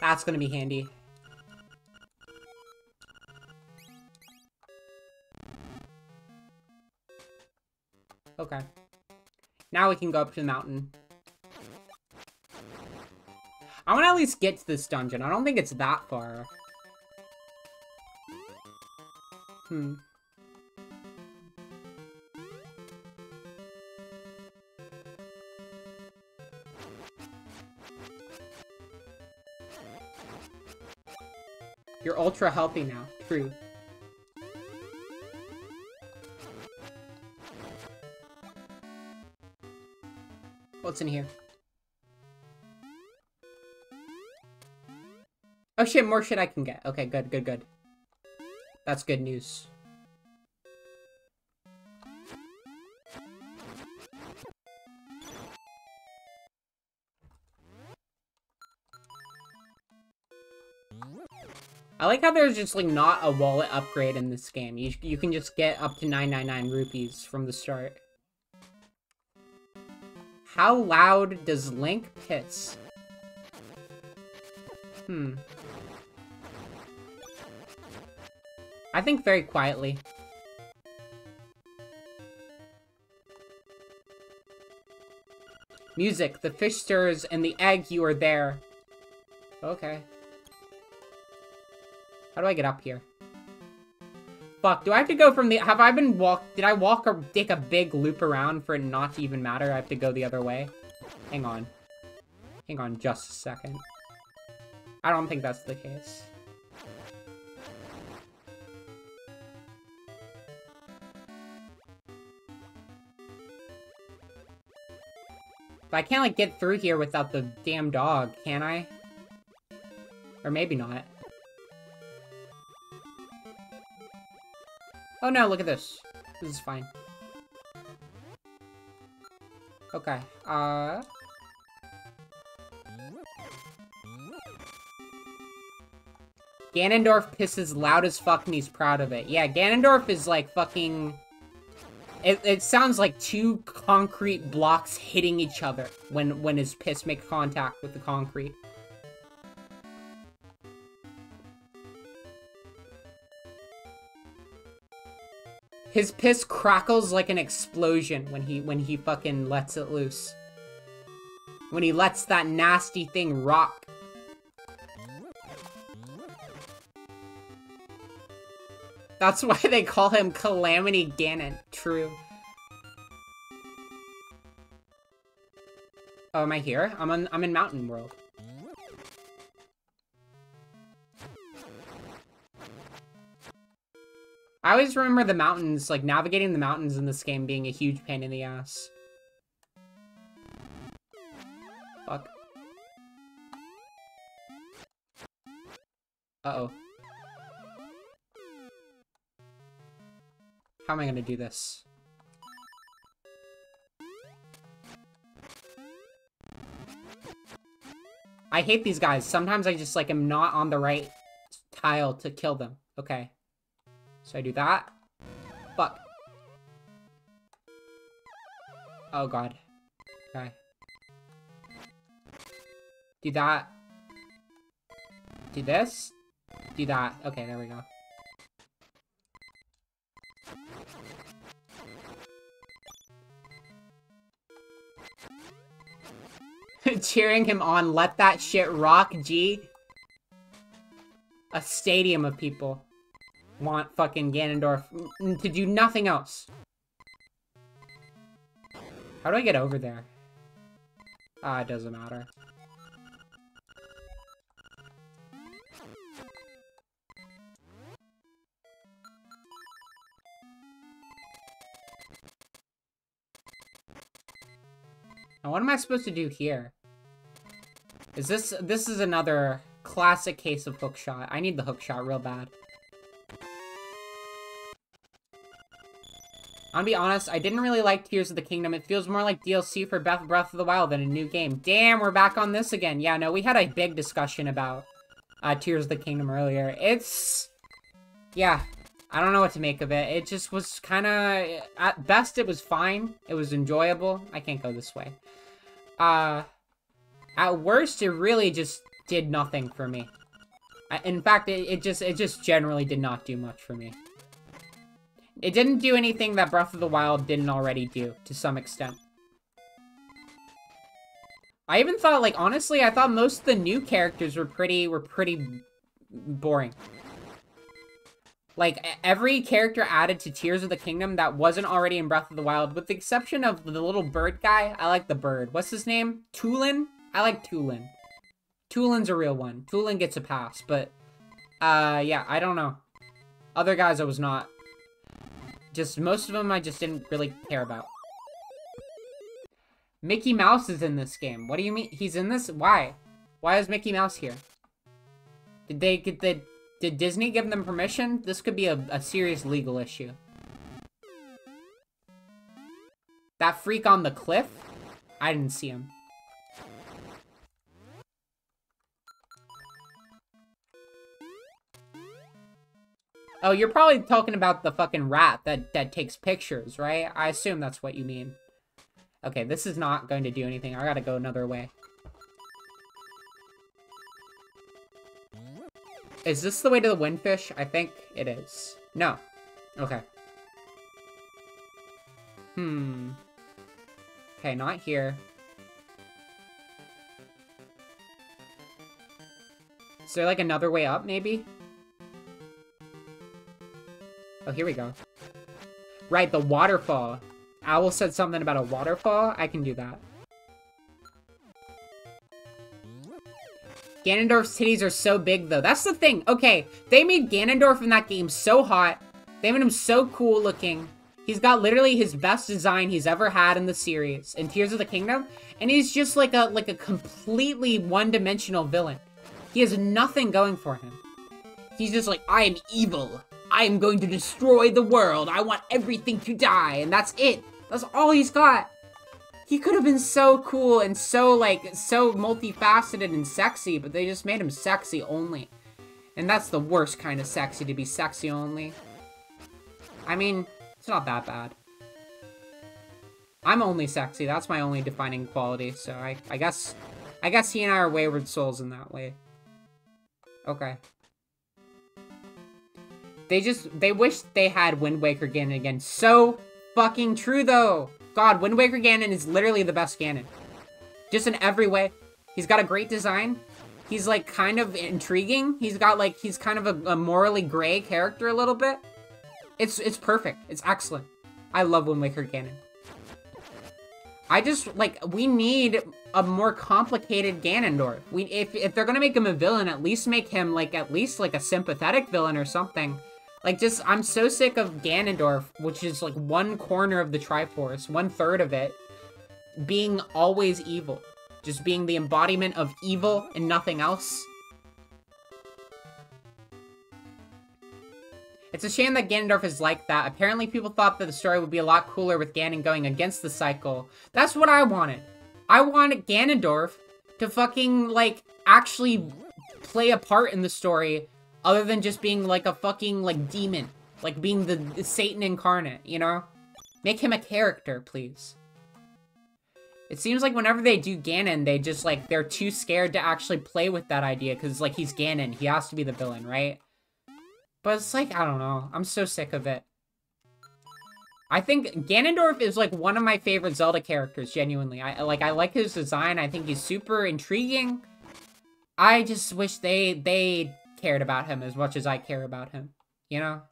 [SPEAKER 1] That's gonna be handy. Okay. Now we can go up to the mountain. I want to at least get to this dungeon. I don't think it's that far. Hmm. You're ultra healthy now. True. What's in here? Oh shit, more shit I can get. Okay, good, good, good. That's good news. I like how there's just like not a wallet upgrade in this game. You, you can just get up to 999 rupees from the start. How loud does Link piss? Hmm. I think very quietly. Music, the fish stirs, and the egg, you are there. Okay. How do I get up here? Fuck, do I have to go from the- have I been walk- did I walk or take a big loop around for it not to even matter? I have to go the other way? Hang on. Hang on just a second. I don't think that's the case. But I can't, like, get through here without the damn dog, can I? Or maybe not. No, look at this. This is fine. Okay, uh... Ganondorf pisses loud as fuck and he's proud of it. Yeah, Ganondorf is like fucking... It, it sounds like two concrete blocks hitting each other when, when his piss makes contact with the concrete. His piss crackles like an explosion when he when he fucking lets it loose. When he lets that nasty thing rock. That's why they call him Calamity Ganon. True. Oh, am I here? I'm on. I'm in Mountain World. I always remember the mountains, like navigating the mountains in this game being a huge pain in the ass. Fuck. Uh-oh. How am I gonna do this? I hate these guys. Sometimes I just, like, am not on the right tile to kill them. Okay. So I do that. Fuck. Oh, God. Okay. Do that. Do this. Do that. Okay, there we go. Cheering him on, let that shit rock, G. A stadium of people want fucking Ganondorf to do nothing else. How do I get over there? Ah, it doesn't matter. Now, what am I supposed to do here? Is this- this is another classic case of hookshot. I need the hookshot real bad. I'll be honest, I didn't really like Tears of the Kingdom. It feels more like DLC for Breath of the Wild than a new game. Damn, we're back on this again. Yeah, no, we had a big discussion about uh, Tears of the Kingdom earlier. It's... Yeah, I don't know what to make of it. It just was kind of... At best, it was fine. It was enjoyable. I can't go this way. Uh, at worst, it really just did nothing for me. In fact, it, it just it just generally did not do much for me. It didn't do anything that Breath of the Wild didn't already do, to some extent. I even thought, like, honestly, I thought most of the new characters were pretty, were pretty boring. Like, every character added to Tears of the Kingdom that wasn't already in Breath of the Wild, with the exception of the little bird guy. I like the bird. What's his name? Tulin? I like Tulin. Tulin's a real one. Tulin gets a pass, but, uh, yeah, I don't know. Other guys I was not just most of them I just didn't really care about. Mickey Mouse is in this game. What do you mean? He's in this? Why? Why is Mickey Mouse here? Did they get the... Did Disney give them permission? This could be a, a serious legal issue. That freak on the cliff? I didn't see him. Oh, you're probably talking about the fucking rat that, that takes pictures, right? I assume that's what you mean. Okay, this is not going to do anything. I gotta go another way. Is this the way to the windfish? I think it is. No. Okay. Hmm. Okay, not here. Is there like another way up, maybe? Oh, here we go. Right, the waterfall. Owl said something about a waterfall. I can do that. Ganondorf's titties are so big, though. That's the thing. Okay, they made Ganondorf in that game so hot. They made him so cool looking. He's got literally his best design he's ever had in the series, in Tears of the Kingdom. And he's just like a like a completely one-dimensional villain. He has nothing going for him. He's just like, I am evil. I am going to destroy the world. I want everything to die. And that's it. That's all he's got. He could have been so cool and so, like, so multifaceted and sexy, but they just made him sexy only. And that's the worst kind of sexy, to be sexy only. I mean, it's not that bad. I'm only sexy. That's my only defining quality. So I, I guess, I guess he and I are wayward souls in that way. Okay. They just, they wish they had Wind Waker Ganon again. So fucking true, though. God, Wind Waker Ganon is literally the best Ganon. Just in every way. He's got a great design. He's, like, kind of intriguing. He's got, like, he's kind of a, a morally gray character a little bit. It's, it's perfect. It's excellent. I love Wind Waker Ganon. I just, like, we need a more complicated Ganondorf. We, if, if they're gonna make him a villain, at least make him, like, at least, like, a sympathetic villain or something. Like, just, I'm so sick of Ganondorf, which is, like, one corner of the Triforce, one third of it, being always evil. Just being the embodiment of evil and nothing else. It's a shame that Ganondorf is like that. Apparently people thought that the story would be a lot cooler with Ganon going against the cycle. That's what I wanted. I wanted Ganondorf to fucking, like, actually play a part in the story other than just being, like, a fucking, like, demon. Like, being the, the Satan incarnate, you know? Make him a character, please. It seems like whenever they do Ganon, they just, like, they're too scared to actually play with that idea, because, like, he's Ganon. He has to be the villain, right? But it's like, I don't know. I'm so sick of it. I think Ganondorf is like one of my favorite Zelda characters, genuinely. I like I like his design. I think he's super intriguing. I just wish they they cared about him as much as I care about him. You know?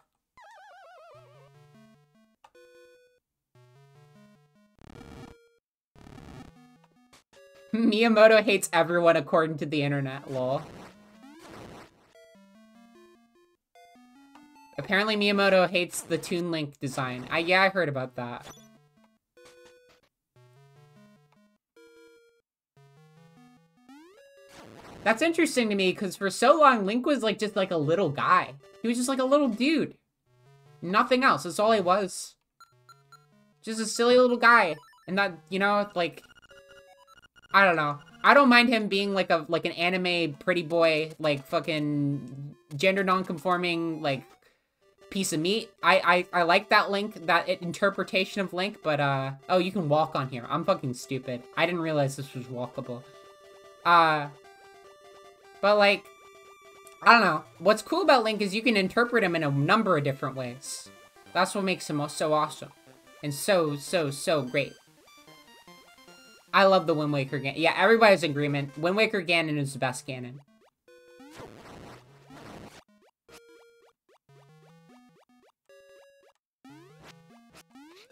[SPEAKER 1] Miyamoto hates everyone according to the internet, lol. Apparently Miyamoto hates the Toon Link design. I, yeah, I heard about that. That's interesting to me, because for so long, Link was like just like a little guy. He was just like a little dude. Nothing else. That's all he was. Just a silly little guy. And that, you know, like... I don't know. I don't mind him being like a like an anime pretty boy, like fucking gender non-conforming, like piece of meat. I, I, I like that Link, that interpretation of Link, but, uh, oh, you can walk on here. I'm fucking stupid. I didn't realize this was walkable. Uh, but, like, I don't know. What's cool about Link is you can interpret him in a number of different ways. That's what makes him so awesome. And so, so, so great. I love the Wind Waker Ganon. Yeah, everybody's in agreement. Wind Waker Ganon is the best Ganon.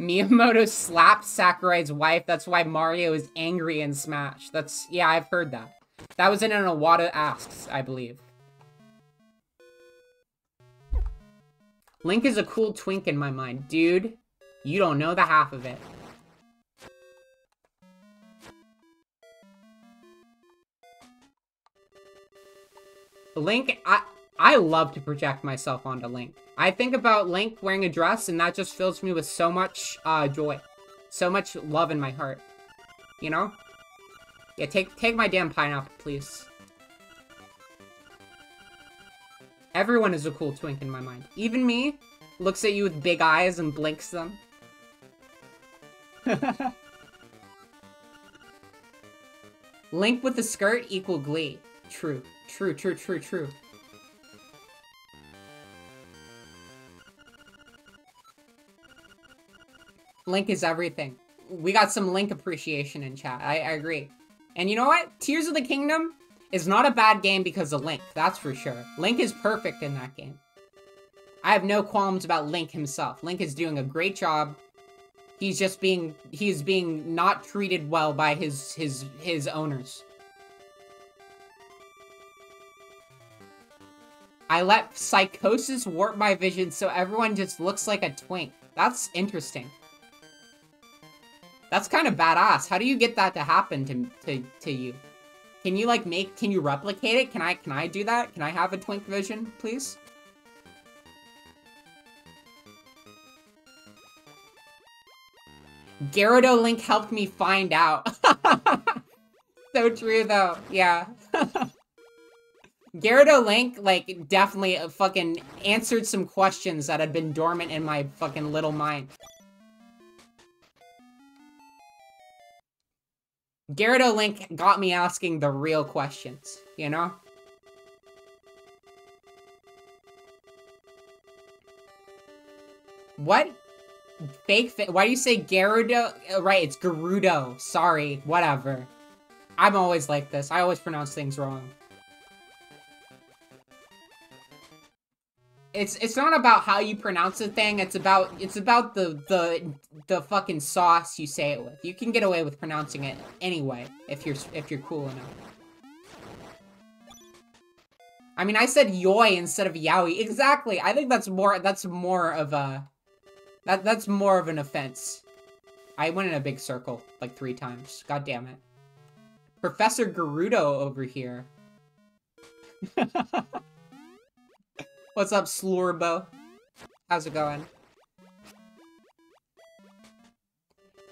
[SPEAKER 1] Miyamoto slapped Sakurai's wife. That's why Mario is angry in Smash. That's, yeah, I've heard that. That was in an Iwata Asks, I believe. Link is a cool twink in my mind. Dude, you don't know the half of it. Link, I, I love to project myself onto Link. I think about Link wearing a dress, and that just fills me with so much uh, joy. So much love in my heart. You know? Yeah, take, take my damn pineapple, please. Everyone is a cool twink in my mind. Even me looks at you with big eyes and blinks them. Link with the skirt equal glee. True. True, true, true, true. Link is everything. We got some Link appreciation in chat. I, I agree. And you know what? Tears of the Kingdom is not a bad game because of Link. That's for sure. Link is perfect in that game. I have no qualms about Link himself. Link is doing a great job. He's just being he's being not treated well by his his his owners. I let psychosis warp my vision so everyone just looks like a twink. That's interesting. That's kind of badass. How do you get that to happen to, to, to you? Can you, like, make... Can you replicate it? Can I, can I do that? Can I have a twink vision, please? Gyarados Link helped me find out. so true, though. Yeah. Gyarados Link, like, definitely uh, fucking answered some questions that had been dormant in my fucking little mind. Gyarados Link got me asking the real questions, you know? What? Fake fa Why do you say Gerudo? Uh, right, it's Gerudo. Sorry, whatever. I'm always like this. I always pronounce things wrong. It's it's not about how you pronounce a thing. It's about it's about the the the fucking sauce you say it with. You can get away with pronouncing it anyway if you're if you're cool enough. I mean, I said yoi instead of yowie. Exactly. I think that's more that's more of a that that's more of an offense. I went in a big circle like three times. God damn it. Professor Gerudo over here. What's up, Slurbo? How's it going?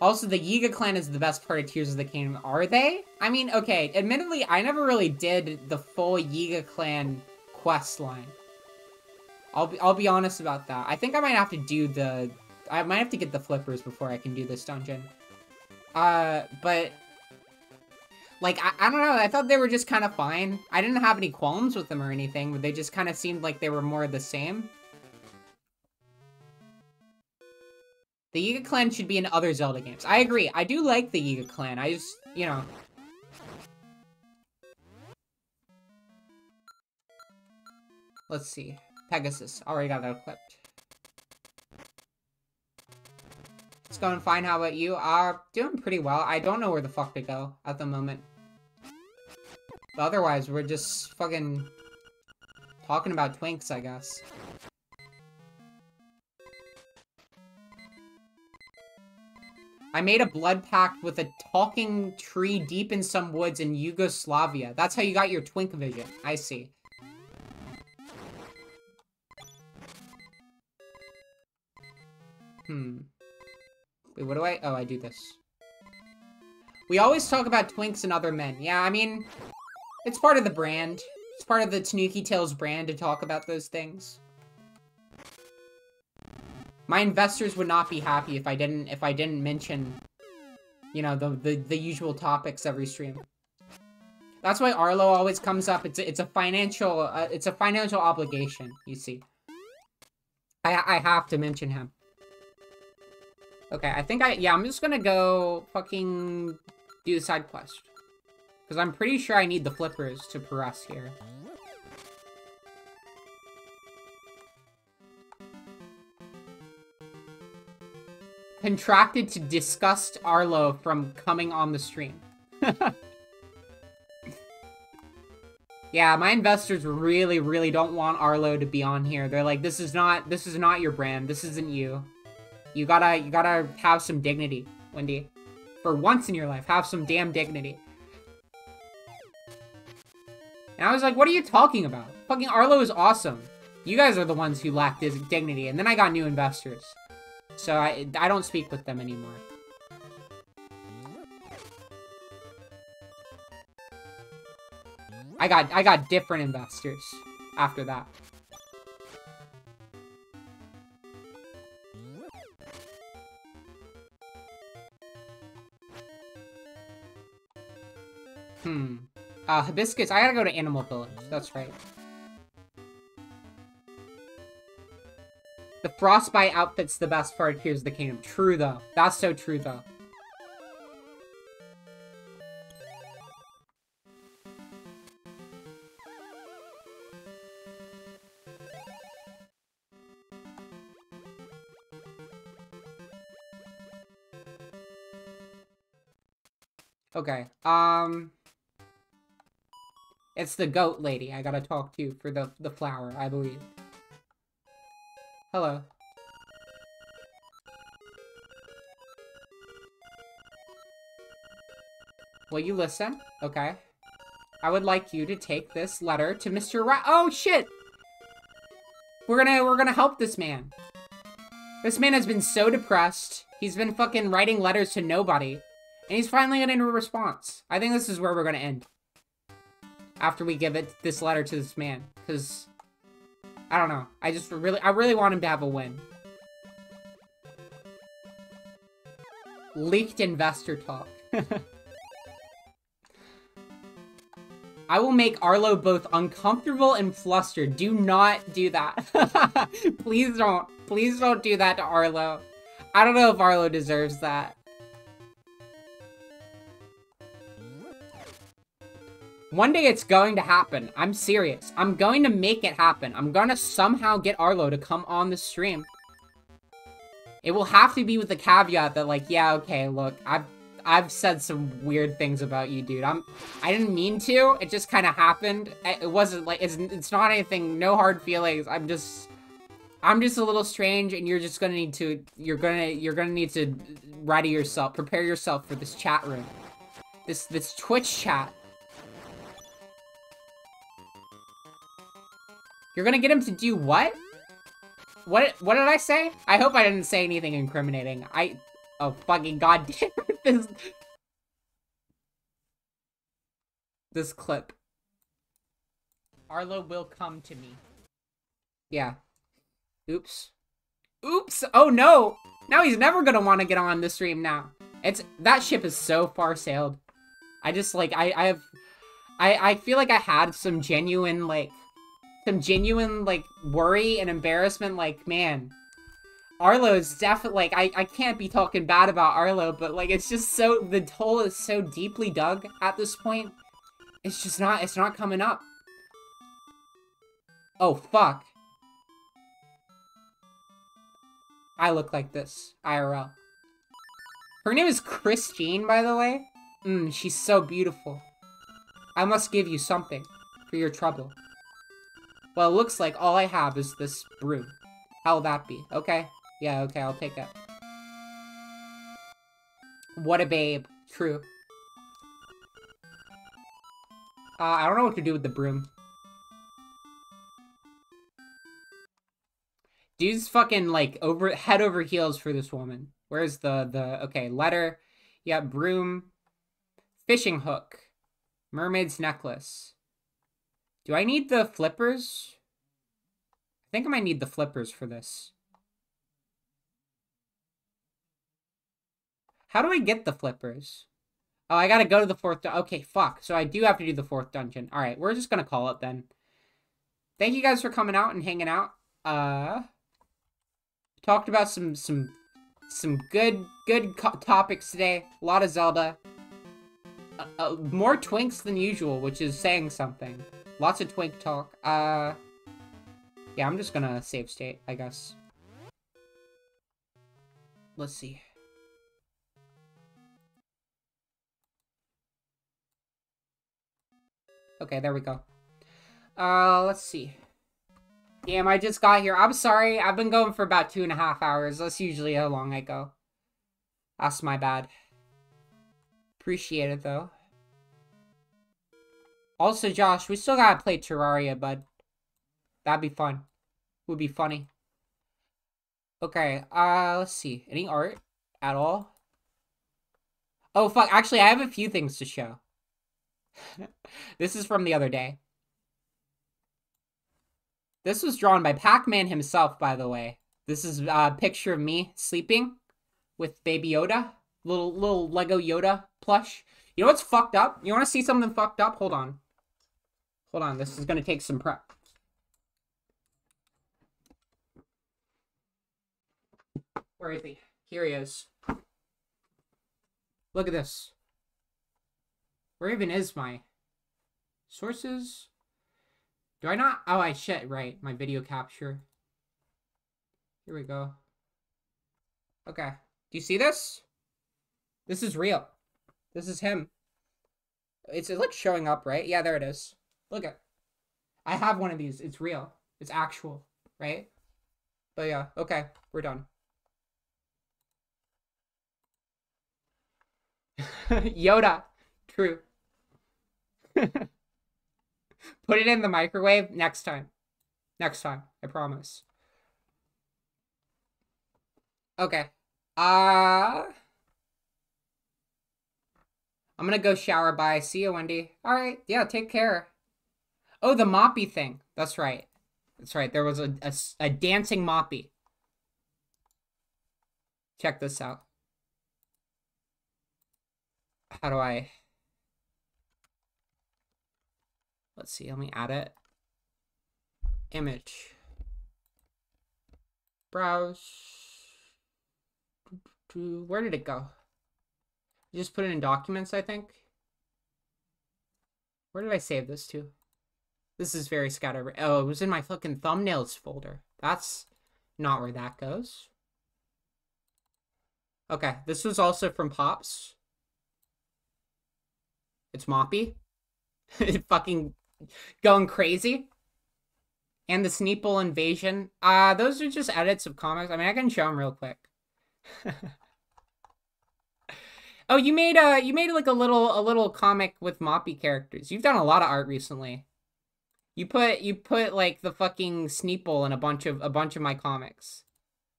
[SPEAKER 1] Also, the Yiga clan is the best part of Tears of the Kingdom. Are they? I mean, okay, admittedly, I never really did the full Yiga clan quest line. I'll be, I'll be honest about that. I think I might have to do the I might have to get the flippers before I can do this dungeon. Uh, but... Like, I, I don't know, I thought they were just kind of fine. I didn't have any qualms with them or anything, but they just kind of seemed like they were more of the same. The Yiga Clan should be in other Zelda games. I agree, I do like the Yiga Clan, I just, you know... Let's see. Pegasus. Already got that equipped. It's going fine. How about you? Uh, doing pretty well. I don't know where the fuck to go at the moment. But otherwise, we're just fucking talking about twinks, I guess. I made a blood pact with a talking tree deep in some woods in Yugoslavia. That's how you got your twink vision. I see. Hmm. Wait, what do I... Oh, I do this. We always talk about twinks and other men. Yeah, I mean, it's part of the brand. It's part of the Tanookitalez brand to talk about those things. My investors would not be happy if I didn't if I didn't mention, you know, the the, the usual topics every stream. That's why Arlo always comes up. It's a, it's a financial uh, it's a financial obligation. You see, I I have to mention him. Okay, I think I... Yeah, I'm just gonna go fucking do the side quest. Because I'm pretty sure I need the flippers to progress here. Contracted to disgust Arlo from coming on the stream. yeah, my investors really, really don't want Arlo to be on here. They're like, this is not, this is not your brand. This isn't you. You gotta, you gotta have some dignity, Wendy. For once in your life, have some damn dignity. And I was like, what are you talking about? Fucking Arlo is awesome. You guys are the ones who lack dignity. And then I got new investors. So I, I don't speak with them anymore. I got, I got different investors after that. Hmm. Uh, Hibiscus, I gotta go to Animal Village. That's right. The Frostbite outfit's the best Tears of the Kingdom. True, though. That's so true, though. Okay, um... It's the goat lady I gotta talk to you for the, the flower, I believe. Hello. Will you listen? Okay. I would like you to take this letter to Mr. Ra- Oh, shit! We're gonna- we're gonna help this man. This man has been so depressed. He's been fucking writing letters to nobody. And he's finally getting a response. I think this is where we're gonna end after we give it this letter to this man. Because, I don't know. I just really, I really want him to have a win. Leaked investor talk. I will make Arlo both uncomfortable and flustered. Do not do that. Please don't. Please don't do that to Arlo. I don't know if Arlo deserves that. One day it's going to happen. I'm serious. I'm going to make it happen. I'm gonna somehow get Arlo to come on the stream. It will have to be with the caveat that like, yeah, okay, look, I've I've said some weird things about you, dude. I'm I didn't mean to. It just kind of happened. It wasn't like it's it's not anything. No hard feelings. I'm just I'm just a little strange, and you're just gonna need to you're gonna you're gonna need to ready yourself, prepare yourself for this chat room, this this Twitch chat. You're gonna get him to do what? What what did I say? I hope I didn't say anything incriminating. I oh fucking goddamn this this clip. Arlo will come to me. Yeah. Oops. Oops. Oh no. Now he's never gonna want to get on the stream now. It's that ship is so far sailed. I just like I I have I I feel like I had some genuine like some genuine like worry and embarrassment like man arlo is definitely like I, I can't be talking bad about arlo but like it's just so the hole is so deeply dug at this point. It's just not it's not coming up. Oh fuck. I look like this irl her name is christine by the way. Mm, she's so beautiful. I must give you something for your trouble well, it looks like all I have is this brew. How'll that be? Okay. Yeah, okay, I'll take it. What a babe. True. Uh, I don't know what to do with the broom. Dude's fucking, like, over head over heels for this woman. Where's the, the, okay, letter. Yeah, broom. Fishing hook. Mermaid's necklace. Do I need the flippers? I think I might need the flippers for this. How do I get the flippers? Oh, I gotta go to the fourth... Okay, fuck. So I do have to do the fourth dungeon. Alright, we're just gonna call it then. Thank you guys for coming out and hanging out. Uh... Talked about some... some some good, good topics today. A lot of Zelda. Uh, uh, more twinks than usual, which is saying something. Lots of twink talk. Uh, yeah, I'm just gonna save state, I guess. Let's see. Okay, there we go. Uh, let's see. Damn, I just got here. I'm sorry. I've been going for about two and a half hours. That's usually how long I go. That's my bad. Appreciate it, though. Also, Josh, we still gotta play Terraria, bud. That'd be fun. Would be funny. Okay, uh, let's see. Any art at all? Oh, fuck. Actually, I have a few things to show. this is from the other day. This was drawn by Pac-Man himself, by the way. This is a picture of me sleeping with Baby Yoda. Little, little Lego Yoda plush. You know what's fucked up? You want to see something fucked up? Hold on. Hold on, this is going to take some prep. Where is he? Here he is. Look at this. Where even is my sources? Do I not? Oh, I shit, right. My video capture. Here we go. Okay. Do you see this? This is real. This is him. It's, it's like showing up, right? Yeah, there it is. Look at. I have one of these. It's real. It's actual, right? But yeah, okay, we're done. Yoda. True. Put it in the microwave next time. Next time, I promise. Okay. Uh I'm gonna go shower. Bye. See you, Wendy. All right. Yeah, take care. Oh, the Moppy thing. That's right. That's right. There was a, a, a dancing Moppy. Check this out. How do I... Let's see, let me add it. Image. Browse. Where did it go? You just put it in documents, I think. Where did I save this to? This is very scattered. Oh, it was in my fucking thumbnails folder. That's not where that goes. Okay, this was also from Pops. It's Moppy. fucking going crazy. And the Sneeple invasion. Uh, those are just edits of comics. I mean, I can show them real quick. oh, you made a you made like a little a little comic with Moppy characters. You've done a lot of art recently. You put you put like the fucking Sneeple in a bunch of a bunch of my comics.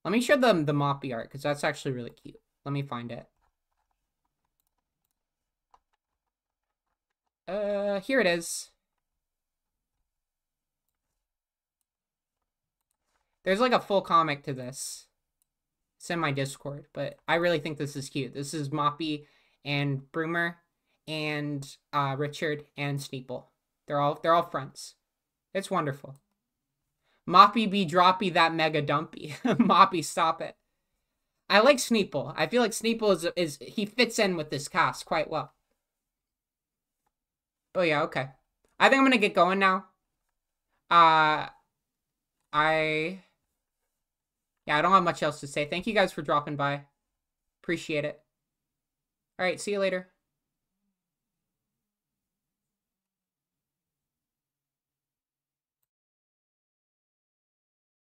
[SPEAKER 1] Let me show them the Moppy art because that's actually really cute. Let me find it. Uh, here it is. There's like a full comic to this. It's in my Discord, but I really think this is cute. This is Moppy and Broomer and uh, Richard and Sneeple. They're all they're all friends. It's wonderful. Moppy be droppy that mega dumpy. Moppy, stop it. I like Sneeple. I feel like Sneeple is is he fits in with this cast quite well. Oh yeah, okay. I think I'm gonna get going now. Uh I yeah, I don't have much else to say. Thank you guys for dropping by. Appreciate it. All right, see you later.